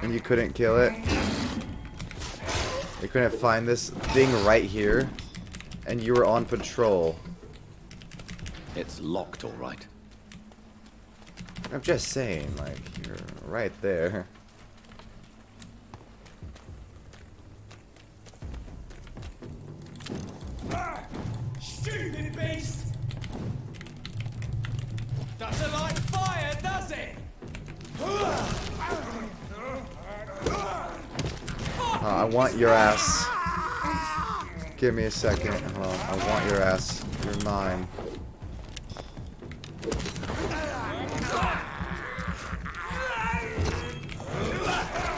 and you couldn't kill it. You couldn't find this thing right here, and you were on patrol. It's locked, all right. I'm just saying, like, you're right there. Stupid beast! Doesn't like fire, does it? Uh, I want your ass. Give me a second. Hold on. I want your ass. You're mine.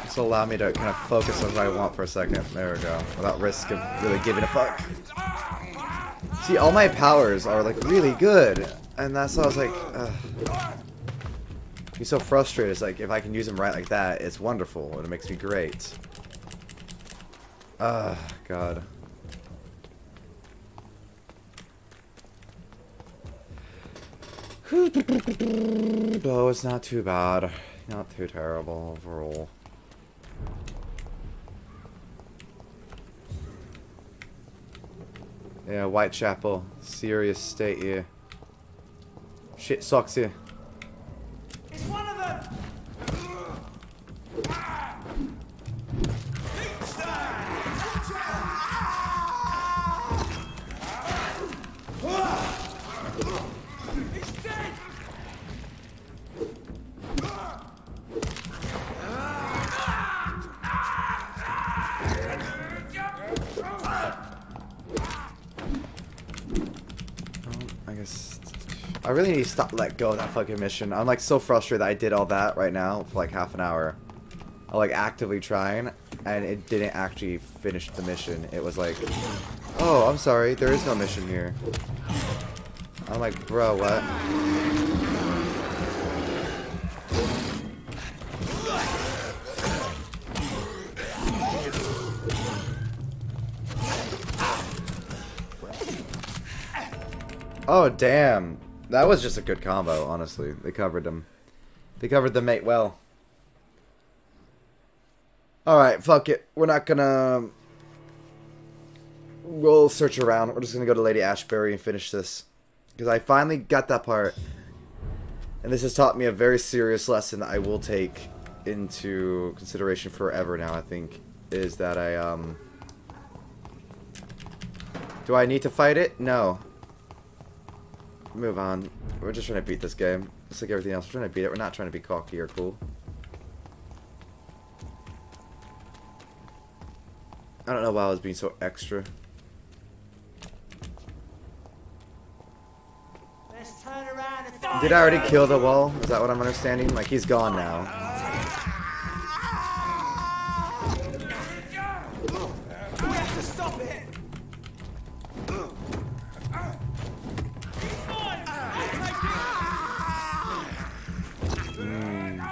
Just allow me to kind of focus on what I want for a second. There we go. Without risk of really giving a fuck. See, all my powers are like really good. And that's why I was like, ugh. He's so frustrated. It's like, if I can use them right like that, it's wonderful. And it makes me great. Ah, God. Oh, it's not too bad. Not too terrible overall. Yeah, Whitechapel. Serious state here. Shit sucks here. It's one of them! He's I guess I really need to stop let go of that fucking mission. I'm like so frustrated that I did all that right now for like half an hour. I'm like actively trying and it didn't actually finish the mission. It was like, oh, I'm sorry, there is no mission here. I'm like, bro, what? Oh, damn. That was just a good combo, honestly. They covered them. They covered the mate well. Alright, fuck it. We're not gonna... we'll search around. We're just gonna go to Lady Ashbury and finish this. Because I finally got that part. And this has taught me a very serious lesson that I will take into consideration forever now, I think. Is that I, um... Do I need to fight it? No. Move on. We're just trying to beat this game. Just like everything else, we're trying to beat it. We're not trying to be cocky or cool. I don't know why I was being so extra. Let's turn around. Did I already kill the wall? Is that what I'm understanding? Like, he's gone now.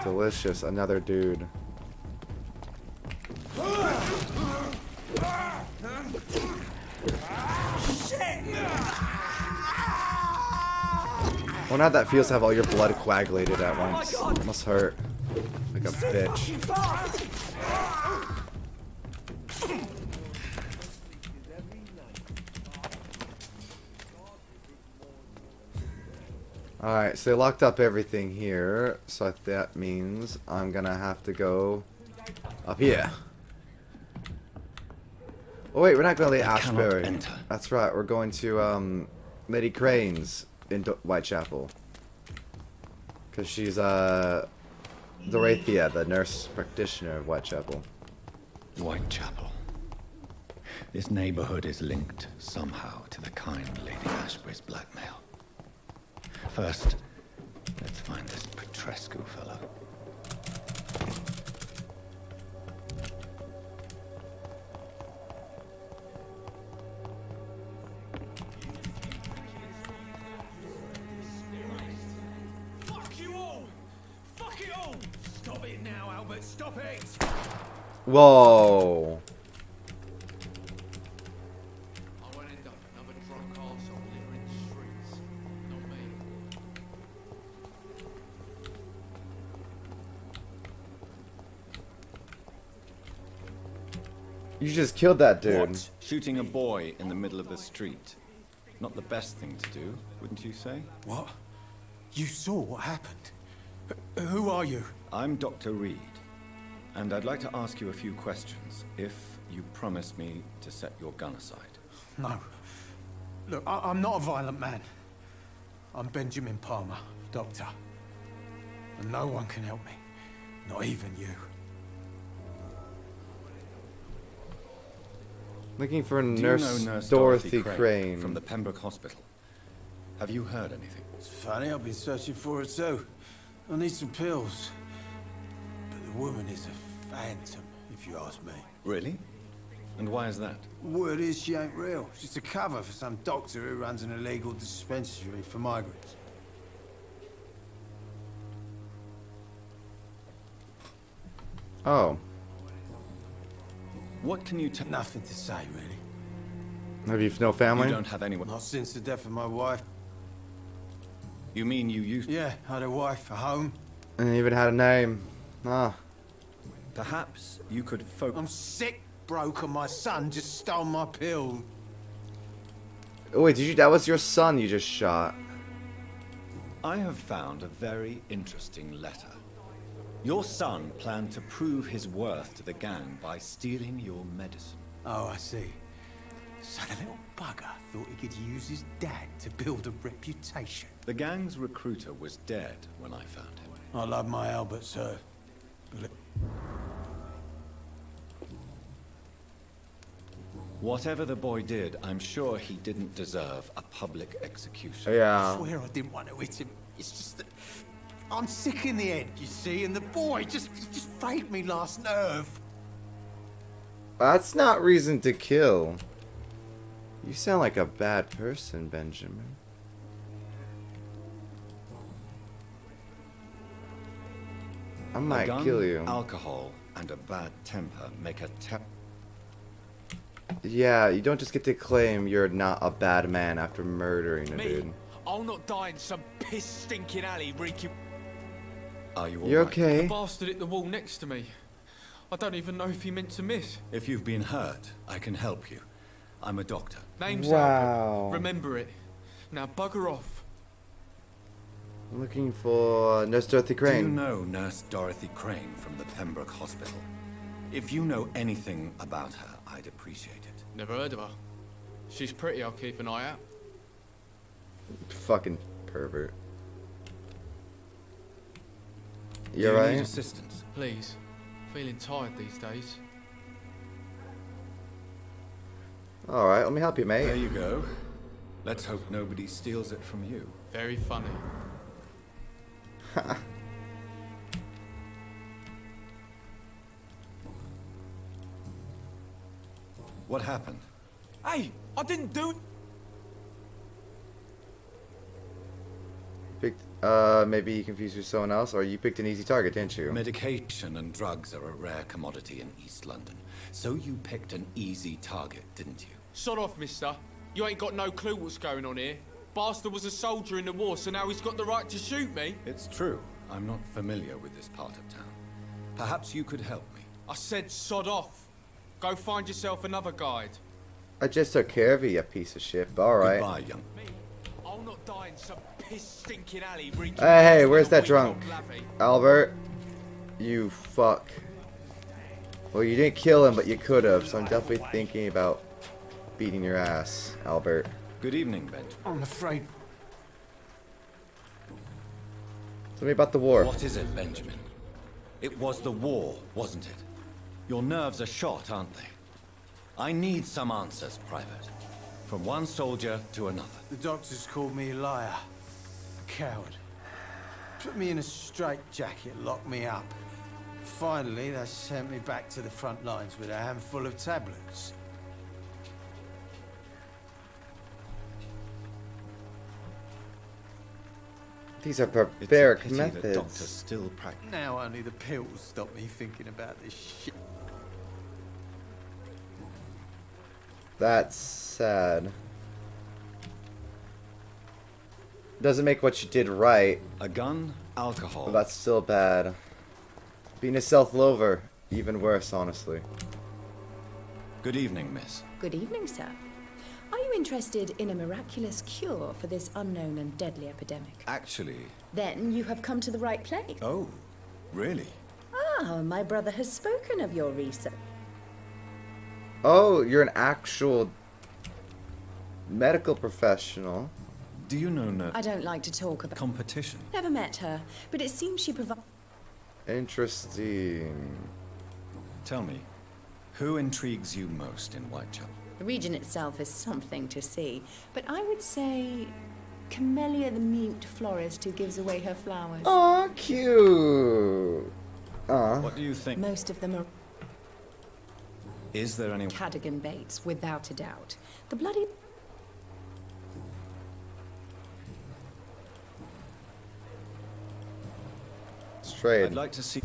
Delicious. Another dude. Wonder how that feels to have all your blood coagulated at once. It must hurt. Like a bitch. Alright, so they locked up everything here, so that means I'm gonna have to go up here. Oh wait, we're not going to Lady Ashbury. That's right, we're going to um, Lady Crane's in Do- Whitechapel. Because she's uh, Dorathea, the nurse practitioner of Whitechapel. Whitechapel. This neighborhood is linked somehow to the kind Lady Ashbury's blackmail. First, let's find this Petrescu fellow. Fuck You just killed that dude. What? Shooting a boy in the middle of the street. Not the best thing to do, wouldn't you say? What? You saw what happened? Wh- Who are you? I'm Dr. Reid, and I'd like to ask you a few questions if you promise me to set your gun aside. No. Look, I I'm not a violent man. I'm Benjamin Palmer, doctor. And no one can help me. Not even you. Looking for Do Nurse, you know Nurse Dorothy, Crane, Crane. from the Pembroke Hospital? Have you heard anything? It's funny, I've been searching for her too. I need some pills. But the woman is a phantom, if you ask me. Really? And why is that? Word is she ain't real. She's a cover for some doctor who runs an illegal dispensary for migrants. Oh. What can you tell? Nothing to say, really. Have you no family? You don't have anyone. Not since the death of my wife. You mean you used? Yeah, had a wife, a home. And even had a name. Ah. Perhaps you could focus. I'm sick, broke, and my son just stole my pill. Oh, wait, did you? That was your son you just shot. I have found a very interesting letter. Your son planned to prove his worth to the gang by stealing your medicine. Oh, I see. So the little bugger thought he could use his dad to build a reputation. The gang's recruiter was dead when I found him. I love my Albert, sir. But Whatever the boy did, I'm sure he didn't deserve a public execution. Yeah. I swear I didn't want to hit him. It's just that I'm sick in the head, you see, and the boy just just faked me last nerve. That's not reason to kill. You sound like a bad person, Benjamin. I might gun, kill you. Alcohol and a bad temper make a tep. Yeah, you don't just get to claim you're not a bad man after murdering a Me? dude. I'll not die in some piss stinking alley reeking. Are you You're alright? okay. The bastard hit the wall next to me. I don't even know if he meant to miss. If you've been hurt, I can help you. I'm a doctor. Name's Wow. Albert. Remember it. Now bugger off. I'm looking for Nurse Dorothy Crane. Do you know Nurse Dorothy Crane from the Pembroke Hospital? If you know anything about her, I'd appreciate it. Never heard of her. She's pretty, I'll keep an eye out. Fucking pervert. Do You you need assistance? Please. Feeling tired these days. Alright, let me help you, mate. There you go. Let's hope nobody steals it from you. Very funny. (laughs) What happened? Hey, I didn't do. Picked, uh, maybe you confused with someone else, or you picked an easy target, didn't you? Medication and drugs are a rare commodity in East London. So you picked an easy target, didn't you? Sod off, mister. You ain't got no clue what's going on here. Bastard was a soldier in the war, so now he's got the right to shoot me. It's true. I'm not familiar with this part of town. Perhaps you could help me. I said sod off. Go find yourself another guide. I just took care of you, you piece of shit. Alright. Goodbye, young. I'll not die in some piss stinking alley Hey, hey, where's that drunk? Albert? You fuck. Well, you didn't kill him, but you could have, so I'm definitely thinking about beating your ass, Albert. Good evening, Benjamin. I'm afraid. Tell me about the war. What is it, Benjamin? It was the war, wasn't it? Your nerves are shot, aren't they? I need some answers, Private. From one soldier to another. The doctors called me a liar. A coward. Put me in a straitjacket, locked me up. Finally, they sent me back to the front lines with a handful of tablets. These are It's a barbaric pity that methods. doctors still practice. Now only the pills stop me thinking about this shit. That's sad. Doesn't make what you did right. A gun, alcohol. But that's still bad. Being a self-lover, even worse, honestly. Good evening, miss. Good evening, sir. Are you interested in a miraculous cure for this unknown and deadly epidemic? Actually, Then you have come to the right place. oh, really? Ah, my brother has spoken of your research. Oh, you're an actual medical professional. Do you know no I don't like to talk about. competition? Never met her, but it seems she provides. Interesting. Tell me, who intrigues you most in Whitechapel? The region itself is something to see, but I would say Camellia the mute florist who gives away her flowers. Aw, cute. Aw. What do you think? Most of them are Is there any Cadogan Bates, without a doubt. The bloody. Straight. I'd like to see.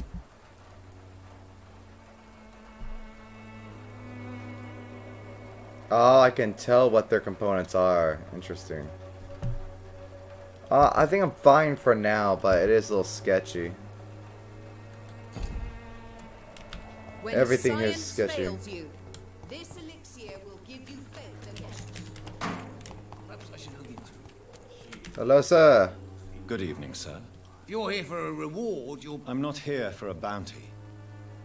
Oh, I can tell what their components are. Interesting. Uh, I think I'm fine for now, but it is a little sketchy. When Everything here is science sketchy. you, this elixir will give you faith again. Perhaps I should look into Hello, sir. Good evening, sir. If you're here for a reward, you'll. I'm not here for a bounty.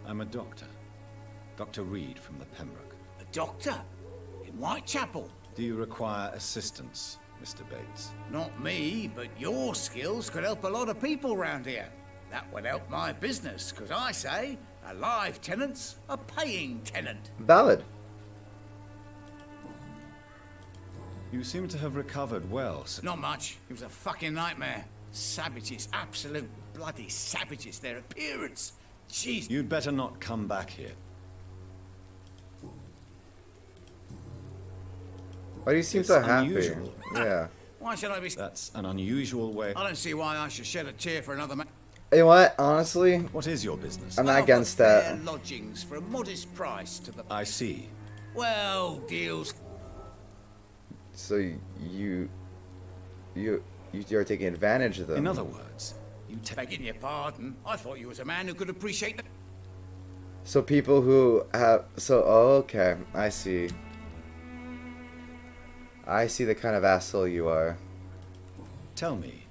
I'm a doctor. Dr. Reid from the Pembroke. A doctor? In Whitechapel? Do you require assistance, Mr. Bates? Not me, but your skills could help a lot of people round here. That would help my business, because I say a live tenant's a paying tenant. Valid. You seem to have recovered well, sir. Not much. It was a fucking nightmare. Savages, absolute bloody savages. Their appearance. Jeez. You'd better not come back here. Why do you seem It's so happy? unusual. Yeah. Ah, why should I be? That's an unusual way. I don't see why I should shed a tear for another man. You know what? Honestly, What is your business? I'm I not offer against fair that. lodgings for a modest price to the. I see. Well, deals. So you, you, you, you are taking advantage of them. In other words, you take. Begging your pardon, I thought you was a man who could appreciate the. So people who have, so oh, okay, I see. I see the kind of asshole you are. Tell me,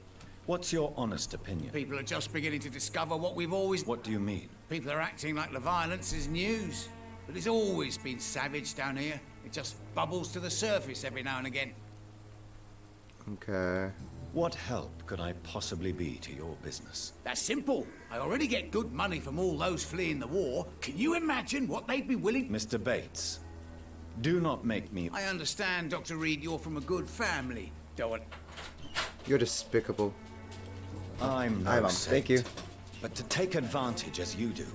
what's your honest opinion? People are just beginning to discover what we've always... What do you mean? People are acting like the violence is news. But it's always been savage down here. It just bubbles to the surface every now and again. Okay. What help could I possibly be to your business? That's simple. I already get good money from all those fleeing the war. Can you imagine what they'd be willing... Mr. Bates, do not make me... I understand, Dr. Reid, you're from a good family. Don't... You're despicable. I'm no Hi, Mom. saint, Thank you. But to take advantage as you do,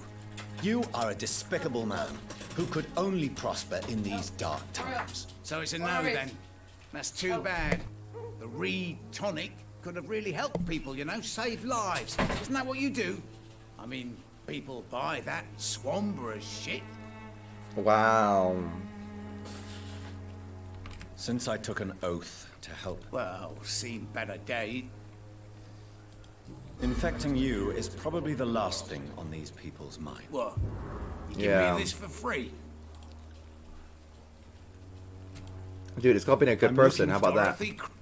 you are a despicable man who could only prosper in these dark times. So it's a no then. That's too oh. bad. The Reid tonic could have really helped people, you know, save lives. Isn't that what you do? I mean, people buy that Swanborough's shit. Wow. Since I took an oath to help, Well, seen better days. infecting you is probably the last thing on these people's minds. What? You give Yeah. me this for free? Dude, it's called being a good I'm person. How about that? Dorothy Cr-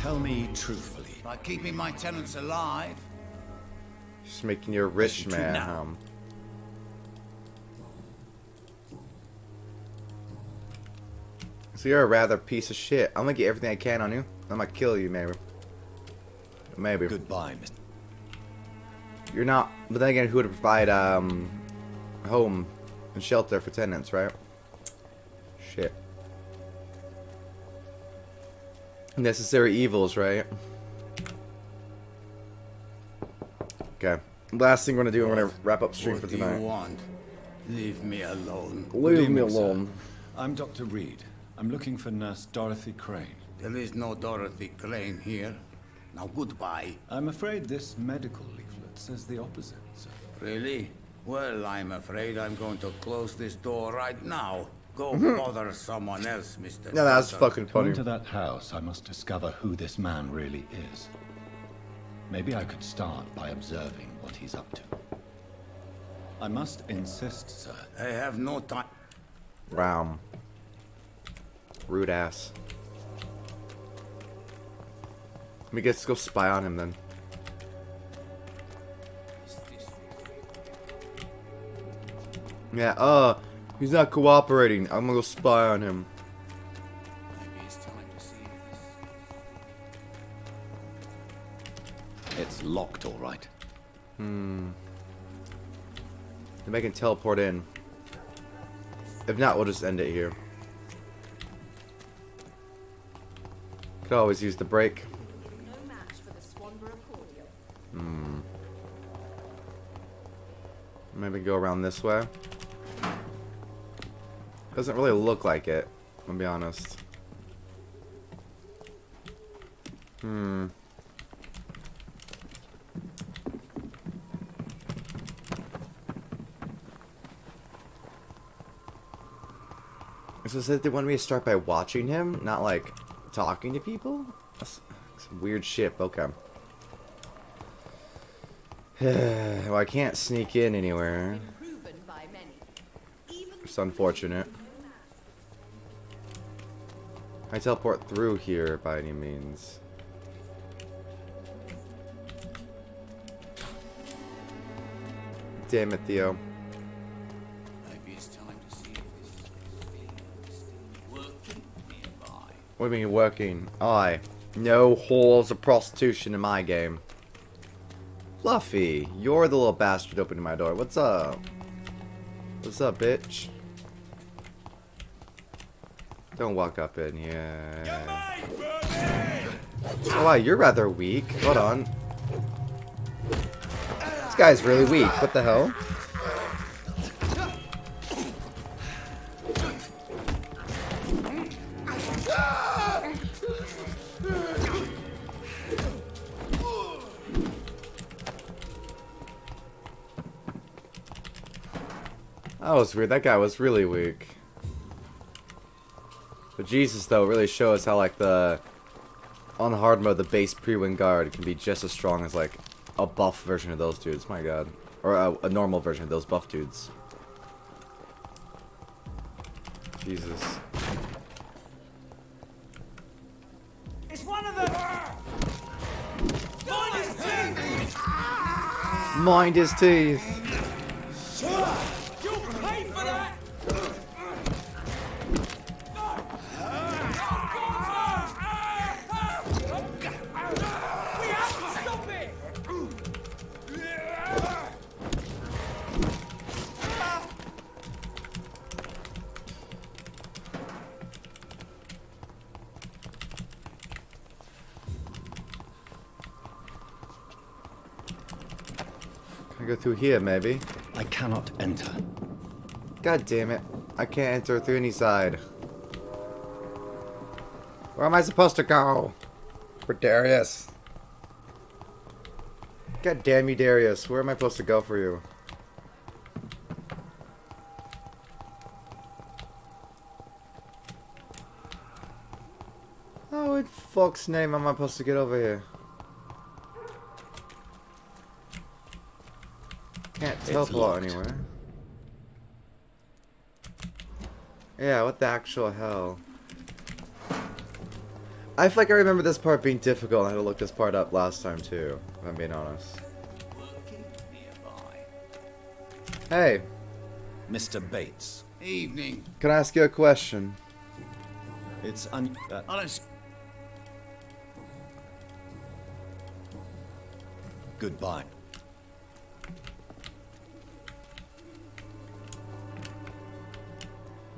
Tell me truthfully. By keeping my tenants alive. Just making you a rich Listen to man. now. Um, so you're a rather piece of shit. I'm gonna get everything I can on you. I'm gonna kill you, maybe. Maybe. Goodbye, Mr. You're not. But then again, who would provide um, home and shelter for tenants, right? Shit. Necessary evils, right? Okay. Last thing we're gonna do, we're gonna wrap up stream What for do you tonight. want? Leave me alone. Leave Good me evening, sir. alone. I'm Dr. Reid. I'm looking for Nurse Dorothy Crane. There is no Dorothy Crane here. Now goodbye. I'm afraid this medical leaflet says the opposite, sir. Really? Well, I'm afraid I'm going to close this door right now. Go Mhm. bother someone else, Mr. No, that's fucking To funny. enter that house, I must discover who this man really is. Maybe I could start by observing what he's up to. I must insist, sir. I have no time. Wow. Rude ass. Let me guess, go spy on him then. Yeah, uh, he's not cooperating. I'm gonna go spy on him. Maybe it's time to see this. It's locked, all right. Hmm. If I can teleport in. If not, we'll just end it here. Could always use the break. No match for the Swanborough cordial. Hmm. Maybe go around this way. Doesn't really look like it, I'll be honest. Hmm. So said they wanted me to start by watching him, not like talking to people? That's some weird shit, okay. (sighs) well, I can't sneak in anywhere. Proven by many. It's unfortunate. I teleport through here by any means. Damn it, Theo. What do you mean working? Aye. No halls of prostitution in my game. Fluffy, you're the little bastard opening my door. What's up? What's up, bitch? Don't walk up in here. Oh wow, you're rather weak. Hold on. This guy's really weak. What the hell? That was weird. That guy was really weak. But Jesus, though, really shows how, like, the... On hard mode, the base Priwen guard can be just as strong as, like, a buff version of those dudes. My god. Or a, a normal version of those buff dudes. Jesus. It's one of them! Mind his teeth! Mind his teeth. Through here, maybe? I cannot enter. God damn it. I can't enter through any side. Where am I supposed to go? For Darius. God damn you, Darius. Where am I supposed to go for you? How in fuck's name am I supposed to get over here? Can't It's teleport anywhere. Yeah, what the actual hell? I feel like I remember this part being difficult. I had to look this part up last time too, if I'm being honest. Hey, Mr. Bates. Evening. can I ask you a question? It's un. Uh, Honest. goodbye.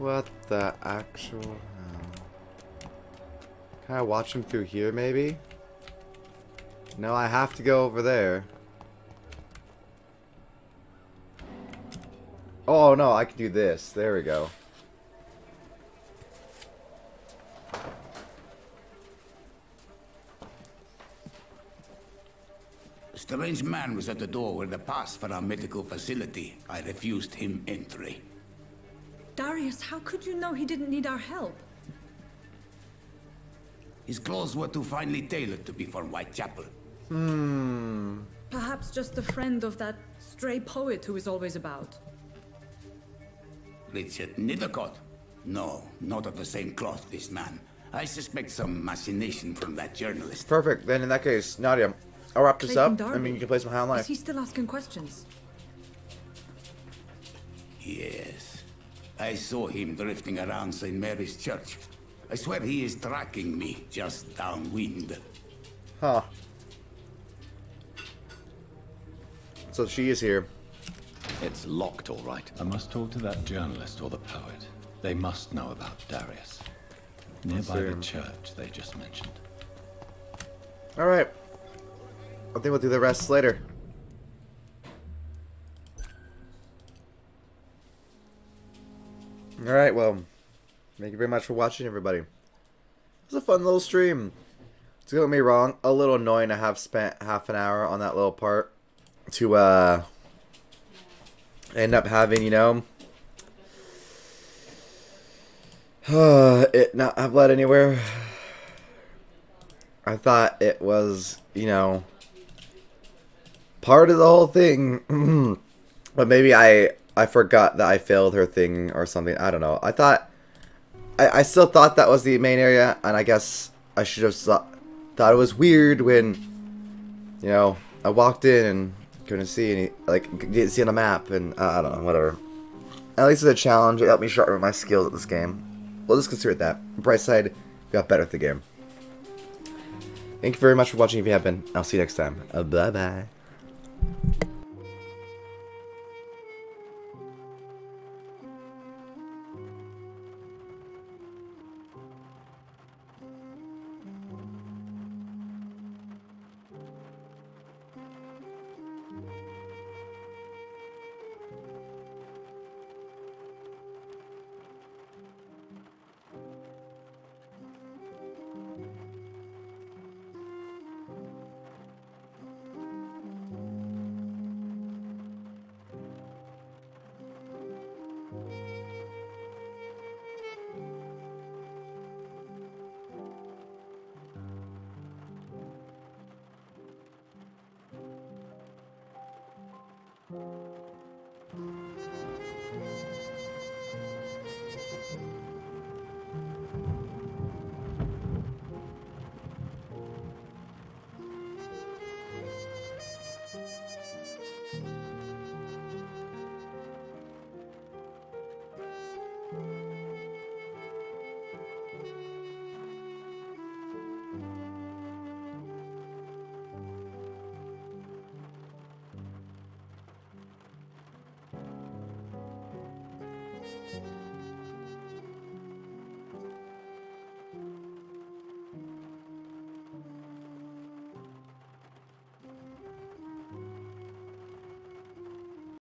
What the actual hell? Can I watch him through here, maybe? No, I have to go over there. Oh, no, I can do this. There we go. A strange man was at the door with a pass for our medical facility. I refused him entry. Darius, how could you know he didn't need our help? His clothes were too finely tailored to be for Whitechapel. Hmm. Perhaps just a friend of that stray poet who is always about. Richard Nithercott? No, not of the same cloth, this man. I suspect some machination from that journalist. Perfect. Then in that case, Nadia, I'll wrap this Clayton up. I mean, you can play some High on Is he still asking questions? Yes. I saw him drifting around St. Mary's Church. I swear he is tracking me just downwind. Huh. So she is here. It's locked, all right. I must talk to that journalist or the poet. They must know about Darius. Nearby the church they just mentioned. Alright. I think we'll do the rest later. Alright, well, thank you very much for watching, everybody. It was a fun little stream. Don't get me wrong, a little annoying to have spent half an hour on that little part to, uh, end up having, you know, (sighs) it not have led anywhere. I thought it was, you know, part of the whole thing. (clears throat) but maybe I I forgot that I failed her thing or something. I don't know. I thought I, I still thought that was the main area, and I guess I should have thought, it was weird when, you know, I walked in and couldn't see any, like, didn't see on the map, and uh, I don't know, whatever. At least it's a challenge. It helped me sharpen my skills at this game. We'll just consider that. Bright side, got better at the game. Thank you very much for watching if you have been. I'll see you next time. Uh, bye bye.